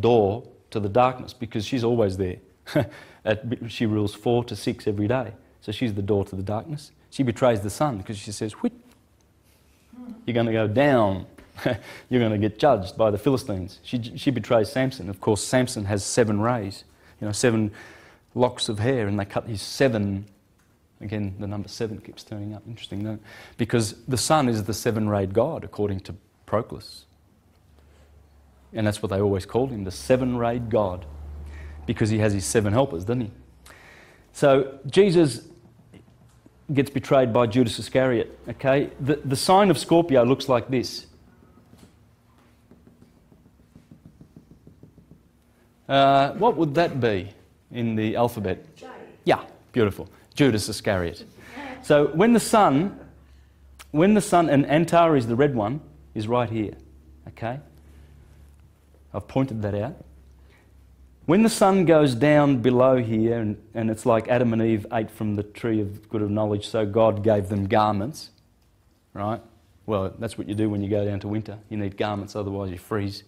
door to the darkness because she's always there. At, she rules four to six every day. So she's the door to the darkness. She betrays the sun because she says, Whit, you're going to go down. you're going to get judged by the Philistines. She, she betrays Samson. Of course, Samson has seven rays, you know, seven locks of hair, and they cut his seven. Again, the number seven keeps turning up. Interesting, no? Because the sun is the seven rayed God, according to Proclus. And that's what they always called him, the seven rayed God, because he has his seven helpers, doesn't he? So Jesus gets betrayed by Judas Iscariot. Okay? The, the sign of Scorpio looks like this. Uh, what would that be in the alphabet? Yeah, beautiful. Judas Iscariot. So when the sun, when the sun, and Antares, the red one, is right here. Okay? I've pointed that out. When the sun goes down below here, and, and it's like Adam and Eve ate from the tree of good of knowledge, so God gave them garments, right? Well, that's what you do when you go down to winter. You need garments, otherwise you freeze.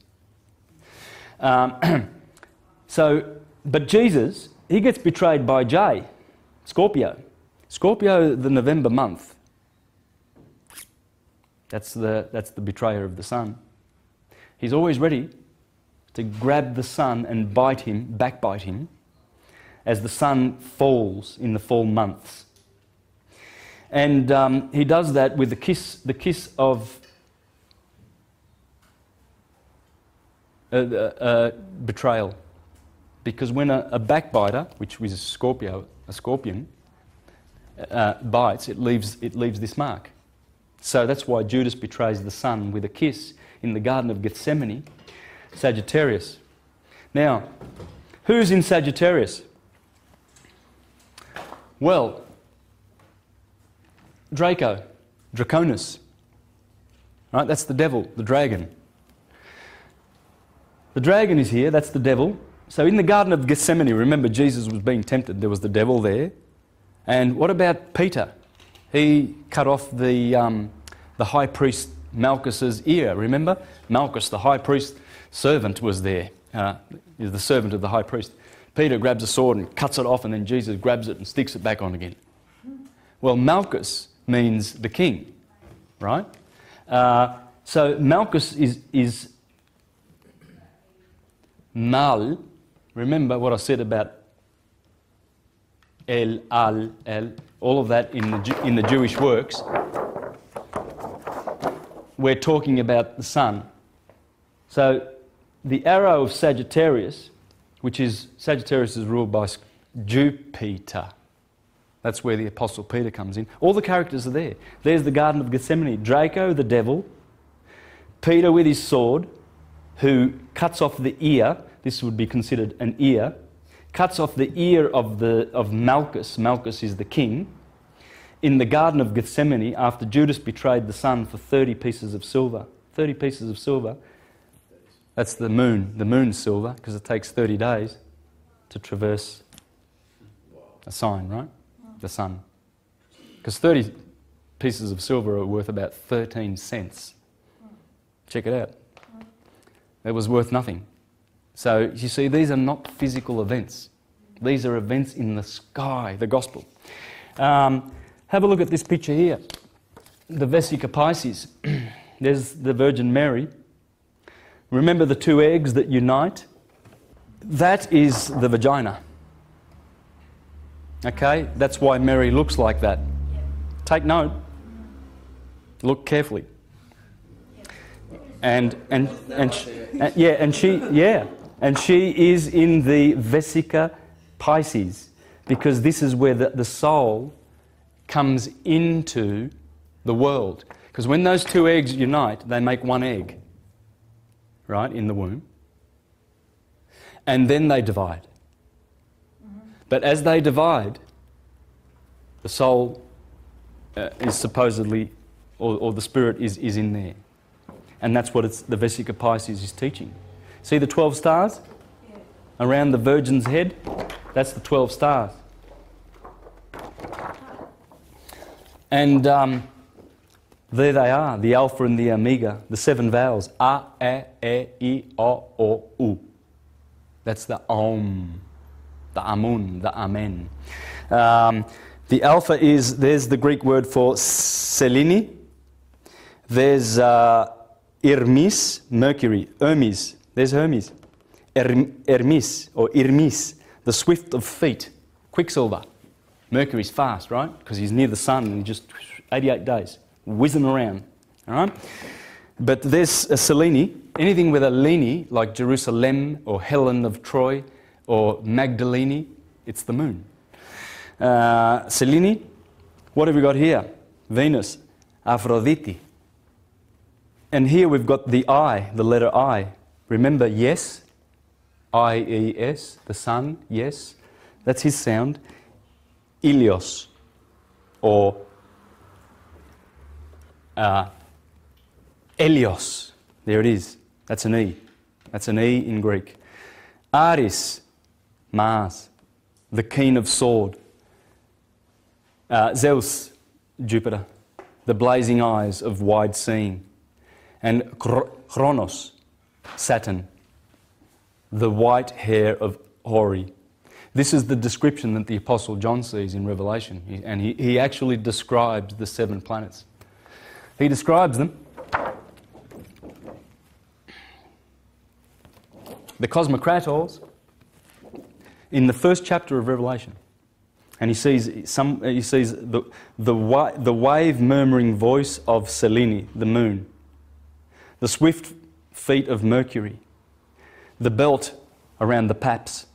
Um, so, but Jesus, he gets betrayed by Jay, Scorpio. Scorpio, the November month. That's the, that's the betrayer of the sun. He's always ready to grab the sun and bite him, backbite him, as the sun falls in the fall months. And um, he does that with the kiss, the kiss of uh, uh, betrayal. Because when a, a, backbiter, which was a Scorpio, a scorpion, uh, bites, it leaves, it leaves this mark. So that's why Judas betrays the Son with a kiss in the Garden of Gethsemane Sagittarius. Now, who's in Sagittarius? Well, Draco, Draconis. Right, that's the devil, the dragon. The dragon is here, that's the devil. So in the Garden of Gethsemane, remember Jesus was being tempted, there was the devil there. And what about Peter? He cut off the, um, the high priest Malchus's ear, remember? Malchus, the high priest, servant was there, uh, the servant of the high priest. Peter grabs a sword and cuts it off, and then Jesus grabs it and sticks it back on again. Well, Malchus means the king, right? Uh, so Malchus is, is Mal. Remember what I said about El, Al, El, all of that in the, in the Jewish works. We're talking about the sun. So the arrow of Sagittarius, which is Sagittarius is ruled by Jupiter. That's where the Apostle Peter comes in. All the characters are there. There's the Garden of Gethsemane. Draco, the devil. Peter with his sword, who cuts off the ear. This would be considered an ear. Cuts off the ear of, the, of Malchus. Malchus is the king. In the Garden of Gethsemane, after Judas betrayed the Son for 30 pieces of silver. 30 pieces of silver. That's the moon. The moon's silver because it takes 30 days to traverse a sign, right? The sun. Because 30 pieces of silver are worth about 13 cents. Check it out. It was worth nothing. So you see, these are not physical events. These are events in the sky, the gospel. Um, have a look at this picture here. The Vesica Pisces. There's the Virgin Mary. Remember the two eggs that unite? That is the vagina. Okay? That's why Mary looks like that. Take note. Look carefully. And, and, and, sh- and yeah, and she, yeah, and she is in the Vesica Pisces because this is where the, the soul comes into the world. Because when those two eggs unite, they make one egg, right, in the womb. And then they divide. But as they divide, the soul uh, is supposedly, or, or the spirit is, is in there. And that's what it's, the Vesica Pisces is teaching. See the 12 stars around the Virgin's head? That's the 12 stars. And um, there they are, the Alpha and the Omega, the seven vowels. A, E, E, I, O, O, U. That's the Om, the Amun, the Amen. Um, the Alpha is, there's the Greek word for Selene. There's uh, Hermes, Mercury, Hermes. There's Hermes. Herm- Hermes, or Hermes, the swift of feet, Quicksilver. Mercury's fast, right? Because he's near the sun and just 88 days, whizzing around, all right? But there's a Selene, anything with a Leni, like Jerusalem or Helen of Troy or Magdalene, it's the moon. Uh, Selene, what have we got here? Venus, Aphrodite. And here we've got the I, the letter I. Remember, yes, I E S, the sun, yes. That's his sound. Ilios, or uh, Elios. There it is. That's an E. That's an E in Greek. Aris, Mars, the keen of sword. Uh, Zeus, Jupiter, the blazing eyes of wide seeing. And Chro- Chronos, Saturn, the white hair of Hori. This is the description that the Apostle John sees in Revelation, and he, he actually describes the seven planets. He describes them. The Cosmocrators in the first chapter of Revelation. And he sees, some, he sees the, the, wa- the wave murmuring voice of Selene, the moon, the swift feet of Mercury, the belt around the paps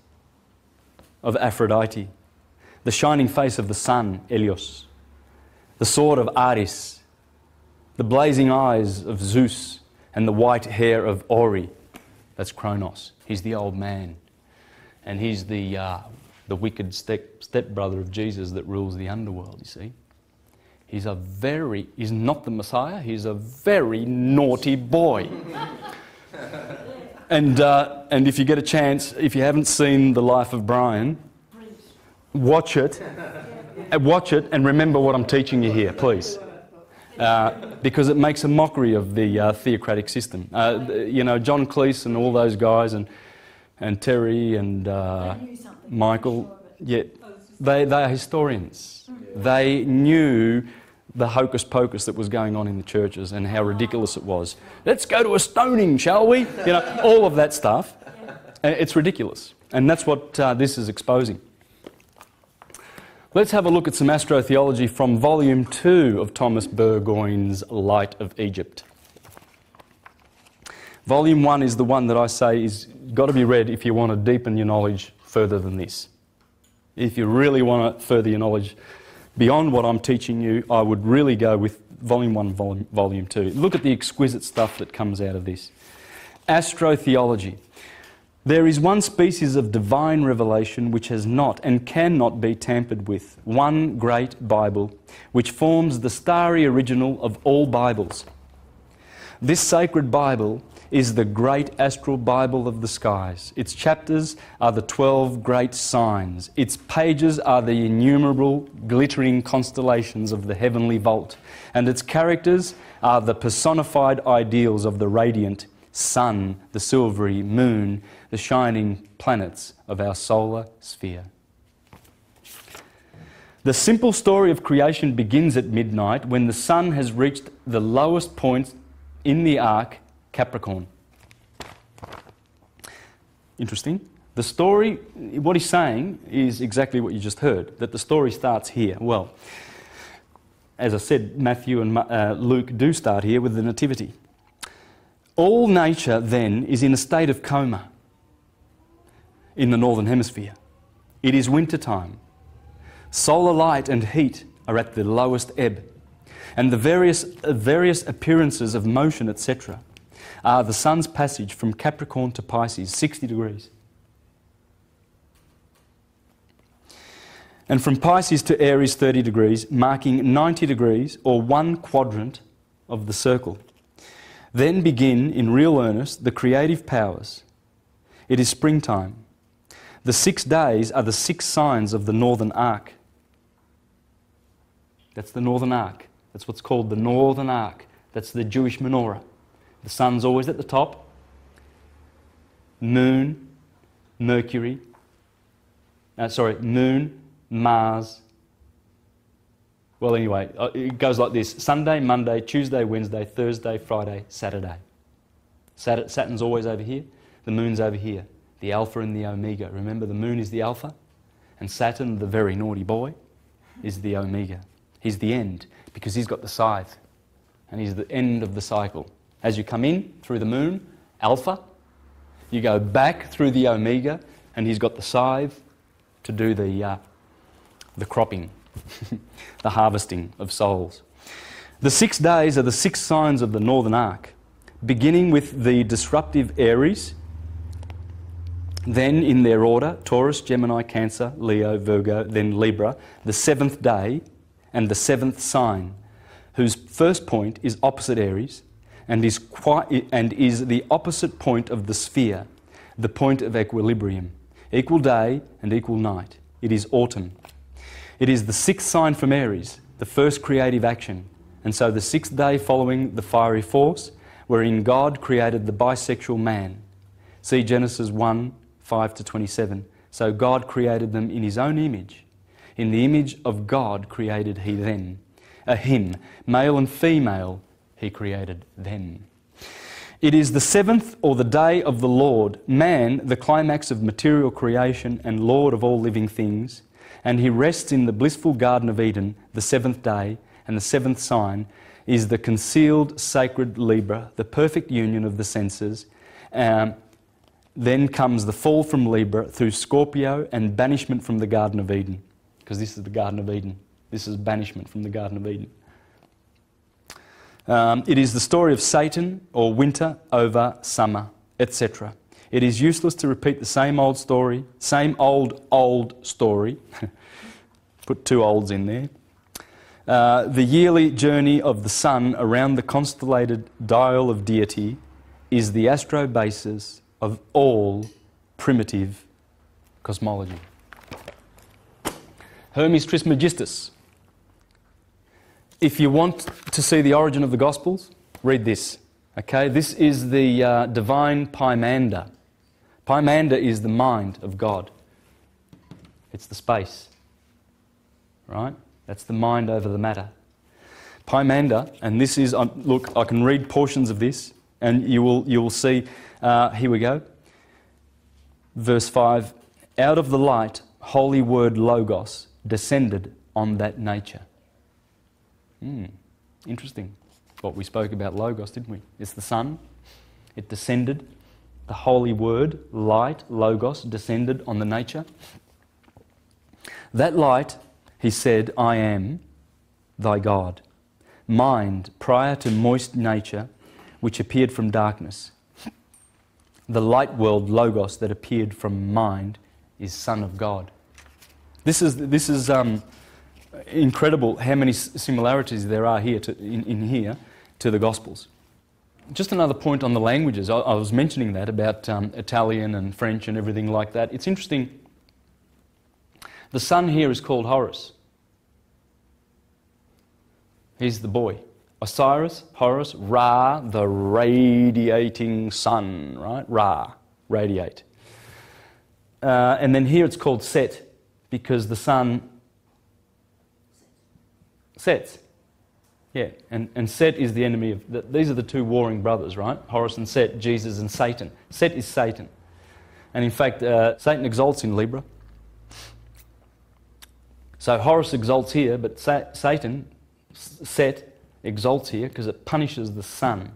of Aphrodite, the shining face of the sun, Helios, the sword of Ares, the blazing eyes of Zeus, and the white hair of Ori. That's Kronos. He's the old man. And he's the, uh, the wicked step, stepbrother of Jesus that rules the underworld, you see. He's a very, he's not the Messiah, he's a very naughty boy. and, uh, and if you get a chance, if you haven't seen The Life of Brian, watch it. Watch it and remember what I'm teaching you here, please. Uh, because it makes a mockery of the uh, theocratic system. Uh, you know, John Cleese and all those guys, and, and Terry and uh, I knew something. Michael, Sure, yeah, they, they are historians. They knew the hocus pocus that was going on in the churches and how ridiculous it was. Let's go to a stoning, shall we? You know, all of that stuff. Uh, It's ridiculous. And that's what uh, this is exposing. Let's have a look at some astrotheology from volume two of Thomas Burgoyne's Light of Egypt. Volume one is the one that I say is got to be read if you want to deepen your knowledge further than this. If you really want to further your knowledge beyond what I'm teaching you, I would really go with volume one, volume, volume two. Look at the exquisite stuff that comes out of this. Astrotheology. There is one species of divine revelation which has not and cannot be tampered with, one great Bible, which forms the starry original of all Bibles. This sacred Bible is the great astral Bible of the skies. Its chapters are the 12 great signs. Its pages are the innumerable glittering constellations of the heavenly vault. And its characters are the personified ideals of the radiant sun, the silvery moon, the shining planets of our solar sphere. The simple story of creation begins at midnight when the sun has reached the lowest point in the arc Capricorn. Interesting. The story, what he's saying is exactly what you just heard, that the story starts here. Well, as I said, Matthew and uh, Luke do start here with the Nativity. All nature then is in a state of coma in the Northern Hemisphere. It is winter time. Solar light and heat are at the lowest ebb, and the various, uh, various appearances of motion, etc., are the sun's passage from Capricorn to Pisces, 60 degrees. And from Pisces to Aries, 30 degrees, marking 90 degrees or one quadrant of the circle. Then begin in real earnest the creative powers. It is springtime. The six days are the six signs of the northern arc. That's the northern arc. That's what's called the northern arc. That's the Jewish menorah. The sun's always at the top. Moon, Mercury. Uh, sorry, Moon, Mars. Well, anyway, uh, it goes like this Sunday, Monday, Tuesday, Wednesday, Thursday, Friday, Saturday. Saturn's always over here, the moon's over here, the Alpha and the Omega. Remember, the moon is the Alpha, and Saturn, the very naughty boy, is the Omega. He's the end because he's got the scythe, and he's the end of the cycle. As you come in through the moon, Alpha, you go back through the Omega, and he's got the scythe to do the, uh, the cropping, the harvesting of souls. The six days are the six signs of the Northern Arc, beginning with the disruptive Aries, then in their order Taurus, Gemini, Cancer, Leo, Virgo, then Libra, the seventh day, and the seventh sign, whose first point is opposite Aries and is, and is the opposite point of the sphere, the point of equilibrium. Equal day and equal night. It is autumn. It is the sixth sign from Aries, the first creative action. And so the sixth day following the fiery force, wherein God created the bisexual man. See Genesis 1 5 to 27. So God created them in his own image. In the image of God created he them. A him, male and female, he created then. It is the seventh or the day of the Lord, man, the climax of material creation and Lord of all living things, and he rests in the blissful Garden of Eden, the seventh day, and the seventh sign is the concealed sacred Libra, the perfect union of the senses. Um, then comes the fall from Libra through Scorpio and banishment from the Garden of Eden, because this is the Garden of Eden. This is banishment from the Garden of Eden. Um, it is the story of Satan or winter over summer, etc. It is useless to repeat the same old story, same old, old story. Put two olds in there. Uh, the yearly journey of the sun around the constellated dial of deity is the astrobasis of all primitive cosmology. Hermes Trismegistus if you want to see the origin of the Gospels, read this. Okay, this is the uh, divine Pymander. Pymander is the mind of God. It's the space, right? That's the mind over the matter. Pymander, and this is, um, look, I can read portions of this, and you will, you will see. Uh, here we go. Verse 5 Out of the light, holy word Logos descended on that nature. Hmm, interesting. What we spoke about Logos, didn't we? It's the Sun. It descended. The Holy Word, light, Logos, descended on the nature. That light, he said, I am thy God. Mind, prior to moist nature, which appeared from darkness. The light world, Logos, that appeared from mind, is Son of God. This is, this is um, incredible how many similarities there are here to, in, in here to the Gospels. just another point on the languages. I, I was mentioning that about um, Italian and French and everything like that. It's interesting. The son here is called Horus. He's the boy. Osiris, Horus, Ra, the radiating sun, right? Ra, radiate. Uh, and then here it's called Set because the sun sets. Yeah, and, and Set is the enemy of. The, these are the two warring brothers, right? Horus and Set, Jesus and Satan. Set is Satan. And in fact, uh, Satan exalts in Libra. So Horus exalts here, but Sa- Satan, Set, exalts here because it punishes the sun,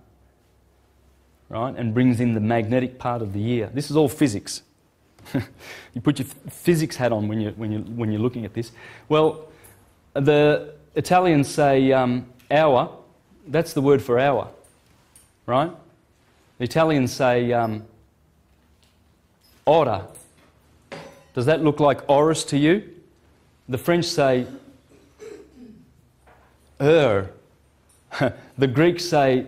right? And brings in the magnetic part of the year. This is all physics. you put your physics hat on when you're, when, you're, when you're looking at this. Well, the Italians say um, hour, that's the word for hour, right? The Italians say um, ora. Does that look like oris to you? The French say heure. the Greeks say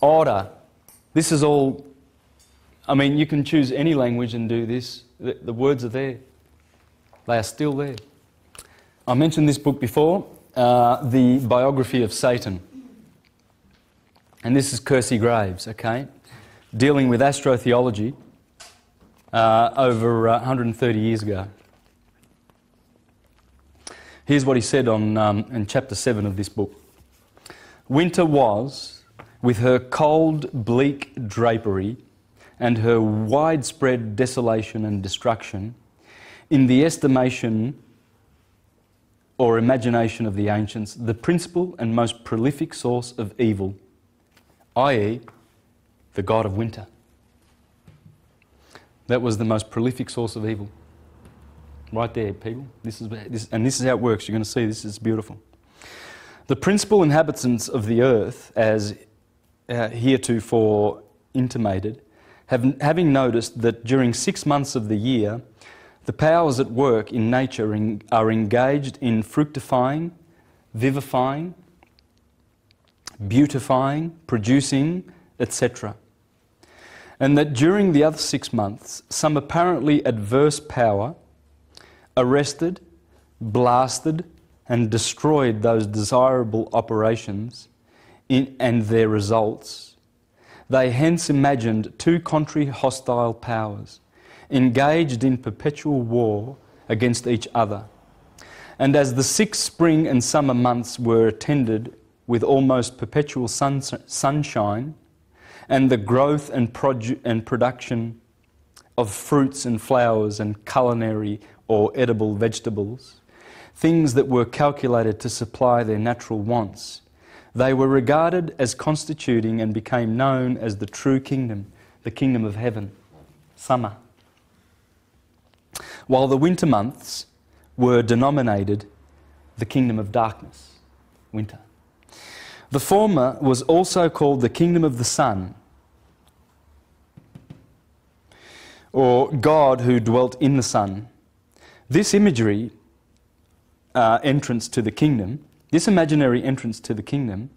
ora. This is all, I mean, you can choose any language and do this. The, the words are there, they are still there. I mentioned this book before, uh, The Biography of Satan. And this is Kersey Graves, okay, dealing with astrotheology uh, over uh, 130 years ago. Here's what he said on, um, in chapter 7 of this book Winter was, with her cold, bleak drapery and her widespread desolation and destruction, in the estimation or imagination of the ancients, the principal and most prolific source of evil, i.e., the god of winter. That was the most prolific source of evil. Right there, people. This is, this, and this is how it works. You're going to see this is beautiful. The principal inhabitants of the earth, as uh, heretofore intimated, have, having noticed that during six months of the year, the powers at work in nature are engaged in fructifying, vivifying, beautifying, producing, etc. And that during the other six months, some apparently adverse power arrested, blasted, and destroyed those desirable operations in, and their results. They hence imagined two contrary hostile powers engaged in perpetual war against each other. And as the six spring and summer months were attended with almost perpetual sun, sunshine, and the growth and, and production of fruits and flowers and culinary or edible vegetables, things that were calculated to supply their natural wants, they were regarded as constituting and became known as the true kingdom, the kingdom of heaven, summer while the winter months were denominated the kingdom of darkness, winter. The former was also called the kingdom of the sun, or God who dwelt in the sun. This imagery uh, entrance to the kingdom, this imaginary entrance to the kingdom,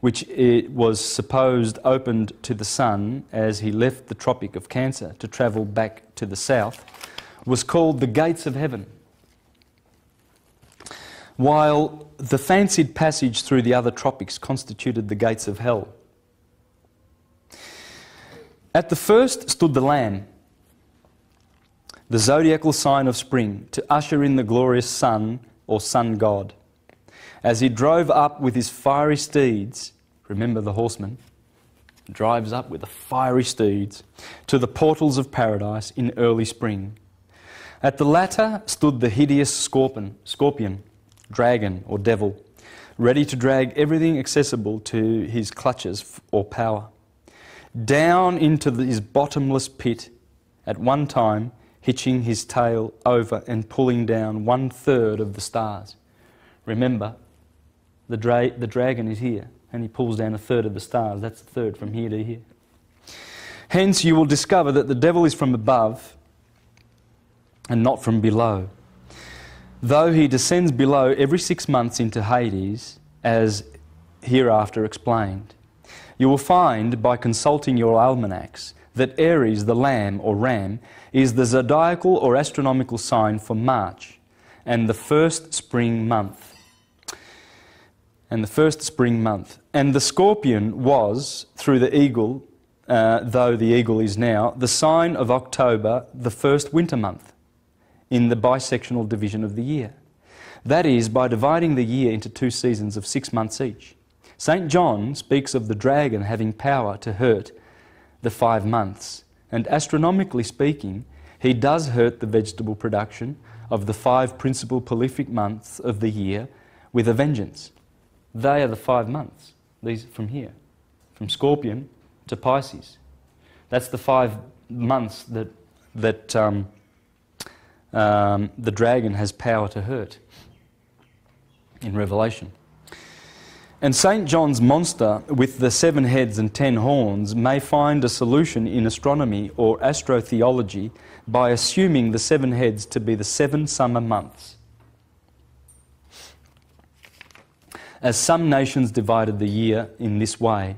which it was supposed opened to the sun as he left the Tropic of Cancer to travel back to the south, was called the gates of heaven, while the fancied passage through the other tropics constituted the gates of hell. At the first stood the Lamb, the zodiacal sign of spring, to usher in the glorious sun or sun god. As he drove up with his fiery steeds, remember the horseman, drives up with the fiery steeds to the portals of paradise in early spring. At the latter stood the hideous scorpion, scorpion, dragon, or devil, ready to drag everything accessible to his clutches or power. Down into his bottomless pit, at one time hitching his tail over and pulling down one third of the stars. Remember, the, dra- the dragon is here, and he pulls down a third of the stars. That's a third from here to here. Hence, you will discover that the devil is from above and not from below. Though he descends below every six months into Hades, as hereafter explained. you will find by consulting your almanacs that Aries, the lamb or ram, is the zodiacal or astronomical sign for March and the first spring month. And the first spring month. And the scorpion was, through the eagle, uh, though the eagle is now, the sign of October, the first winter month, in the bisectional division of the year. That is, by dividing the year into two seasons of six months each. St. John speaks of the dragon having power to hurt the five months. And astronomically speaking, he does hurt the vegetable production of the five principal prolific months of the year with a vengeance. They are the five months, these from here, from Scorpion to Pisces. That's the five months that, that um, um, the dragon has power to hurt in Revelation. And St. John's monster with the seven heads and ten horns may find a solution in astronomy or astrotheology by assuming the seven heads to be the seven summer months. As some nations divided the year in this way,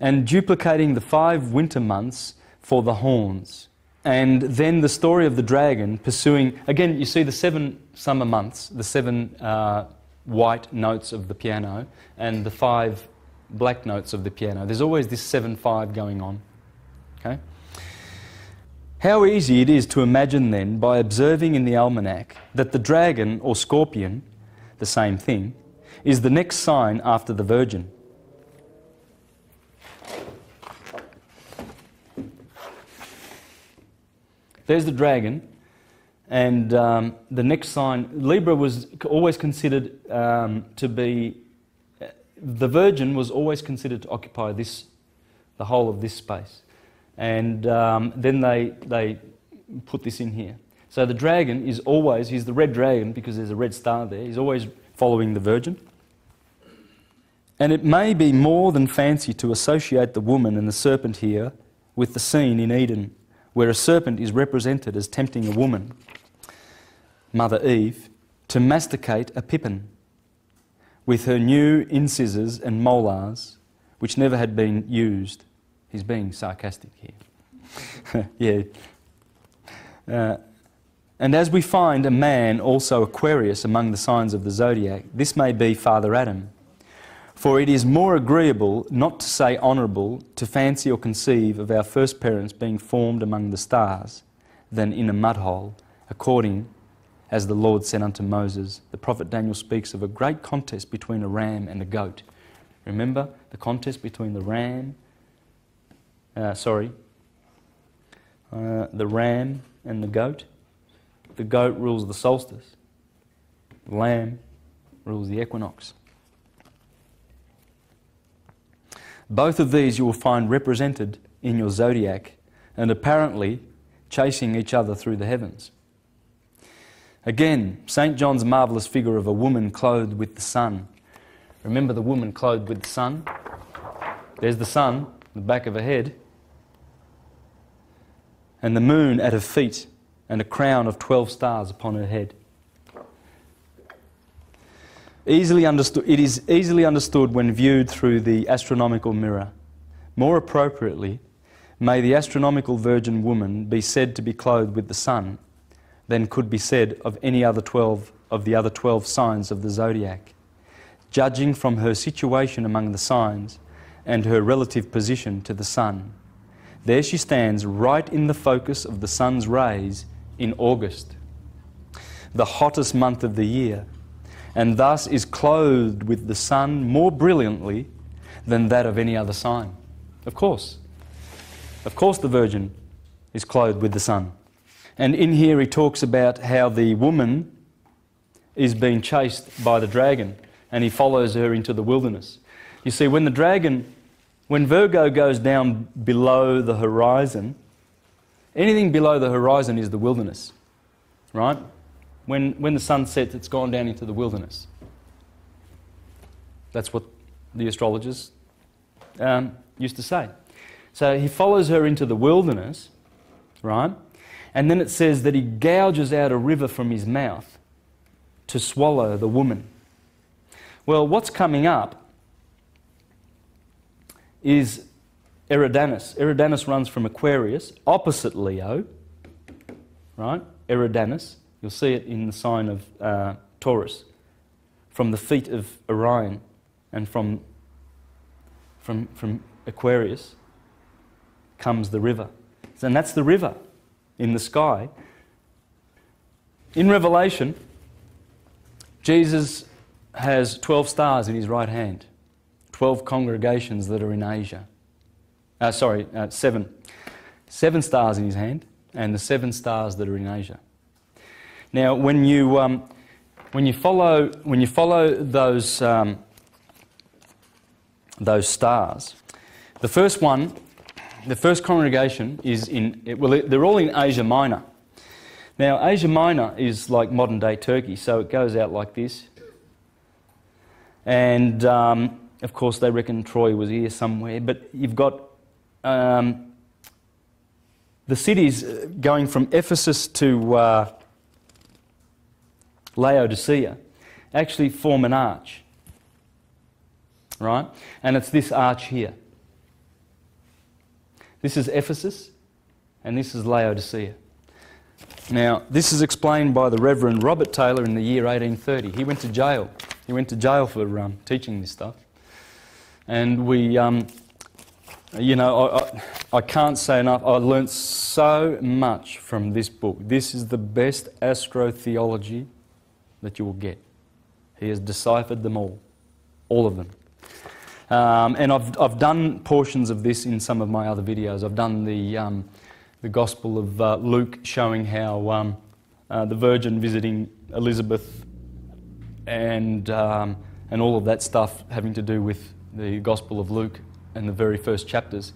and duplicating the five winter months for the horns. And then the story of the dragon pursuing, again, you see the seven summer months, the seven. Uh, white notes of the piano and the five black notes of the piano. There's always this 7 5 going on. Okay? How easy it is to imagine then, by observing in the almanac, that the dragon or scorpion, the same thing, is the next sign after the virgin. There's the dragon, and um, the next sign, Libra was always considered um, to be, the Virgin was always considered to occupy this, the whole of this space. And um, then they, they put this in here. So the dragon is always, he's the red dragon because there's a red star there, he's always following the Virgin. And it may be more than fancy to associate the woman and the serpent here with the scene in Eden, where a serpent is represented as tempting a woman Mother Eve, to masticate a pippin with her new incisors and molars, which never had been used. He's being sarcastic here. yeah. Uh, and as we find a man also Aquarius among the signs of the zodiac, this may be Father Adam. For it is more agreeable, not to say honourable, to fancy or conceive of our first parents being formed among the stars than in a mud hole, according as the Lord said unto Moses. The prophet Daniel speaks of a great contest between a ram and a goat. Remember the contest between the ram, uh, sorry, uh, the ram and the goat? The goat rules the solstice, the lamb rules the equinox. Both of these you will find represented in your zodiac and apparently chasing each other through the heavens. Again, St. John's marvellous figure of a woman clothed with the sun. Remember the woman clothed with the sun? There's the sun, the back of her head, and the moon at her feet, and a crown of 12 stars upon her head. Easily understood, it is easily understood when viewed through the astronomical mirror. More appropriately, may the astronomical virgin woman be said to be clothed with the sun than could be said of any other 12 of the other 12 signs of the zodiac. Judging from her situation among the signs and her relative position to the sun, there she stands right in the focus of the sun's rays in August, the hottest month of the year, and thus is clothed with the sun more brilliantly than that of any other sign. Of course. Of course, the Virgin is clothed with the sun. And in here he talks about how the woman is being chased by the dragon and he follows her into the wilderness. You see, when the dragon, when Virgo goes down below the horizon, anything below the horizon is the wilderness, right? When, when the sun sets, it's gone down into the wilderness. That's what the astrologers um, used to say. So he follows her into the wilderness, right? And then it says that he gouges out a river from his mouth to swallow the woman. Well, what's coming up is Eridanus. Eridanus runs from Aquarius, opposite Leo, right? Eridanus. You'll see it in the sign of uh, Taurus. From the feet of Orion and from, from, from Aquarius comes the river. And that's the river in the sky. In Revelation, Jesus has 12 stars in his right hand, 12 congregations that are in Asia. Uh, sorry, uh, seven. Seven stars in his hand, and the seven stars that are in Asia. Now, when you, um, when you, follow, when you follow those, um, those stars, the first one, the first congregation is in, well, they're all in Asia Minor. Now, Asia Minor is like modern day Turkey, so it goes out like this. And um, of course, they reckon Troy was here somewhere, but you've got um, the cities uh, going from Ephesus to uh, Laodicea actually form an arch, right? And it's this arch here. This is Ephesus, and this is Laodicea. Now, this is explained by the Reverend Robert Taylor in the year 1830. He went to jail. He went to jail for um, teaching this stuff. And we, um, you know, I, I, I, can't say enough. I learnt so much from this book. This is the best astrotheology that you will get. He has deciphered them all, all of them. Um, and I've, I've done portions of this in some of my other videos. I've done the, um, the Gospel of uh, Luke showing how um, uh, the Virgin visiting Elizabeth and, um, and all of that stuff having to do with the Gospel of Luke and the very first chapters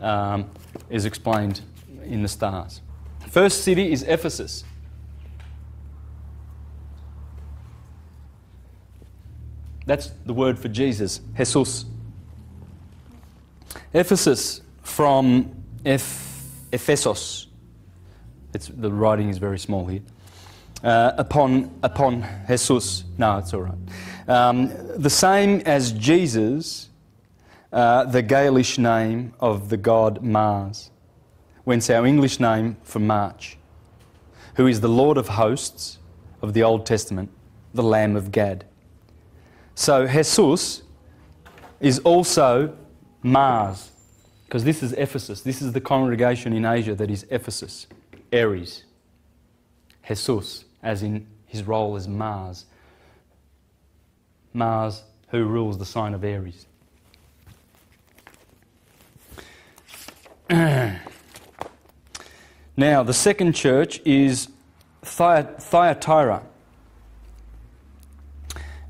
um, is explained in the stars. First city is Ephesus. That's the word for Jesus, Jesus. Ephesus from Eph- Ephesos. It's, the writing is very small here. Uh, upon, upon Jesus. No, it's all right. Um, the same as Jesus, uh, the Gaelic name of the god Mars, whence our English name for March, who is the Lord of hosts of the Old Testament, the Lamb of Gad. So Jesus is also Mars, because this is Ephesus. This is the congregation in Asia that is Ephesus, Aries. Jesus, as in his role as Mars. Mars, who rules the sign of Aries. now, the second church is Thyatira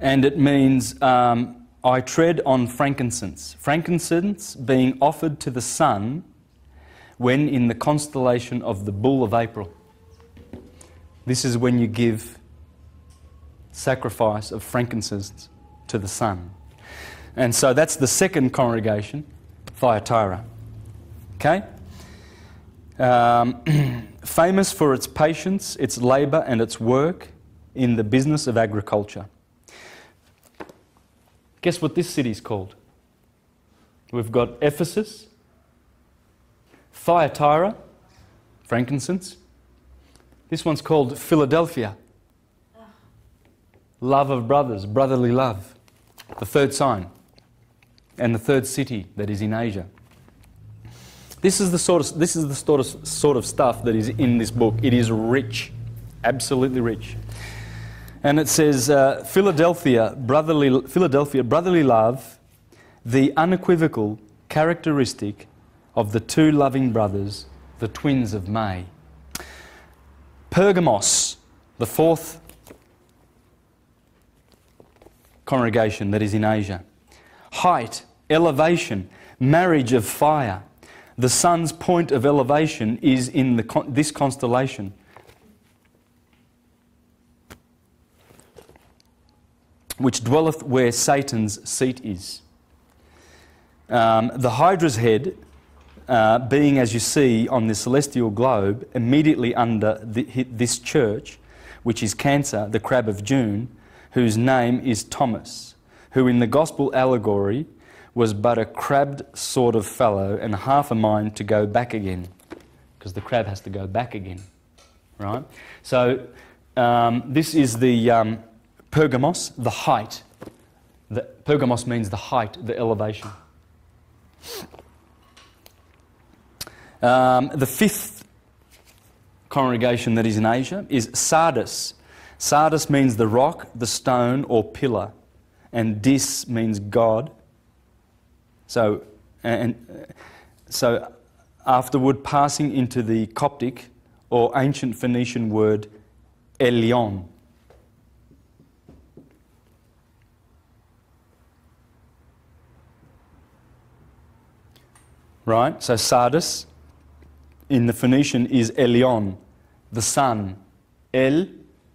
and it means um, I tread on frankincense. Frankincense being offered to the sun when in the constellation of the Bull of April. This is when you give sacrifice of frankincense to the sun. And so that's the second congregation, Thyatira. Okay? Um, famous for its patience, its labour, and its work in the business of agriculture. Guess what this city is called? We've got Ephesus, Thyatira, frankincense. This one's called Philadelphia. Love of brothers, brotherly love. The third sign. And the third city that is in Asia. This is the sort of, this is the sort of, sort of stuff that is in this book. It is rich, absolutely rich. And it says, uh, Philadelphia, brotherly, Philadelphia, brotherly love, the unequivocal characteristic of the two loving brothers, the twins of May. Pergamos, the fourth congregation that is in Asia. Height, elevation, marriage of fire. The sun's point of elevation is in the, this constellation. Which dwelleth where Satan's seat is. Um, the Hydra's head, uh, being as you see on the celestial globe, immediately under the, this church, which is Cancer, the crab of June, whose name is Thomas, who in the gospel allegory was but a crabbed sort of fellow and half a mind to go back again. Because the crab has to go back again. Right? So um, this is the um, Pergamos, the height. The, Pergamos means the height, the elevation. Um, the fifth congregation that is in Asia is Sardis. Sardis means the rock, the stone, or pillar, and dis means God. So, and, so afterward, passing into the Coptic or ancient Phoenician word Elion. Right? So Sardis in the Phoenician is Elion, the sun. El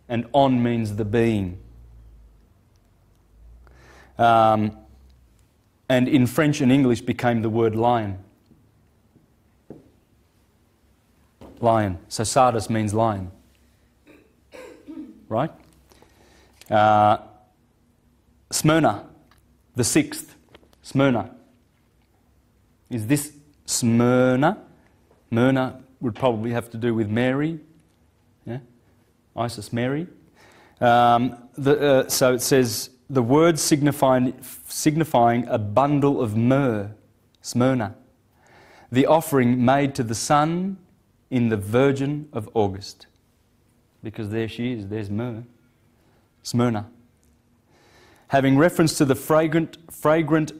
and on means the being. Um, and in French and English became the word lion. Lion. So Sardis means lion. Right? Uh, Smyrna, the sixth. Smyrna. Is this Smyrna? Myrna would probably have to do with Mary. Yeah? Isis Mary. Um, the, uh, so it says the word signifying, signifying a bundle of myrrh, Smyrna, the offering made to the sun in the Virgin of August. Because there she is, there's myrrh, Smyrna. Having reference to the fragrant, fragrant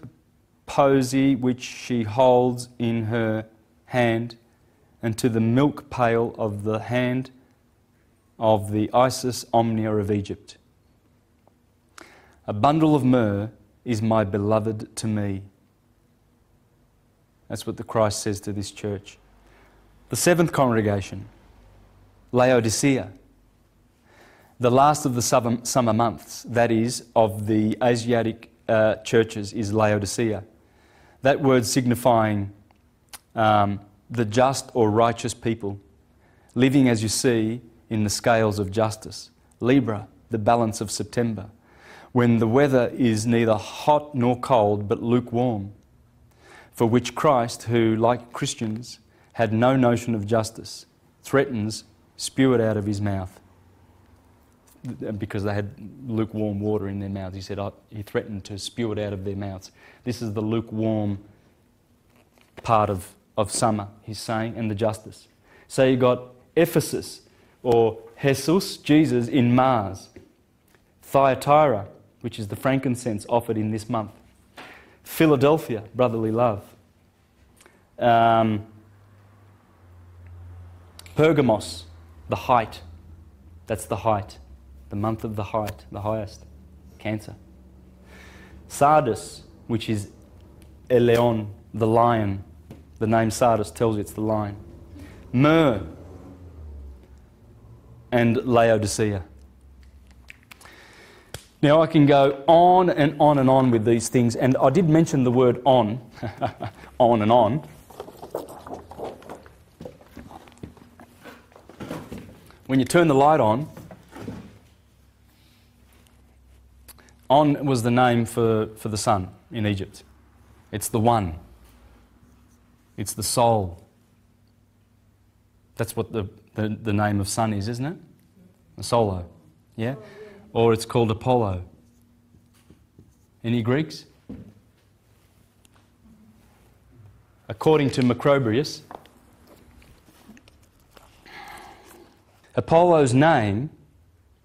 posy which she holds in her hand, and to the milk pail of the hand of the Isis Omnia of Egypt. A bundle of myrrh is my beloved to me. That's what the Christ says to this church. The seventh congregation, Laodicea, the last of the summer months, that is, of the Asiatic uh, churches, is Laodicea. That word signifying um, the just or righteous people, living as you see in the scales of justice. Libra, the balance of September, when the weather is neither hot nor cold but lukewarm, for which Christ, who, like Christians, had no notion of justice, threatens, spew it out of his mouth. Because they had lukewarm water in their mouths. He said, oh, He threatened to spew it out of their mouths. This is the lukewarm part of, of summer, he's saying, and the justice. So you got Ephesus, or Jesus, Jesus in Mars. Thyatira, which is the frankincense offered in this month. Philadelphia, brotherly love. Um, Pergamos, the height. That's the height. The month of the height, the highest. Cancer. Sardis, which is Elion, the lion. The name Sardis tells you it's the lion. Myrrh, and Laodicea. Now, I can go on and on and on with these things, and I did mention the word on, on and on. When you turn the light on, On was the name for, for the sun in Egypt. It's the one, it's the soul. That's what the the, the name of sun is, isn't it? A solo. Yeah? Or it's called Apollo. Any Greeks? According to Macrobius, Apollo's name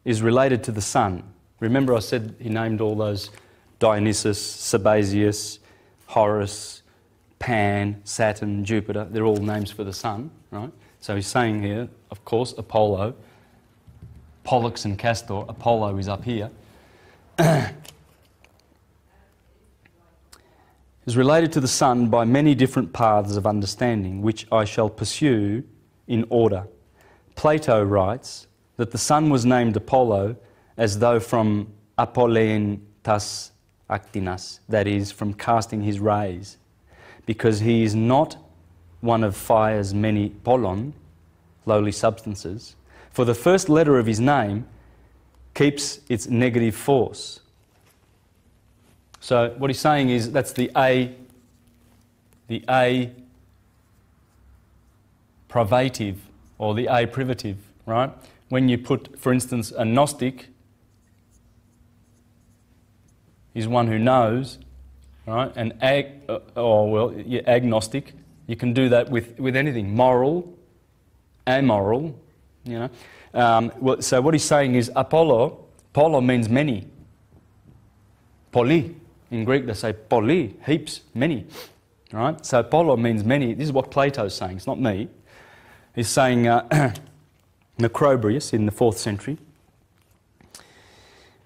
is related to the sun. Remember, I said he named all those Dionysus, Sabazius, Horus, Pan, Saturn, Jupiter. They're all names for the sun, right? So he's saying here, of course, Apollo, Pollux and Castor. Apollo is up here. is related to the sun by many different paths of understanding, which I shall pursue in order. Plato writes that the sun was named Apollo as though from Apollein tas actinas, that is, from casting his rays, because he is not one of fire's many polon, lowly substances, for the first letter of his name keeps its negative force. So what he's saying is that's the A, the A privative or the A privative, right? When you put, for instance, a Gnostic is one who knows, right? And ag, uh, or well, yeah, agnostic, you can do that with, with anything, moral, amoral, you know. Um, well, so what he's saying is Apollo, Apollo means many. Poly, in Greek they say poly, heaps, many. Right? So Apollo means many. This is what Plato's saying, it's not me. He's saying uh, Macrobius in the 4th century.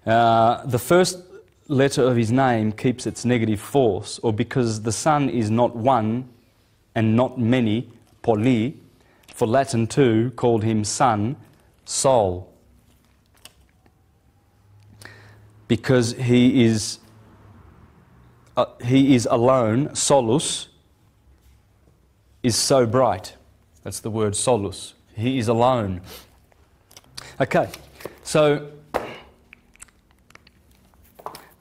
Uh, the first letter of his name keeps its negative force, or because the sun is not one and not many, poly, for Latin too, called him sun, sol. Because he is, uh, he is alone, solus, is so bright. That's the word solus. He is alone. Okay, so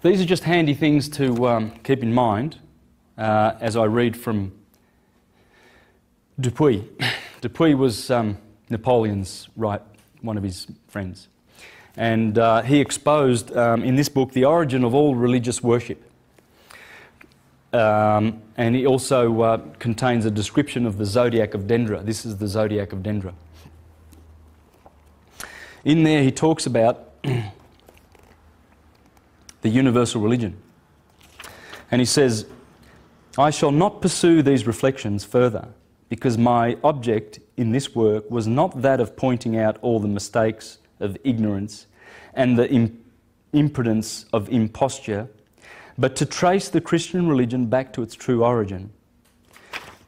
these are just handy things to um, keep in mind uh, as I read from Dupuis. Dupuis was um, Napoleon's right, one of his friends. And uh, he exposed um, in this book the origin of all religious worship. Um, and he also uh, contains a description of the zodiac of Dendra. This is the zodiac of Dendra. In there, he talks about the universal religion. And he says, I shall not pursue these reflections further because my object in this work was not that of pointing out all the mistakes of ignorance and the imp- impudence of imposture, but to trace the Christian religion back to its true origin,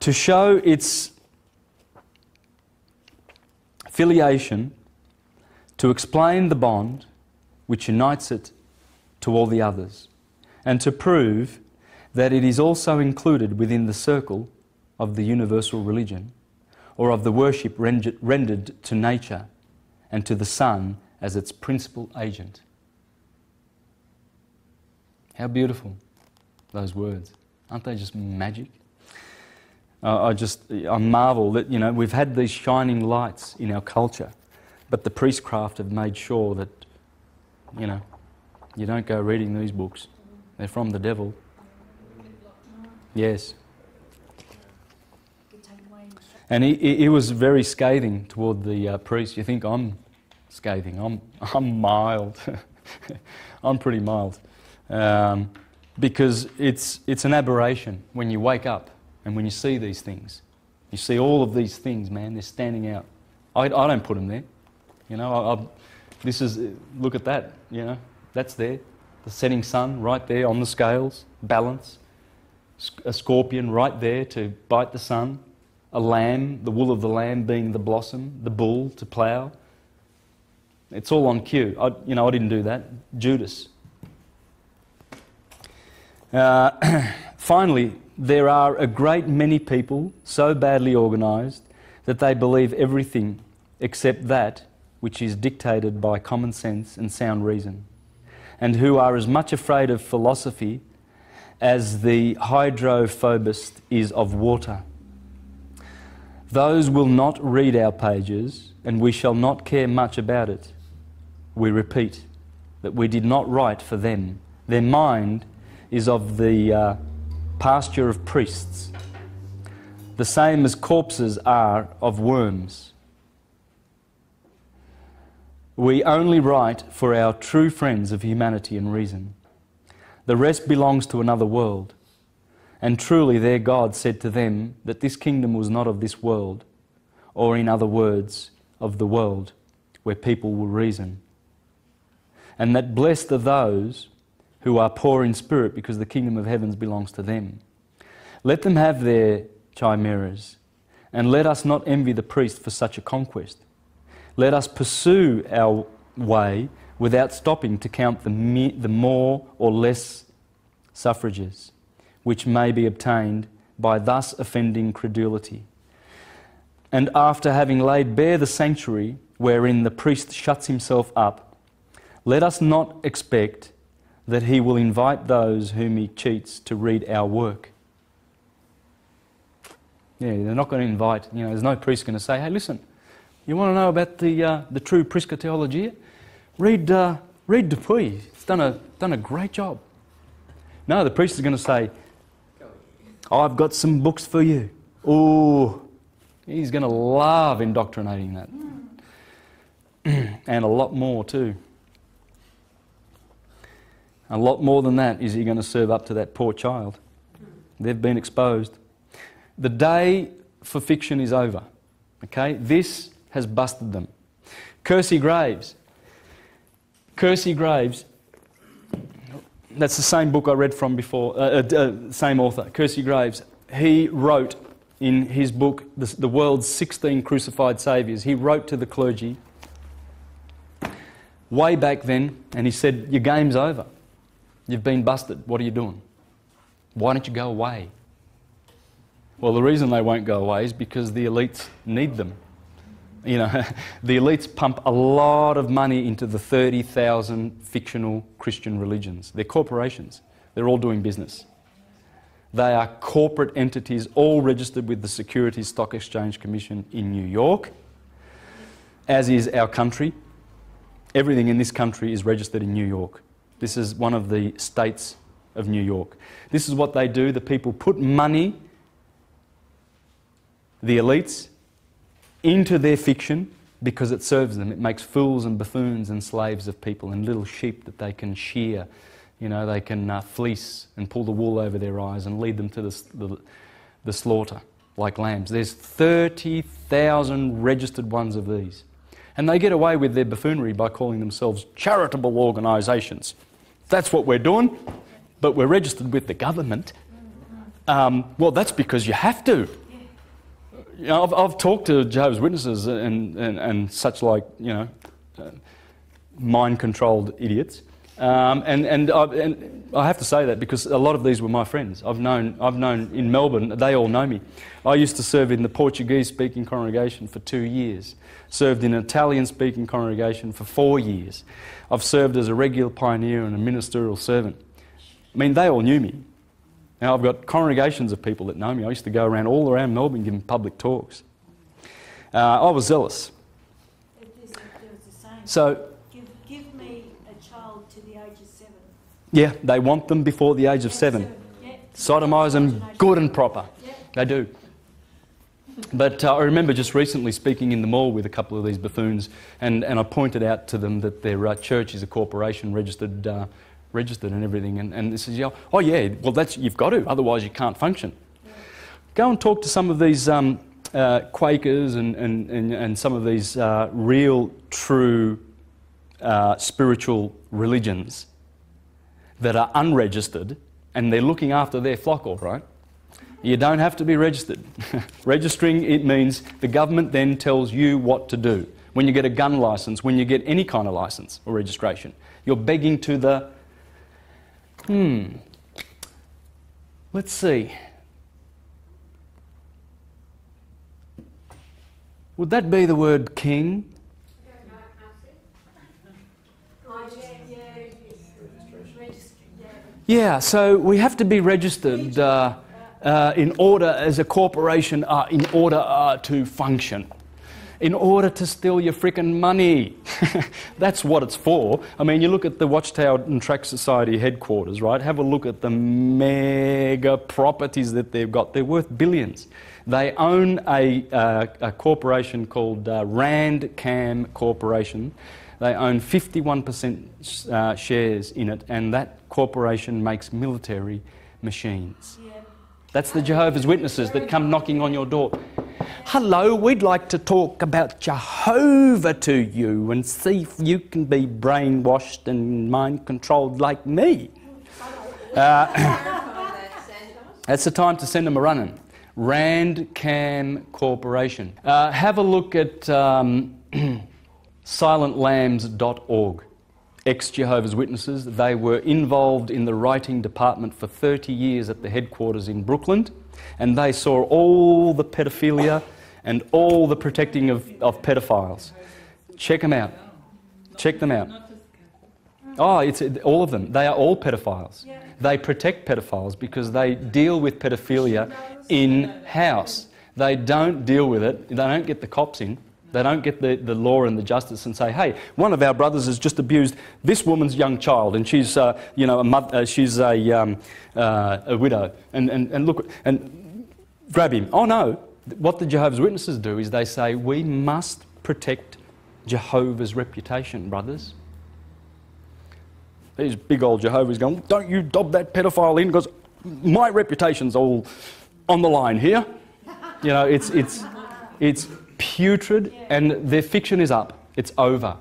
to show its filiation, to explain the bond which unites it to all the others, and to prove that it is also included within the circle of the universal religion, or of the worship rendered to nature and to the sun as its principal agent. How beautiful those words. Aren't they just magic? Uh, I just I marvel that you know we've had these shining lights in our culture, but the priestcraft have made sure that you know you don't go reading these books. They're from the devil. Yes. And he, he was very scathing toward the uh, priest. You think I'm scathing? I'm, I'm mild. I'm pretty mild. Um, because it's, it's an aberration when you wake up and when you see these things. You see all of these things, man, they're standing out. I, I don't put them there. You know, I, I, this is, look at that, you know. That's there. The setting sun right there on the scales, balance. A scorpion right there to bite the sun. A lamb, the wool of the lamb being the blossom, the bull to plough. It's all on cue. I, you know, I didn't do that. Judas. Uh, finally, there are a great many people so badly organised that they believe everything except that which is dictated by common sense and sound reason and who are as much afraid of philosophy as the hydrophobist is of water. Those will not read our pages, and we shall not care much about it. We repeat that we did not write for them. Their mind is of the uh, pasture of priests, the same as corpses are of worms. We only write for our true friends of humanity and reason. The rest belongs to another world. And truly, their God said to them that this kingdom was not of this world, or in other words, of the world where people will reason. And that blessed are those who are poor in spirit, because the kingdom of heavens belongs to them. Let them have their chimeras, and let us not envy the priest for such a conquest. Let us pursue our way without stopping to count the, me- the more or less suffrages which may be obtained by thus offending credulity. And after having laid bare the sanctuary wherein the priest shuts himself up, let us not expect that he will invite those whom he cheats to read our work. Yeah, they're not going to invite, you know, there's no priest going to say, hey, listen, you want to know about the, uh, the true Prisca Read, uh, read Dupuis. He's done a, done a great job. No, the priest is going to say, I've got some books for you. Oh, he's going to love indoctrinating that. and a lot more too. A lot more than that is he going to serve up to that poor child. They've been exposed. The day for fiction is over. Okay? This has busted them. Kersey Graves. Kersey Graves, that's the same book I read from before, uh, uh, uh, same author, Kersey Graves. He wrote in his book, the, the World's 16 Crucified Saviours, he wrote to the clergy way back then and he said, Your game's over. You've been busted. What are you doing? Why don't you go away? Well, the reason they won't go away is because the elites need them. You know, the elites pump a lot of money into the 30,000 fictional Christian religions. They're corporations, they're all doing business. They are corporate entities, all registered with the Securities Stock Exchange Commission in New York, as is our country. Everything in this country is registered in New York. This is one of the states of New York. This is what they do. The people put money, the elites, into their fiction because it serves them. It makes fools and buffoons and slaves of people and little sheep that they can shear. You know, they can uh, fleece and pull the wool over their eyes and lead them to the, the, the slaughter like lambs. There's 30,000 registered ones of these. And they get away with their buffoonery by calling themselves charitable organisations. That's what we're doing, but we're registered with the government. Um, well, that's because you have to. You know, I've, I've talked to Jehovah's Witnesses and, and, and such like, you know, uh, mind controlled idiots. Um, and, and, I, and I have to say that because a lot of these were my friends. I've known, I've known in Melbourne, they all know me. I used to serve in the Portuguese speaking congregation for two years, served in an Italian speaking congregation for four years. I've served as a regular pioneer and a ministerial servant. I mean, they all knew me. Now, I've got congregations of people that know me. I used to go around all around Melbourne giving public talks. Uh, I was zealous. So, Yeah, they want them before the age of seven. Sodomise them good and proper. They do. But uh, I remember just recently speaking in the mall with a couple of these buffoons, and, and I pointed out to them that their uh, church is a corporation registered, uh, registered and everything. And, and is said, yeah, oh, yeah, well, that's, you've got to, otherwise you can't function. Yeah. Go and talk to some of these um, uh, Quakers and, and, and, and, some of these uh, real, true uh, spiritual religions that are unregistered and they're looking after their flock all right. You don't have to be registered. Registering, it means the government then tells you what to do. When you get a gun license, when you get any kind of license or registration, you're begging to the, hmm, let's see. Would that be the word king? Yeah, so we have to be registered uh, uh, in order, as a corporation, uh, in order uh, to function. In order to steal your freaking money. That's what it's for. I mean, you look at the Watchtower and Tract Society headquarters, right? Have a look at the mega properties that they've got. They're worth billions. They own a, uh, a corporation called uh, Rand Cam Corporation they own 51% uh, shares in it, and that corporation makes military machines. Yeah. That's the Jehovah's Witnesses that come knocking on your door. Hello, we'd like to talk about Jehovah to you and see if you can be brainwashed and mind controlled like me. Uh, that's the time to send them a running. Rand Cam Corporation. Uh, have a look at. Um, silentlambs.org. Ex Jehovah's Witnesses, they were involved in the writing department for 30 years at the headquarters in Brooklyn, and they saw all the pedophilia and all the protecting of, of pedophiles. Check them out. Check them out. Oh, it's all of them. They are all pedophiles. They protect pedophiles because they deal with pedophilia in house. They don't deal with it. They don't get the cops in. They don't get the, the law and the justice and say, hey, one of our brothers has just abused this woman's young child and she's, uh, you know, a mother, uh, she's a, um, uh, a widow. And, and, and look, and grab him. Oh, no. What the Jehovah's Witnesses do is they say, we must protect Jehovah's reputation, brothers. These big old Jehovah's going, don't you dob that pedophile in because my reputation's all on the line here. You know, it's, it's, it's putrid and their fiction is up. It's over.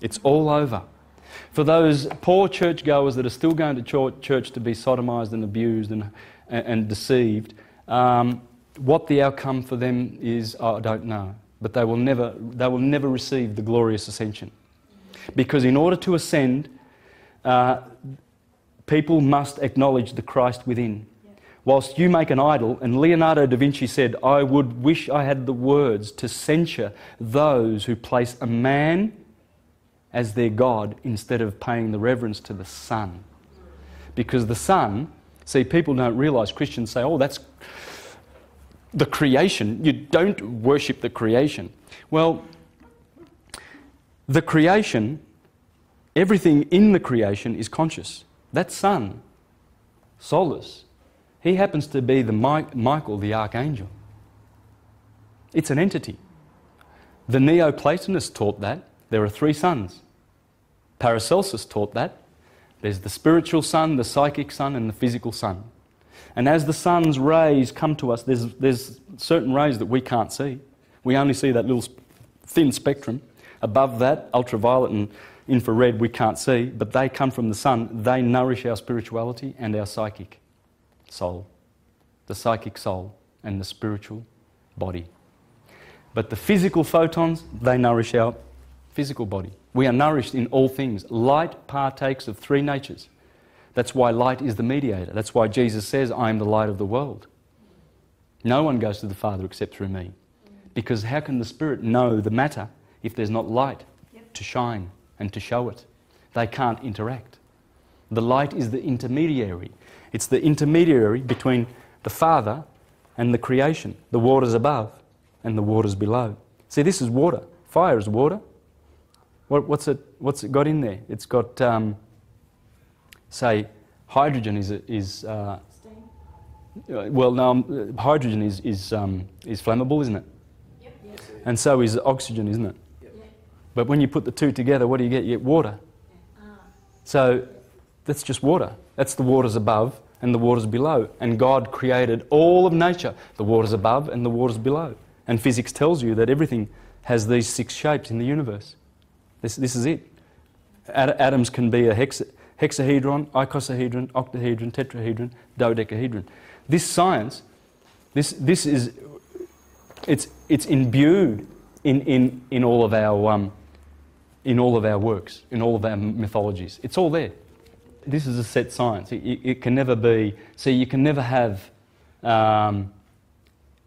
It's all over. For those poor churchgoers that are still going to church to be sodomized and abused and, and deceived, um, what the outcome for them is, I don't know. But they will, never, they will never receive the glorious ascension. Because in order to ascend, uh, people must acknowledge the Christ within. Whilst you make an idol, and Leonardo da Vinci said, I would wish I had the words to censure those who place a man as their God instead of paying the reverence to the Son. Because the Son, see, people don't realise, Christians say, oh, that's the creation. You don't worship the creation. Well, the creation, everything in the creation is conscious. That sun, Solus, he happens to be the Michael, the archangel. It's an entity. The Neoplatonists taught that. There are three suns. Paracelsus taught that. There's the spiritual sun, the psychic sun, and the physical sun. And as the sun's rays come to us, there's, there's certain rays that we can't see. We only see that little thin spectrum. Above that, ultraviolet and infrared, we can't see, but they come from the sun. They nourish our spirituality and our psychic soul, the psychic soul and the spiritual body. But the physical photons, they nourish our physical body. We are nourished in all things. Light partakes of three natures. That's why light is the mediator. That's why Jesus says, I am the light of the world. No one goes to the Father except through me. Because how can the Spirit know the matter if there's not light to shine and to show it? They can't interact. The light is the intermediary. It's the intermediary between the Father and the creation, the waters above and the waters below. See, this is water. Fire is water. What, what's, it, what's it got in there? It's got, um, say, hydrogen is, is uh, well, no, um, hydrogen is, is, um, is flammable, isn't it? Yep. And so is oxygen, isn't it? Yep. But when you put the two together, what do you get? You get water. So that's just water. That's the waters above and the waters below. And God created all of nature, the waters above and the waters below. And physics tells you that everything has these six shapes in the universe. This, this is it. Ad- atoms can be a hexa- hexahedron, icosahedron, octahedron, tetrahedron, dodecahedron. This science, this, this is, it's, it's imbued in, in, in, all of our, um, in all of our works, in all of our mythologies. It's all there this is a set science. It, it, can never be. See, you can never have. Um,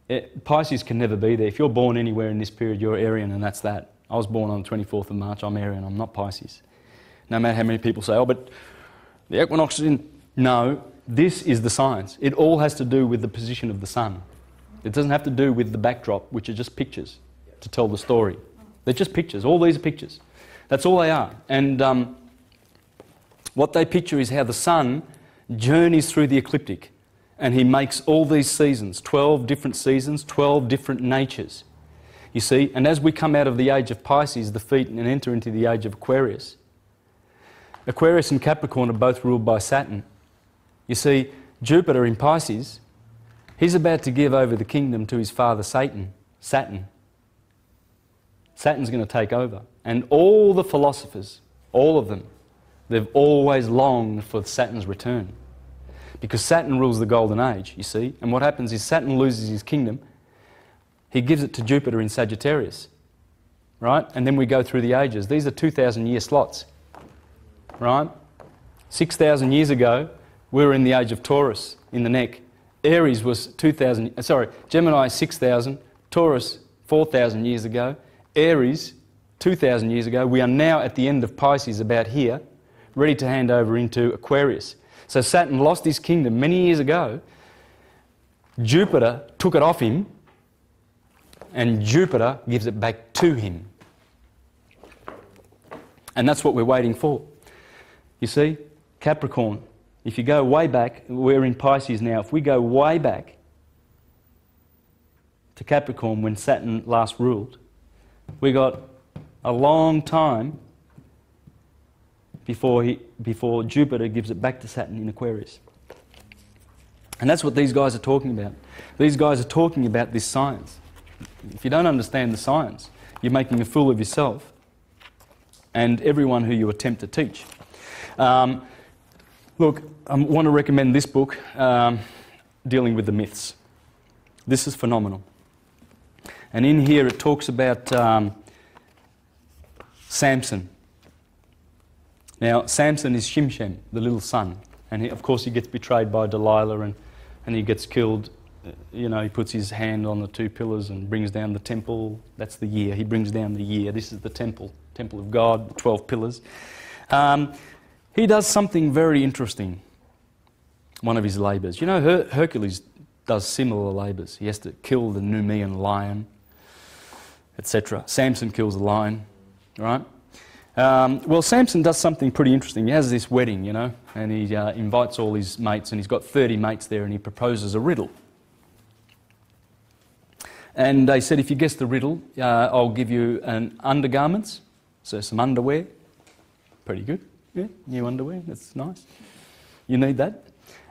it, Pisces can never be there. If you're born anywhere in this period, you're Arian, and that's that. I was born on the 24th of March. I'm Arian. I'm not Pisces. No matter how many people say, "Oh, but the equinox is in." No, this is the science. It all has to do with the position of the sun. It doesn't have to do with the backdrop, which are just pictures to tell the story. They're just pictures. All these are pictures. That's all they are. And um, what they picture is how the sun journeys through the ecliptic and he makes all these seasons 12 different seasons, 12 different natures. You see, and as we come out of the age of Pisces, the feet, and enter into the age of Aquarius, Aquarius and Capricorn are both ruled by Saturn. You see, Jupiter in Pisces, he's about to give over the kingdom to his father Satan, Saturn. Saturn's going to take over. And all the philosophers, all of them, They've always longed for Saturn's return. Because Saturn rules the golden age, you see. And what happens is Saturn loses his kingdom. He gives it to Jupiter in Sagittarius. Right? And then we go through the ages. These are 2,000 year slots. Right? 6,000 years ago, we were in the age of Taurus in the neck. Aries was 2,000, uh, sorry, Gemini 6,000, Taurus 4,000 years ago, Aries 2,000 years ago. We are now at the end of Pisces about here ready to hand over into Aquarius. So Saturn lost his kingdom many years ago. Jupiter took it off him, and Jupiter gives it back to him. And that's what we're waiting for. You see, Capricorn, if you go way back, we're in Pisces now. If we go way back to Capricorn when Saturn last ruled, we got a long time before, he, before Jupiter gives it back to Saturn in Aquarius. And that's what these guys are talking about. These guys are talking about this science. If you don't understand the science, you're making a fool of yourself and everyone who you attempt to teach. Um, look, I want to recommend this book, um, Dealing with the Myths. This is phenomenal. And in here it talks about um, Samson. Now, Samson is Shimshem, the little son. And he, of course, he gets betrayed by Delilah and, and he gets killed. You know, he puts his hand on the two pillars and brings down the temple. That's the year. He brings down the year. This is the temple, temple of God, the 12 pillars. Um, he does something very interesting, one of his labours. You know, Her- Hercules does similar labours. He has to kill the Numidian lion, etc. Samson kills the lion, right? Um, well, Samson does something pretty interesting. He has this wedding, you know, and he uh, invites all his mates, and he's got 30 mates there, and he proposes a riddle. And they said, if you guess the riddle, uh, I'll give you an undergarments, so some underwear. Pretty good. Yeah, new underwear, that's nice. You need that.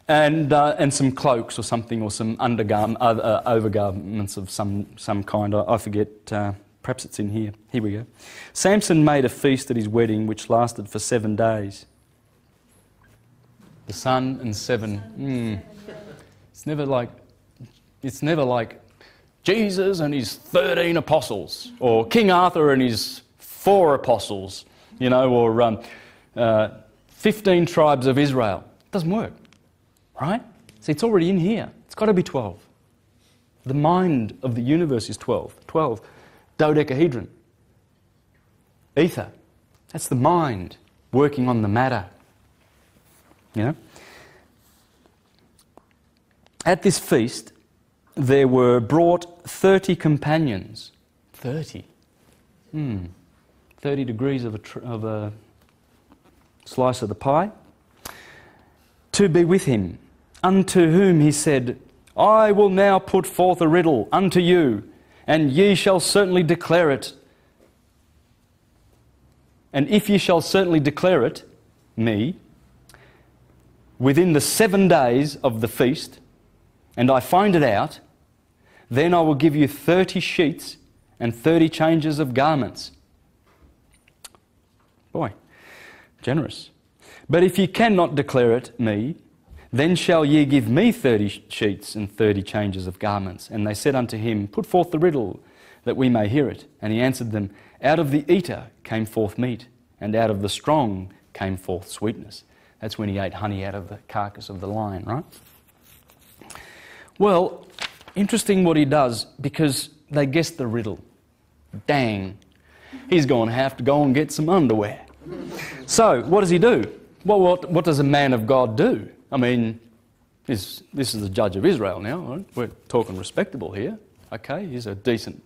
And, uh, and some cloaks or something, or some undergarm- uh, uh, overgarments of some, some kind. I, I forget, uh, perhaps it's in here. Here we go. Samson made a feast at his wedding which lasted for seven days. The sun and seven. Mm. It's never like, it's never like Jesus and his 13 apostles, or King Arthur and his four apostles, you know, or um, uh, 15 tribes of Israel. It doesn't work, right? See, it's already in here. It's got to be 12. The mind of the universe is 12. 12. Dodecahedron. Ether. That's the mind working on the matter. You know? At this feast, there were brought 30 companions. 30. Hmm. 30 degrees of a, of a slice of the pie. To be with him, unto whom he said, I will now put forth a riddle unto you, and ye shall certainly declare it. And if ye shall certainly declare it, me, within the seven days of the feast, and I find it out, then I will give you 30 sheets and 30 changes of garments. Boy, generous. But if ye cannot declare it me, then shall ye give me 30 sheets and 30 changes of garments. And they said unto him, Put forth the riddle, that we may hear it. And he answered them, Out of the eater came forth meat, and out of the strong came forth sweetness. That's when he ate honey out of the carcass of the lion, right? Well, interesting what he does because they guessed the riddle. Dang, he's going to have to go and get some underwear. So, what does he do? Well, what, what does a man of God do? I mean, this, this is the judge of Israel now. Right? We're talking respectable here. Okay, he's a decent,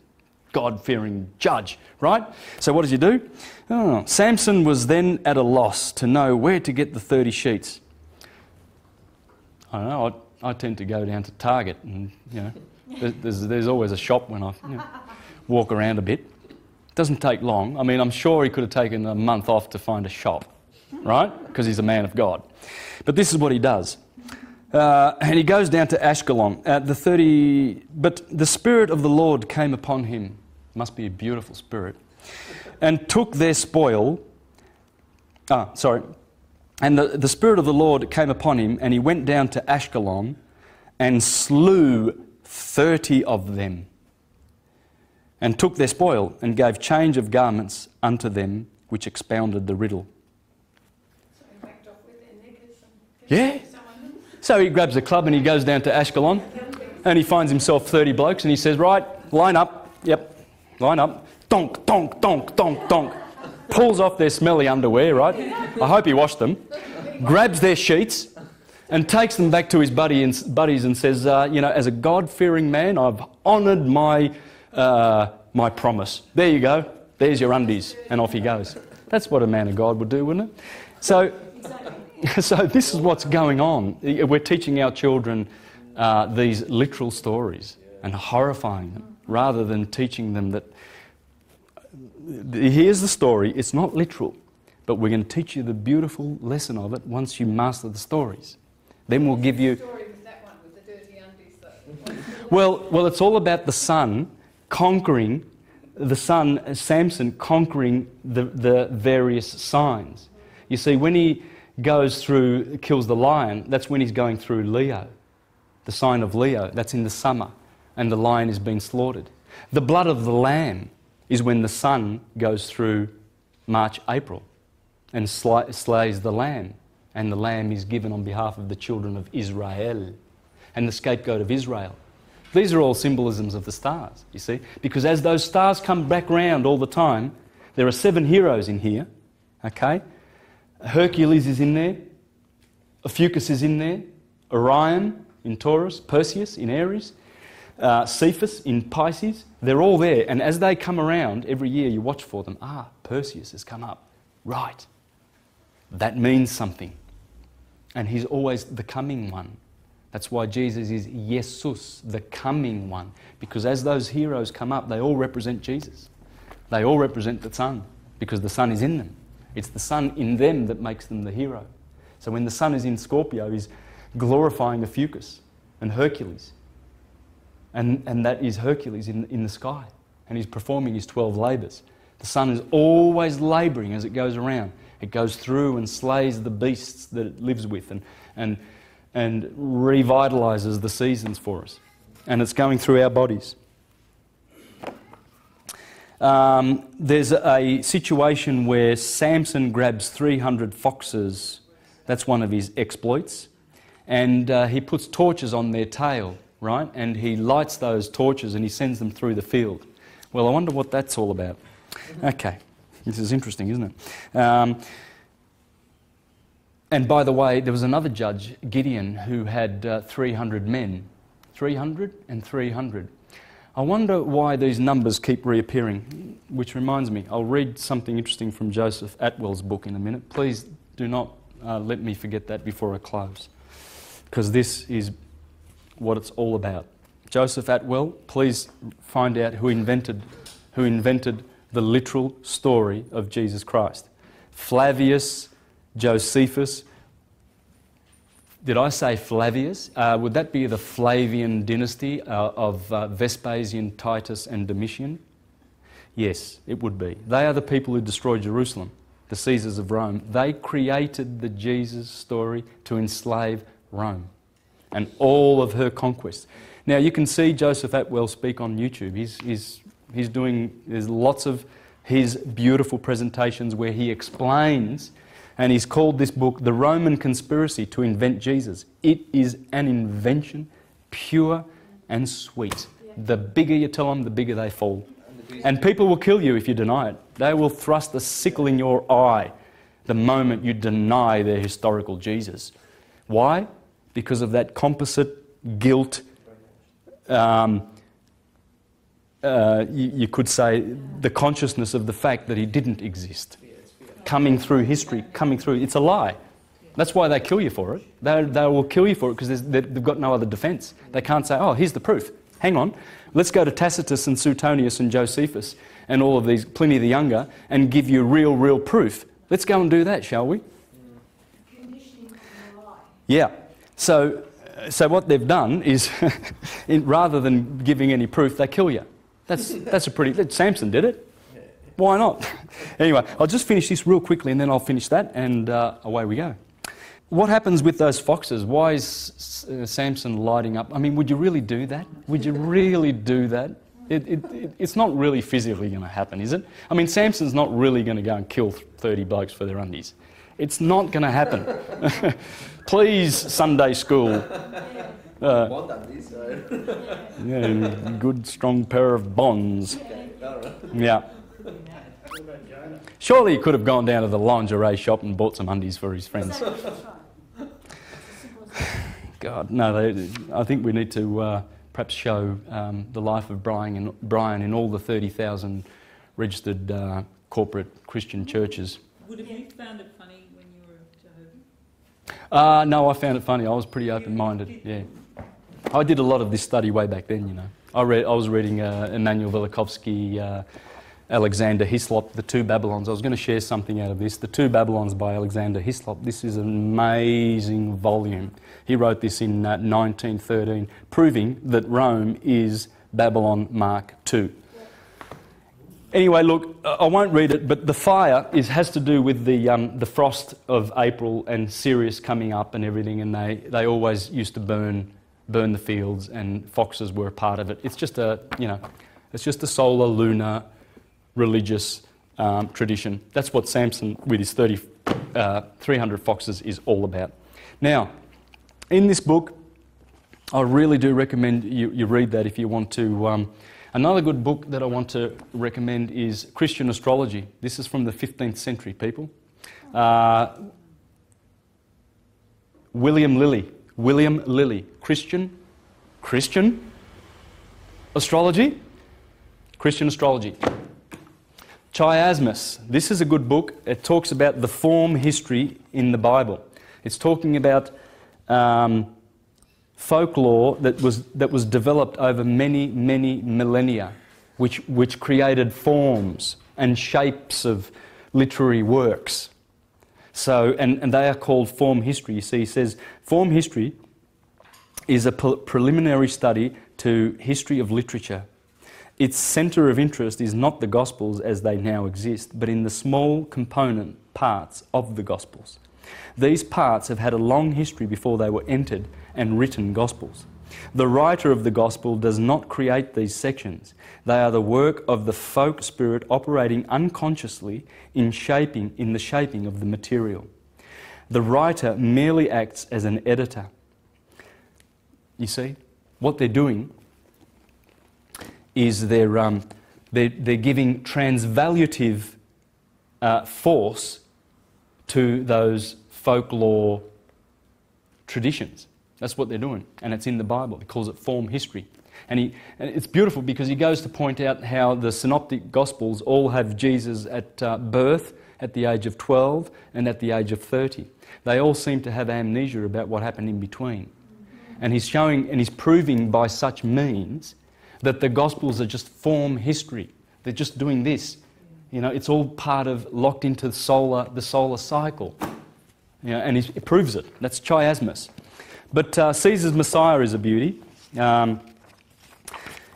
God fearing judge, right? So, what does he do? Oh, Samson was then at a loss to know where to get the 30 sheets. I don't know, I, I tend to go down to Target, and, you know, there's, there's always a shop when I you know, walk around a bit. Doesn't take long. I mean, I'm sure he could have taken a month off to find a shop, right? Because he's a man of God. But this is what he does. Uh, and he goes down to Ashkelon at the 30. But the Spirit of the Lord came upon him. Must be a beautiful spirit. And took their spoil. Ah, sorry. And the, the Spirit of the Lord came upon him, and he went down to Ashkelon and slew 30 of them and took their spoil and gave change of garments unto them which expounded the riddle. So he whacked off with their knickers and. Yeah. So he grabs a club and he goes down to Ashkelon and he finds himself 30 blokes and he says, Right, line up. Yep, line up. Donk, donk, donk, donk, donk. pulls off their smelly underwear, right? I hope he washed them. Grabs their sheets and takes them back to his buddy and, buddies and says, uh, You know, as a God fearing man, I've honoured my, uh, my promise. There you go. There's your undies. And off he goes. That's what a man of God would do, wouldn't it? So, so this is what's going on. We're teaching our children uh, these literal stories and horrifying them rather than teaching them that here's the story, it's not literal, but we're going to teach you the beautiful lesson of it once you master the stories. Then we'll give you. Well, well, it's all about the son conquering, the son, uh, Samson, conquering the, the various signs. You see, when he goes through, kills the lion, that's when he's going through Leo, the sign of Leo. That's in the summer, and the lion is being slaughtered. The blood of the lamb is when the sun goes through March, April and slays the lamb. And the lamb is given on behalf of the children of Israel and the scapegoat of Israel. These are all symbolisms of the stars, you see, because as those stars come back round all the time, there are seven heroes in here, okay? Hercules is in there, Ophiuchus is in there, Orion in Taurus, Perseus in Aries, uh, Cepheus in Pisces, they're all there. And as they come around every year, you watch for them. Ah, Perseus has come up. Right. That means something. And he's always the coming one. That's why Jesus is Jesus, the coming one. Because as those heroes come up, they all represent Jesus. They all represent the Son, because the Son is in them. It's the Son in them that makes them the hero. So when the Son is in Scorpio, he's glorifying the Ophiuchus and Hercules and, and that is Hercules in, in the sky. And he's performing his 12 labours. The sun is always labouring as it goes around. It goes through and slays the beasts that it lives with and, and, and revitalises the seasons for us. And it's going through our bodies. Um, there's a situation where Samson grabs 300 foxes. That's one of his exploits. And uh, he puts torches on their tail right? And he lights those torches and he sends them through the field. Well, I wonder what that's all about. Okay, this is interesting, isn't it? Um, and by the way, there was another judge, Gideon, who had uh, 300 men. 300 and 300. I wonder why these numbers keep reappearing, which reminds me, I'll read something interesting from Joseph Atwill's book in a minute. Please do not uh, let me forget that before I close, because this is what it's all about. Joseph Atwill, please find out who invented, who invented the literal story of Jesus Christ. Flavius Josephus. Did I say Flavius? Uh, would that be the Flavian dynasty uh, of uh, Vespasian, Titus, and Domitian? Yes, it would be. They are the people who destroyed Jerusalem, the Caesars of Rome. They created the Jesus story to enslave Rome and all of her conquests. Now, you can see Joseph Atwill speak on YouTube. He's, he's, he's doing, there's lots of his beautiful presentations where he explains, and he's called this book The Roman Conspiracy to Invent Jesus. It is an invention, pure and sweet. The bigger you tell them, the bigger they fall. And people will kill you if you deny it. They will thrust a sickle in your eye the moment you deny their historical Jesus. Why? because of that composite guilt. Um, uh, you, you, could say the consciousness of the fact that he didn't exist coming through history, coming through. It's a lie. That's why they kill you for it. They, they will kill you for it because they've got no other defense. They can't say, oh, here's the proof. Hang on. Let's go to Tacitus and Suetonius and Josephus and all of these, Pliny the Younger, and give you real, real proof. Let's go and do that, shall we? Yeah. So, so what they've done is, rather than giving any proof, they kill you. That's, that's a pretty. Samson did it. Why not? anyway, I'll just finish this real quickly and then I'll finish that and uh, away we go. What happens with those foxes? Why is uh, Samson lighting up? I mean, would you really do that? Would you really do that? It, it, it, it's not really physically going to happen, is it? I mean, Samson's not really going to go and kill 30 blokes for their undies. It's not going to happen. Please, Sunday school. Uh, yeah, good strong pair of bonds. Yeah. Surely he could have gone down to the lingerie shop and bought some undies for his friends. Exactly, that's right. It's as simple as that. God, no, they, I think we need to uh, perhaps show um, the life of Brian in, Brian in all the 30,000 registered uh, corporate Christian churches. Would have you found it funny when you were Jehovah? Uh, no, I found it funny. I was pretty open minded, yeah. I did a lot of this study way back then, you know. I, read, I was reading uh, Immanuel Velikovsky, uh, Alexander Hislop, The Two Babylons. I was going to share something out of this. The Two Babylons by Alexander Hislop. This is an amazing volume. He wrote this in uh, 1913, proving that Rome is Babylon Mark II. Anyway, look, I I won't read it, but the fire is, has to do with the, um, the frost of April and Sirius coming up and everything, and they, they always used to burn, burn the fields, and foxes were a part of it. It's just a, you know, it's just a solar, lunar, religious um, tradition. That's what Samson, with his 30, uh, 300 foxes, is all about. Now, in this book, I really do recommend you, you read that if you want to. Um, another good book that I want to recommend is Christian Astrology. This is from the 15th century, people. Uh, William Lilly. William Lilly. Christian. Christian astrology. Christian astrology. Chiasmus. This is a good book. It talks about the form history in the Bible. It's talking about um, folklore that was, that was developed over many, many millennia, which, which created forms and shapes of literary works. So, and, and they are called form history. You see, he says form history is a pre- preliminary study to history of literature. Its centre of interest is not the Gospels as they now exist, but in the small component parts of the Gospels. These parts have had a long history before they were entered and written Gospels. The writer of the Gospel does not create these sections. They are the work of the folk spirit operating unconsciously in shaping in the shaping of the material. The writer merely acts as an editor. You see, what they're doing is they're, um, they're, they're giving transvaluative uh, force to those folklore traditions. That's what they're doing, and it's in the Bible. He calls it form history. And, he, and it's beautiful because he goes to point out how the synoptic gospels all have Jesus at uh, birth, at the age of 12, and at the age of 30. They all seem to have amnesia about what happened in between. And he's showing and he's proving by such means that the Gospels are just form history. They're just doing this. You know, it's all part of locked into the solar, the solar cycle. You know, and he proves it. That's chiasmus. But uh, Caesar's Messiah is a beauty. Um,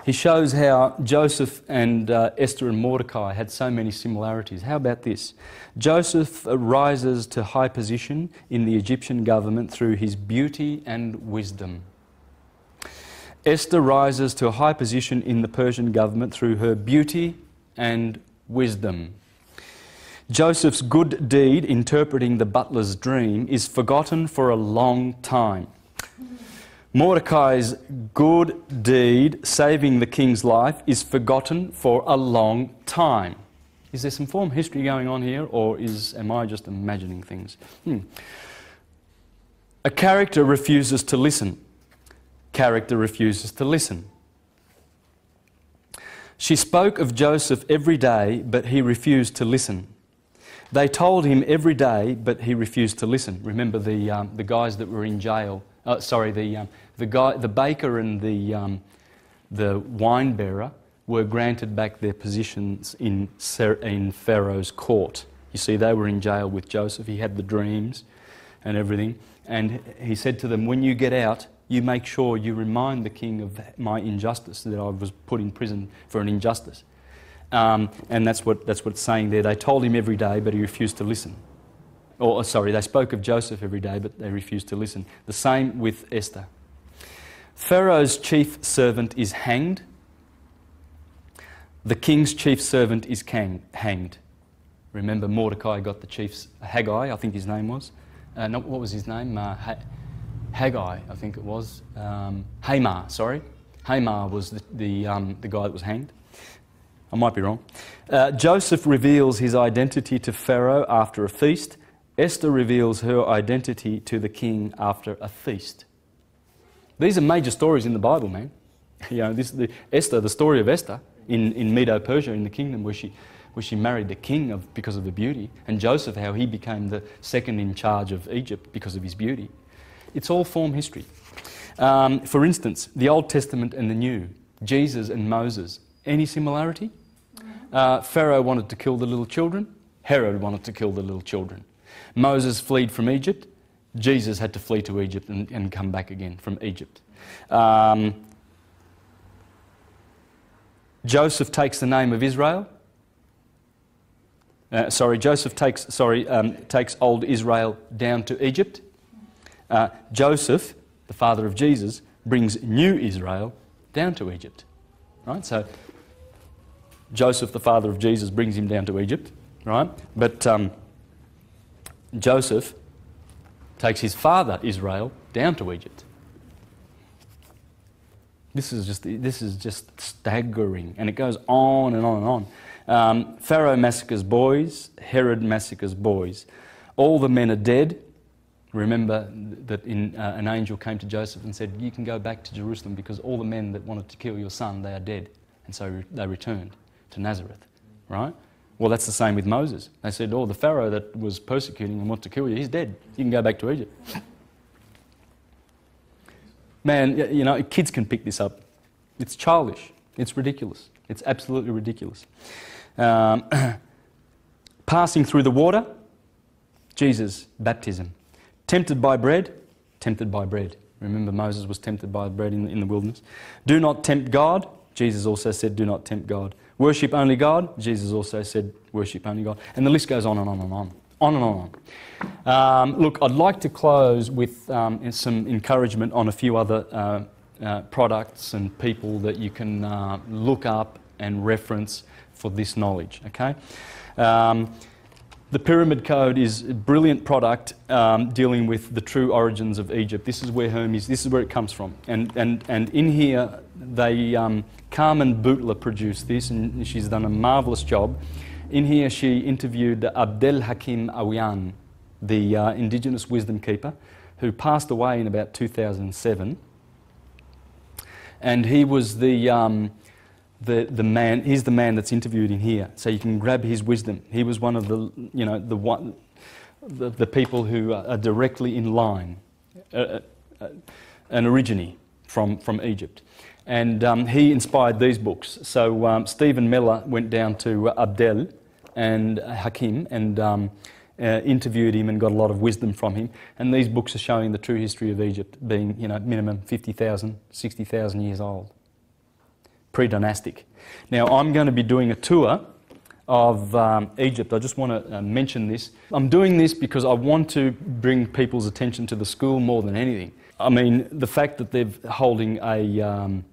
he shows how Joseph and uh, Esther and Mordecai had so many similarities. How about this? Joseph rises to high position in the Egyptian government through his beauty and wisdom. Esther rises to a high position in the Persian government through her beauty and wisdom. Joseph's good deed, interpreting the butler's dream, is forgotten for a long time. Mordecai's good deed, saving the king's life, is forgotten for a long time. Is there some form history going on here, or is, am I just imagining things? Hmm. A character refuses to listen. Character refuses to listen. She spoke of Joseph every day, but he refused to listen. They told him every day, but he refused to listen. Remember the, um, the guys that were in jail uh, sorry, the, um, the, guy, the baker and the, um, the wine bearer were granted back their positions in, in Pharaoh's court. You see, they were in jail with Joseph. He had the dreams and everything. And he said to them, When you get out, you make sure you remind the king of my injustice, that I was put in prison for an injustice. Um, and that's what, that's what it's saying there. They told him every day, but he refused to listen. Or, sorry, they spoke of Joseph every day, but they refused to listen. The same with Esther. Pharaoh's chief servant is hanged. The king's chief servant is hanged. Remember, Mordecai got the chief's Haggai, I think his name was. Uh, no, what was his name? Uh, Haggai, I think it was. Um, Hamar, sorry. Hamar was the, the, um, the guy that was hanged. I might be wrong. Uh, Joseph reveals his identity to Pharaoh after a feast. Esther reveals her identity to the king after a feast. These are major stories in the Bible, man. You know, this, the, Esther, the story of Esther in, in Medo Persia, in the kingdom where she, where she married the king of, because of her beauty, and Joseph, how he became the second in charge of Egypt because of his beauty. It's all form history. Um, for instance, the Old Testament and the New, Jesus and Moses. Any similarity? Uh, Pharaoh wanted to kill the little children, Herod wanted to kill the little children. Moses fled from Egypt, Jesus had to flee to Egypt and, and come back again from Egypt. Um, Joseph takes the name of Israel. Uh, sorry, Joseph takes, sorry, um, takes old Israel down to Egypt. Uh, Joseph, the father of Jesus, brings new Israel down to Egypt. Right? So Joseph, the father of Jesus, brings him down to Egypt. Right? But um, Joseph takes his father Israel down to Egypt. This is just, this is just staggering, and it goes on and on and on. Um, Pharaoh massacres boys, Herod massacres boys. All the men are dead. Remember that in, uh, an angel came to Joseph and said, You can go back to Jerusalem because all the men that wanted to kill your son, they are dead. And so re- they returned to Nazareth, right? Well, that's the same with Moses. They said, Oh, the Pharaoh that was persecuting and wanted to kill you, he's dead. You can go back to Egypt. Man, you know, kids can pick this up. It's childish. It's ridiculous. It's absolutely ridiculous. Um, passing through the water, Jesus' baptism. Tempted by bread, tempted by bread. Remember, Moses was tempted by bread in, in the wilderness. Do not tempt God. Jesus also said, Do not tempt God. Worship only God. Jesus also said, Worship only God. And the list goes on and on and on. On and on. Um, look, I'd like to close with um, some encouragement on a few other uh, uh, products and people that you can uh, look up and reference for this knowledge. Okay. Um, the Pyramid Code is a brilliant product um, dealing with the true origins of Egypt. This is where Hermes, this is where it comes from. And, and, and in here, they, um, Carmen Boulter produced this, and she's done a marvellous job. In here, she interviewed Abdel Hakim Awyan, the uh, indigenous wisdom keeper, who passed away in about 2007. And he was the, um, the, the man, he's the man that's interviewed in here. So you can grab his wisdom. He was one of the, you know, the, one, the, the people who are directly in line, uh, uh, uh, an origine from, from Egypt. And um, he inspired these books. So um, Stephen Mehler went down to Abdel and Hakim and um, uh, interviewed him and got a lot of wisdom from him. And these books are showing the true history of Egypt being, you know, minimum 50,000, 60,000 years old. Pre-dynastic. Now, I'm going to be doing a tour of um, Egypt. I just want to uh, mention this. I'm doing this because I want to bring people's attention to the school more than anything. I mean, the fact that they're holding a, um,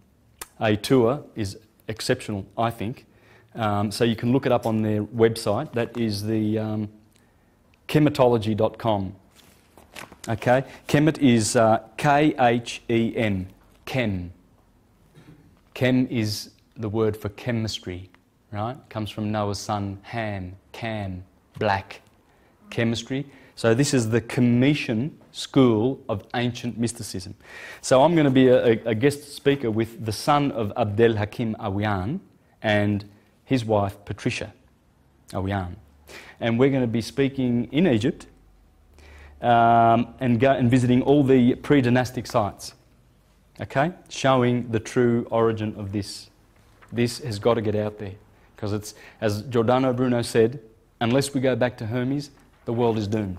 a tour is exceptional, I think. Um, so you can look it up on their website. That is the um, khemitology.com. Okay? Kemet is uh, K H E M, chem. Chem is the word for chemistry, right? Comes from Noah's son Ham, Cam, black. Chemistry. So this is the Commission School of Ancient Mysticism. So I'm going to be a, a guest speaker with the son of Abdel Hakim Awyan and his wife Patricia Awyan and we're going to be speaking in Egypt um, and, go, and visiting all the pre dynastic sites, okay, showing the true origin of this. This has got to get out there because it's, as Giordano Bruno said, unless we go back to Hermes, the world is doomed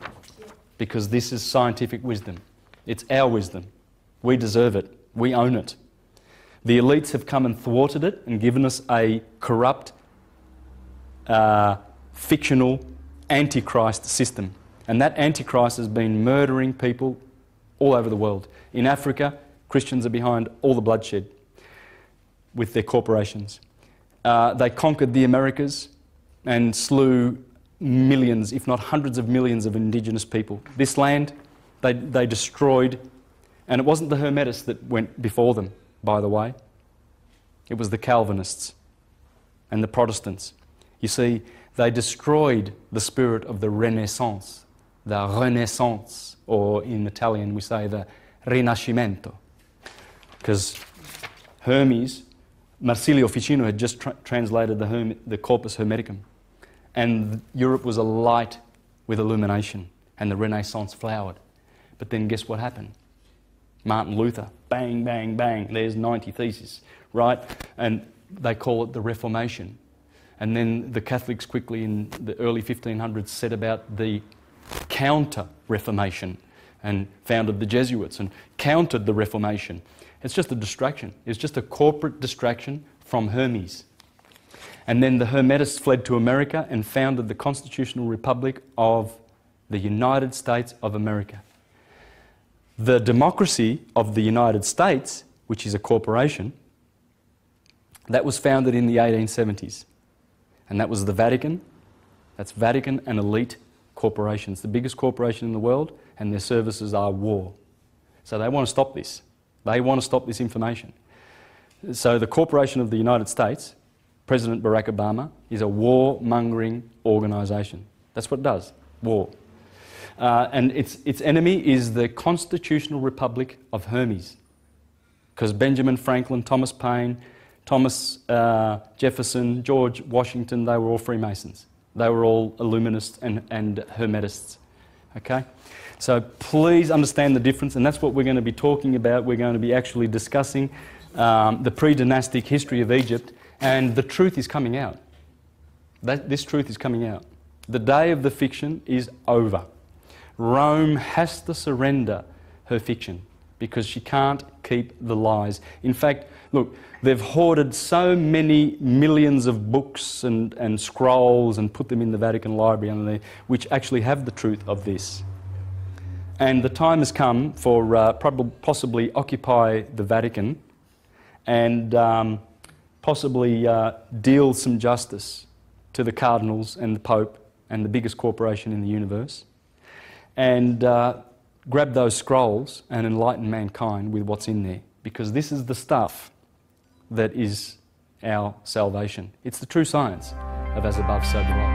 because this is scientific wisdom. It's our wisdom. We deserve it, we own it. The elites have come and thwarted it and given us a corrupt, uh, fictional antichrist system. And that antichrist has been murdering people all over the world. In Africa, Christians are behind all the bloodshed with their corporations. Uh, they conquered the Americas and slew millions, if not hundreds of millions, of indigenous people. This land, they, they destroyed, and it wasn't the Hermetists that went before them, by the way, it was the Calvinists. and the Protestants. You see, they destroyed the spirit of the Renaissance, the Renaissance, or in Italian we say the Rinascimento. Because Hermes, Marsilio Ficino had just tra- translated the, Herm- the Corpus Hermeticum, and Europe was alight with illumination, and the Renaissance flowered. But then guess what happened? Martin Luther, bang, bang, bang, there's 90 theses, right? And they call it the Reformation. And then the Catholics quickly in the early 1500s set about the counter Reformation and founded the Jesuits and countered the Reformation. It's just a distraction, it's just a corporate distraction from Hermes. And then the Hermetists fled to America and founded the Constitutional Republic of the United States of America. The democracy of the United States, which is a corporation, that was founded in the 1870s. And that was the Vatican. That's Vatican and elite corporations, the biggest corporation in the world, and their services are war. So they want to stop this. They want to stop this information. So the Corporation of the United States, President Barack Obama, is a war-mongering organisation. That's what it does, war. Uh, and its, its enemy is the Constitutional Republic of Hermes. Because Benjamin Franklin, Thomas Paine, Thomas uh, Jefferson, George Washington, they were all Freemasons. They were all Illuminists and, and Hermetists. Okay? So please understand the difference, and that's what we're going to be talking about. We're going to be actually discussing um, the pre dynastic history of Egypt, and the truth is coming out. That, this truth is coming out. The day of the fiction is over. Rome has to surrender her fiction because she can't keep the lies. In fact, look, they've hoarded so many millions of books and, and scrolls and put them in the Vatican Library, which actually have the truth of this. And the time has come for uh, possibly occupy the Vatican and um, possibly uh, deal some justice to the cardinals and the Pope and the biggest corporation in the universe, and uh, grab those scrolls and enlighten mankind with what's in there, because this is the stuff that is our salvation. It's the true science of as above, so below.